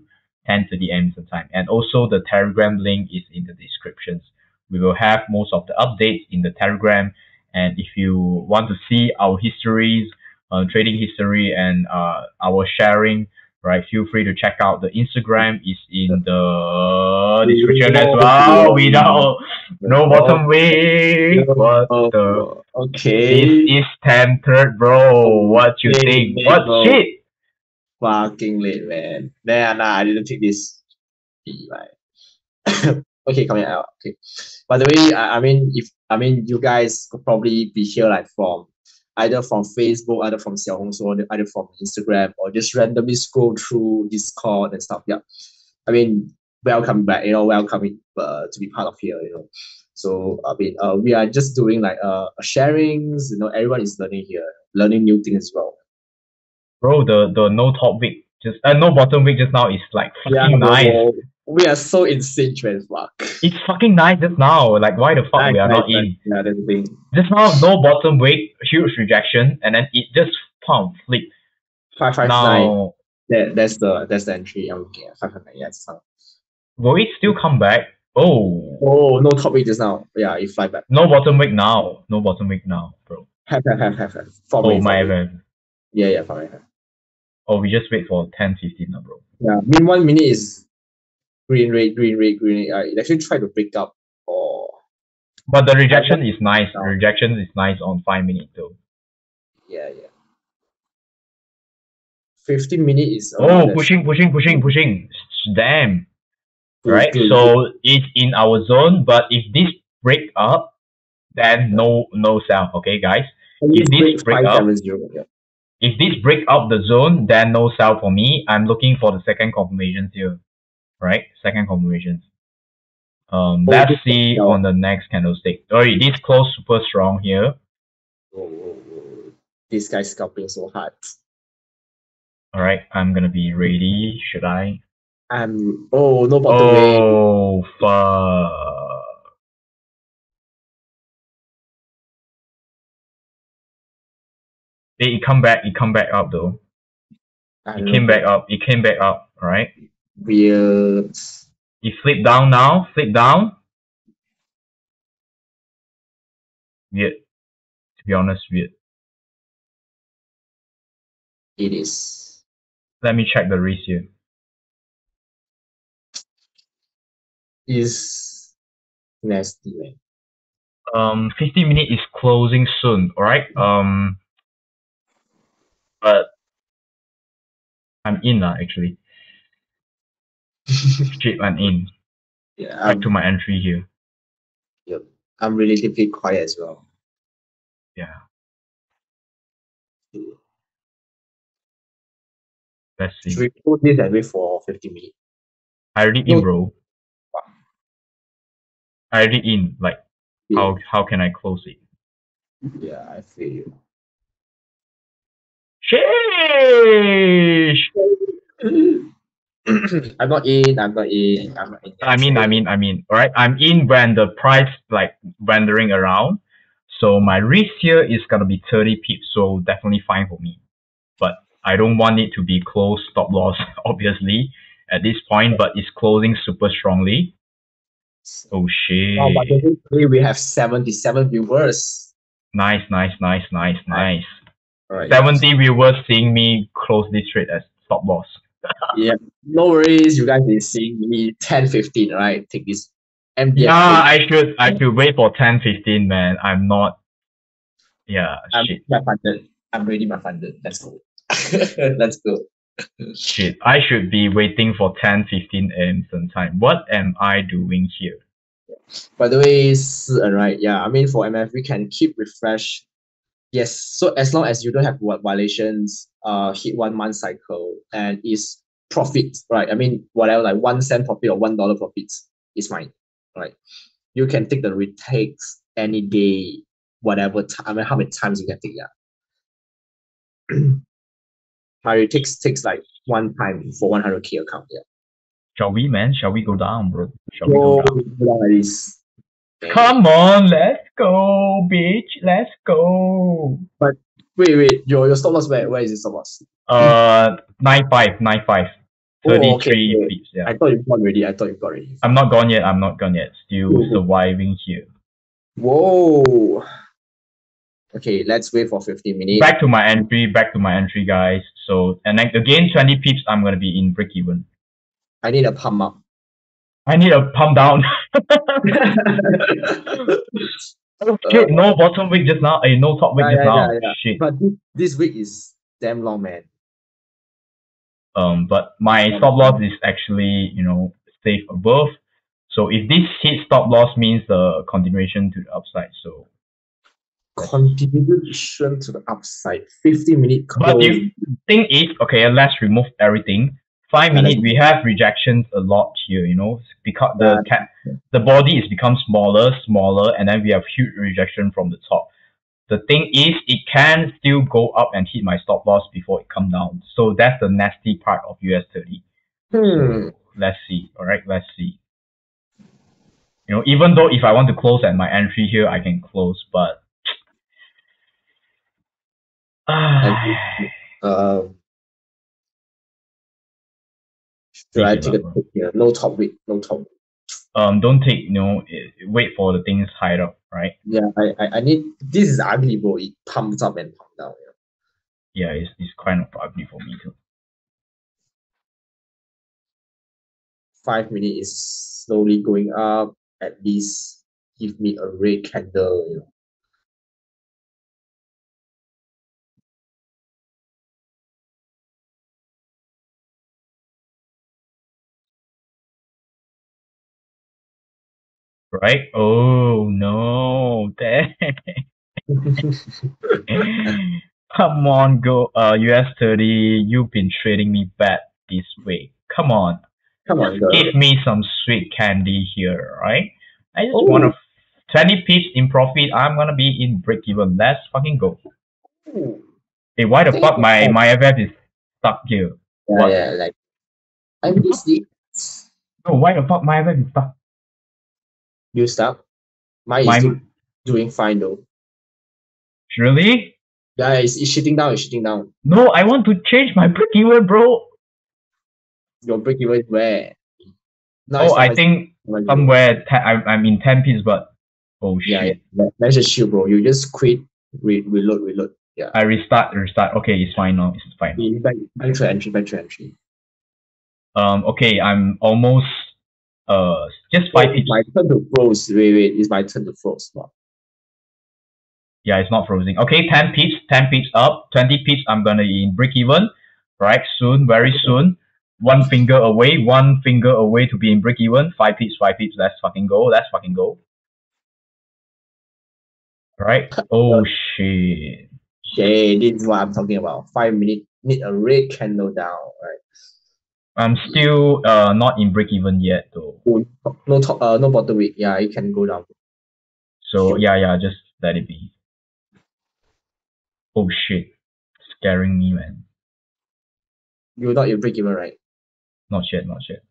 10:30 a.m. Eastern time. And also the Telegram link is in the descriptions. We will have most of the updates in the Telegram. And if you want to see our histories, uh, trading history, and uh, our sharing, right, feel free to check out the Instagram is in the description as well. Without no bottom way. What oh, the? Oh, This is tempted, bro. What you Wait, think? wait, What bro. shit? Fucking late, man. Nah, nah, I didn't take this. Right. okay, coming out. Okay. By the way, I, I mean, if I mean, you guys could probably be here like from either from Facebook, either from Xiaohongshu, either from Instagram, or just randomly scroll through Discord and stuff. Yeah. I mean, welcome back. You know, welcome uh, to be part of here. You know. So I mean, uh, we are just doing like uh sharings. You know, everyone is learning here, learning new things as well. Bro, the the no top wick just uh, no bottom wick just now is like fucking nice. bro. We are so in sync, man. Fuck. It's fucking nice just now. Like why the fuck we are not in? Yeah, that's the thing. Just now no bottom wick, huge rejection, and then it just pump flip. Five five nine. That that's the that's the entry I'm looking at. Five five nine. Yeah, it's fine. will it still come back? Oh Oh, no top weight just now. Yeah, it fly back. no bottom wick now. No bottom wick now, bro. Have have have have have. Four Oh weight, my weight. Yeah, yeah, five weight. Oh we just wait for 10 15 now, bro. Yeah, mean one minute is green red, green red, green red. Uh, it actually tried to break up or But the rejection is nice. No. Rejection is nice on five minutes though. yeah, yeah. Fifteen minute is Oh, pushing, pushing, pushing, pushing. Damn. good, Right? So it's in our zone, but if this break up, then no no sell. Okay, guys. if this Break break up- yeah. If this break up the zone, then no sell for me. I'm looking for the second confirmation here. Right? Second confirmation. Um, Oh, let's see on the next candlestick. Alright, this close super strong here. Whoa, whoa, whoa. This guy's scalping so hard. Alright, I'm gonna be ready. Should I? I'm oh no way. Oh fuck. It, it come back, it come back up though. I It came know. back up, it came back up, alright? Weird. you flip down now, flip down. Weird. To be honest, weird. It is. Let me check the risk is nasty man. Um, 15 minute is closing soon, alright? Um, but I'm in lah actually. Shit, I'm in. yeah, Back to my entry here. I'm relatively quiet as well. Yeah. Let's see. Should we put this and wait for 50 minutes? I already No. in, bro. I already in. Like, how how can I close it? Yeah, I feel you. Sheesh! I'm not in, I'm not in, I'm not in. I mean, I mean, I mean, alright. I'm in when the price like wandering around. So my risk here is gonna be 30 pips, so definitely fine for me. but I don't want it to be close stop loss, obviously, at this point, but it's closing super strongly. Oh shit. Oh, but today we have 77 viewers. Nice, nice, nice, nice, nice. All right. 70 viewers seeing me close this trade as stop loss. Yeah. No worries. You guys been seeing me 10, 15, right? Take this MDF. Yeah, I should I should wait for 10, 15, man. I'm not yeah, I'm shit. my funded. I'm ready, my funded. Let's go. Let's go. Shit. I should be waiting for 10, 15 a.m. Eastern time. What am I doing here? By the way, right? Yeah, I mean for MF we can keep refresh. Yes, so as long as you don't have vi- violations, uh, hit one month cycle and is profit, right? I mean whatever like one cent profit or one dollar profits is fine, right? You can take the retakes any day, whatever time. I mean how many times you can take yeah. My retakes takes takes like one time for one hundred k account. Yeah. Shall we, man? Shall we go down, bro? Shall we Go down? Come on, let's go, bitch. Let's go. But wait, wait, your your stop loss where where is it stop loss? Uh, nine five, nine five. Oh, 33 okay. pips, yeah. I thought you got ready. I thought you got ready. I'm not gone yet. I'm not gone yet. Still Mhm. surviving here. Whoa. Okay, let's wait for 15 minutes. Back to my entry. Back to my entry, guys. So, and then again, 20 pips. I'm gonna be in break even. I need a pump up. I need a pump down. oh shit! No bottom wick just now. Eh, no top Uh, Yeah, just yeah, now. yeah, yeah. Shit. but this, this wick is damn long, man. Um, but my stop loss is actually you know safe above. So if this hit stop loss means the continuation to the upside. So, Continuation to the upside. 50 minute but the thing is okay, let's remove everything. Five Yeah, minutes we have rejections a lot here. You know because the cap, the body is become smaller, smaller, and then we have huge rejection from the top. The thing is, it can still go up and hit my stop loss before it come down. So that's the nasty part of US thirty. Hmm. Let's see. All right, let's see. You know, even though if I want to close at my entry here, I can close, but Um, should I take a take here? No top weight. No top. Um, don't take you know, wait for the things hide up, right? Yeah, I, I, I need. This is ugly, bro. It pumps up and pumps down. Yeah. Yeah, it's it's kind of ugly for me too. five minutes is slowly going up. At least give me a red candle. You know. Right? Oh no. Come on, go uh US thirty. You've been trading me bad this way. Come on, Come on, girl. give me some sweet candy here, right? I just Oh. want to twenty pips in profit. I'm gonna be in break even. Let's fucking go. Ooh. Hey, why the fuck my my FF is stuck here? Yeah, What? yeah, like I missed it. No, why the fuck my FF is stuck? You stop. Mine My is do, doing fine though. really? Yeah, it's, it's shitting down. It's shitting down. No, I want to change my break even, bro. Your break even is where? No, oh, I think some. somewhere te- I'm I'm in ten pips, but oh shit. Yeah, yeah. Let- Let's just chill, bro. You just quit. Re- reload, reload. Yeah. I restart, restart. Okay, it's fine now. It's fine. Back, back to entry. Back to entry. Um, okay, I'm almost uh just five it's my turn to froze. Wait, wait. It's my turn to froze. Wow. Yeah, it's not frozen. Okay, ten pips, ten pips up, twenty pips. I'm gonna in break even, right? Soon, very soon. One finger away, one finger away to be in break even. Five pips, five pips. Let's fucking go. Let's fucking go. Right? Oh shit. Okay, this is what I'm talking about. Five minutes. Need a red candle down, right? I'm still uh not in break even yet though. Oh, no top, uh, no bottom weight. Yeah, it can go down. So yeah, yeah, just let it be. Oh shit. Scaring me, man. You're not in break even, right? Not yet, not yet.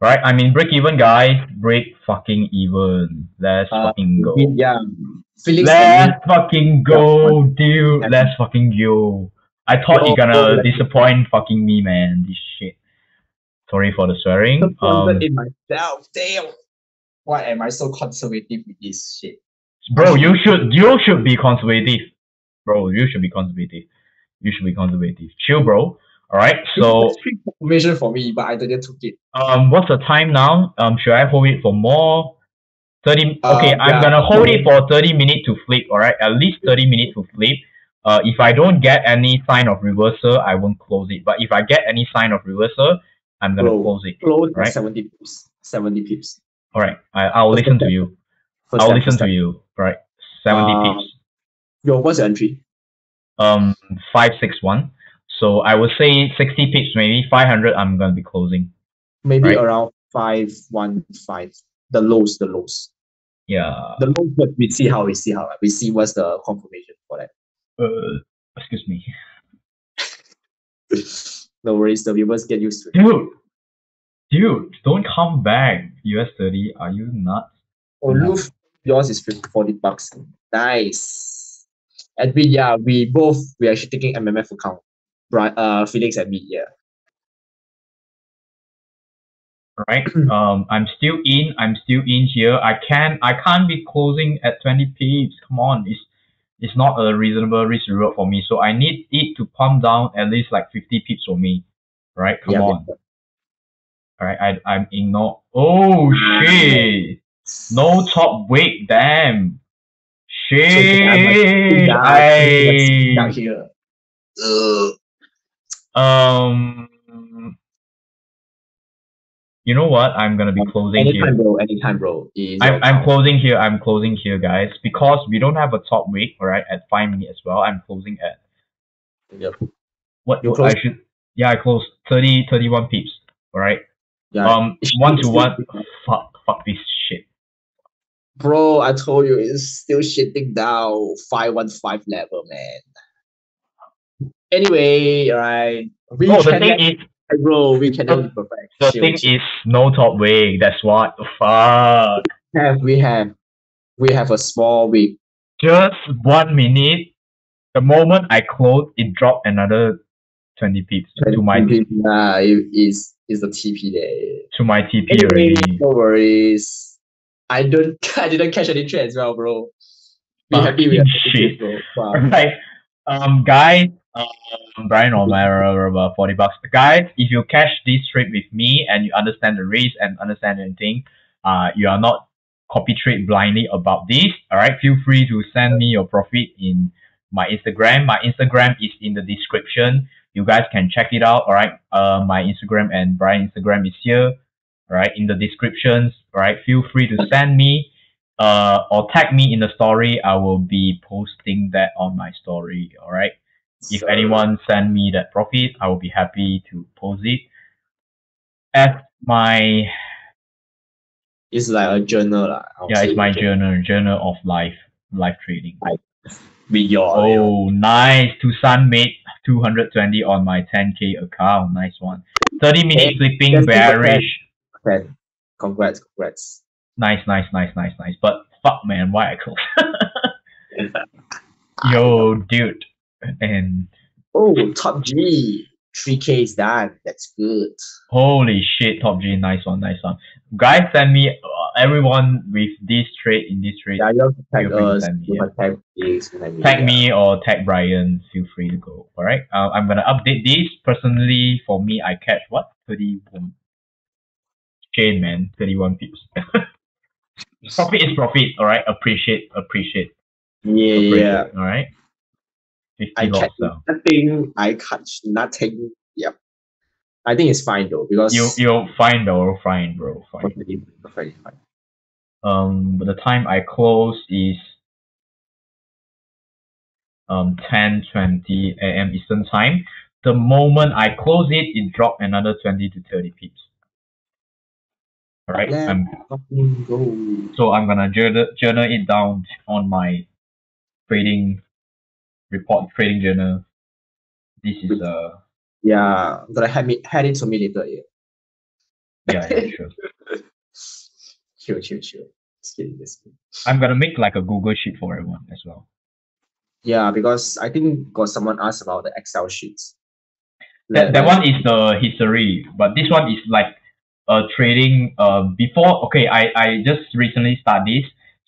Right? I mean, break even, guys. Break fucking even. Let's Uh, fucking go. Yeah. Felix Let's fucking go, dude. Let's fucking go. I thought you're gonna disappoint fucking me, man. This shit. Sorry for the swearing. Um, in myself. Damn. Why am I so conservative with this shit? bro, you should you should be conservative, bro. You should be conservative. You should be conservative. Chill, bro. All right. So, confirmation for me, but I didn't took it. um, what's the time now? Um, should I hold it for more? Thirty. Okay, I'm yeah. gonna hold it for thirty minutes to flip. All right, at least thirty minutes to flip. Uh, if I don't get any sign of reversal, I won't close it. But if I get any sign of reversal, I'm gonna Bro. close it. Close Right. 70 pips. 70 pips. All right, I, I'll First listen to you. First I'll step, listen first to you. Right, seventy Uh, pips. Yo, what's your entry? um five six one. So I would say sixty pips maybe five hundred. I'm gonna be closing. Maybe Right. around 515. The lows, the lows. Yeah. The lows, but we see how we see how. We see what's the confirmation for that. Uh, excuse me, no worries, the viewers get used to it. dude. Dude, don't come back. US thirty. Are you nuts? Oh, Loof, yours is 50, 40 bucks. Nice. And we, yeah, we both, we actually taking MFF account. Brian, uh, Felix and me, yeah. Right. um, I'm still in. I'm still in here. I can't. I can't be closing at twenty pips. Come on, it's it's not a reasonable risk reward for me. So I need it to pump down at least like fifty pips for me. Right. Come yeah, on. All right. I I'm ignore. Oh shit. No top weight, damn. So Shit. like, I, down here. Um, you know what? I'm gonna be closing here. Anytime, bro. Anytime, bro. I'm, I'm closing here. I'm closing here, guys, because we don't have a top weight, all right, at five minutes as well. I'm closing at Yep. what You I close- should. Yeah, I closed 30, 31 pips. All right. Yeah. Um, one to one. Fuck, fuck this shit. Bro, I told you it's still shitting down 515 level, man. Anyway, alright. We No, the thing is, bro, we cannot be perfect. the Chill, thing is, no top weight. That's what. Fuck. have we have we have a small wick. Just one minute. The moment I close, it dropped another twenty pips to my Nah, it is is the TP there. to my TP Anyway, already. no worries. I don't I didn't catch any trade as well, bro. Be happy with shit. bro. Wow. Right. Um, guys, um, Brian O'Mara, about 40 bucks. Guys, if you catch this trade with me and you understand the risk and understand anything, uh, you are not copy trade blindly about this. All right. Feel free to send me your profit in my Instagram. My Instagram is in the description. You guys can check it out. All right. Uh, my Instagram and Brian Instagram is here. All right. In the descriptions. All right. Feel free to send me uh, or tag me in the story. I will be posting that on my story. All right. If So, anyone send me that profit, I will be happy to post it. As my it's like a journal, lah. Yeah, it's my journal, journal of life, life trading. With your Oh, nice! Tucson made 220 on my 10k account. Nice one. 30 minute Hey, flipping just give a bearish. friend. Congrats, congrats. Nice, nice, nice, nice, nice. But fuck, man, why I close? Yo, dude, and Oh, top G. 3K is done. That's good. Holy shit, Top G, nice one, nice one. Guys, send me uh, everyone with this trade in this trade. Yeah, you have to tag to us. send me, yeah. tag Felix, and Tag me or tag Brian. Feel free to go. All right. Uh, I'm gonna update this personally. For me, I catch what 31. Chain man, 31 pips. profit is profit. All right. Appreciate, appreciate, Yeah, appreciate. yeah. All right. 50 I catch down. nothing. I catch nothing. Yep. I think it's fine though because You you fine though, fine bro, fine. perfectly fine. um but the time I close is um 10:20 a.m. Eastern time. The moment I close it, it dropped another 20 to 30 pips. All right, I'm, so I'm gonna journal, journal it down on my trading report, trading journal. This is uh Yeah, I'm gonna hand me hand it to me later. Yeah. Yeah, yeah, sure. chill, chill, chill. Just kidding, just kidding. I'm gonna make like a Google sheet for everyone as well. Yeah, because I think got someone asked about the Excel sheets. That, that one is the history, but this one is like a trading uh before okay I, I just recently start this.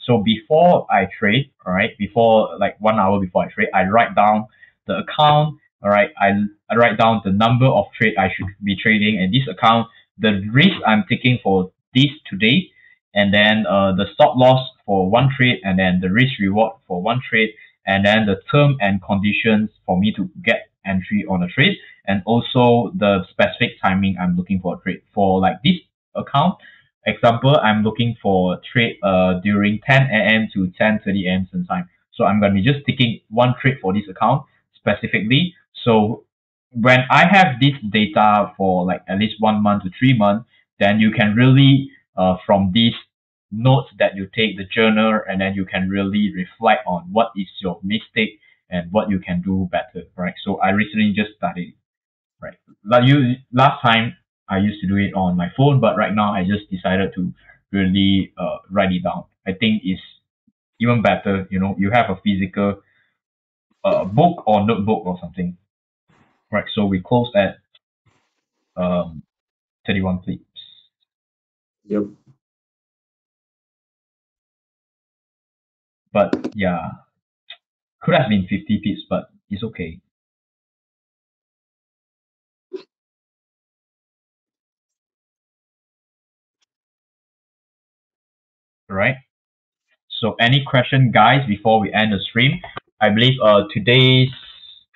So before I trade, all right, before like one hour before I trade, I write down the account, all right, I, I write down the number of trade I should be trading and this account, the risk I'm taking for this today, and then uh the stop loss for one trade and then the risk reward for one trade and then the term and conditions for me to get entry on a trade and also the specific timing I'm looking for a trade for like this account. Example, I'm looking for trade uh during 10 a.m. to 10:30 a.m. Central Time. So I'm gonna be just taking one trade for this account specifically. So when I have this data for like at least one month to three months, then you can really uh from these notes that you take the journal and then you can really reflect on what is your mistake and what you can do better, right? So I recently just started, right? Like you last time I used to do it on my phone, but right now I just decided to really uh, write it down. I think it's even better, you know, you have a physical uh, book or notebook or something, right? So we close at um 31 flips. Yep. But yeah, could have been 50 pips, but it's okay. Right. So any question, guys, before we end the stream? I believe uh today's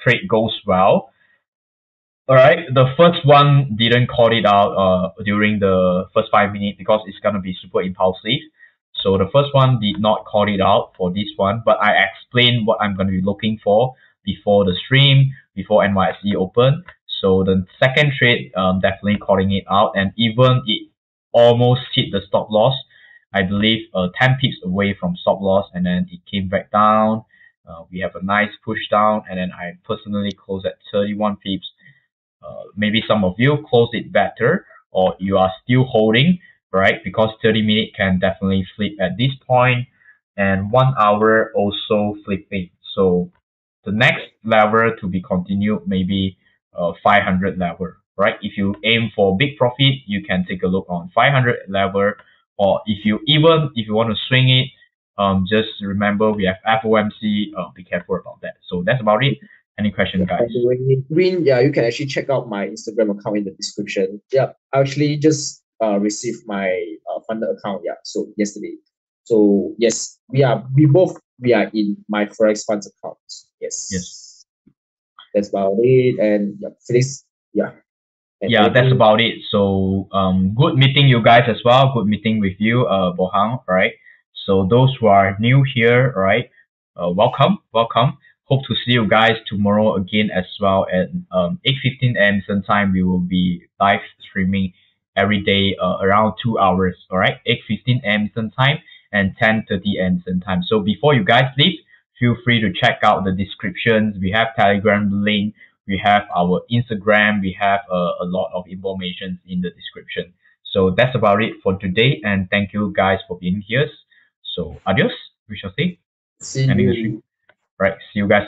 trade goes well. All right, the first one didn't call it out uh during the first five minutes because it's gonna be super impulsive. So the first one did not call it out for this one, but I explained what I'm gonna be looking for before the stream, before NYSE open. So the second trade, um, definitely calling it out, and even it almost hit the stop loss. I believe uh, 10 pips away from stop loss, and then it came back down. Uh, we have a nice push down, and then I personally closed at 31 pips. Uh, maybe some of you closed it better, or you are still holding, right? Because 30 minute can definitely flip at this point, and one hour also flipping. So the next level to be continued, maybe uh, 500 level, right? If you aim for big profit, you can take a look on 500 level, or if you even if you want to swing it, um, just remember we have FOMC. Uh, be careful about that. So that's about it. Any question, guys? The way, Green, yeah, you can actually check out my Instagram account in the description. Yeah, I actually just uh received my uh funded account. Yeah, so yesterday. So yes, we are we both we are in my forex funds account. Yes. Yes. That's about it. And yeah, Felix, yeah. Yeah, that's about it. So um, good meeting you guys as well. Good meeting with you, uh, Bohang. Right. So those who are new here, right, uh, welcome, welcome. Hope to see you guys tomorrow again as well at um 8:15 a.m. Eastern time. We will be live streaming every day uh, around two hours. All right, 8:15 a.m. Eastern time and 10:30 a.m. Eastern time. So before you guys leave, feel free to check out the descriptions. We have Telegram link we have our Instagram, we have uh, a lot of information in the description. So that's about it for today, and thank you guys for being here. So adios, we shall see. See you. Right, see you guys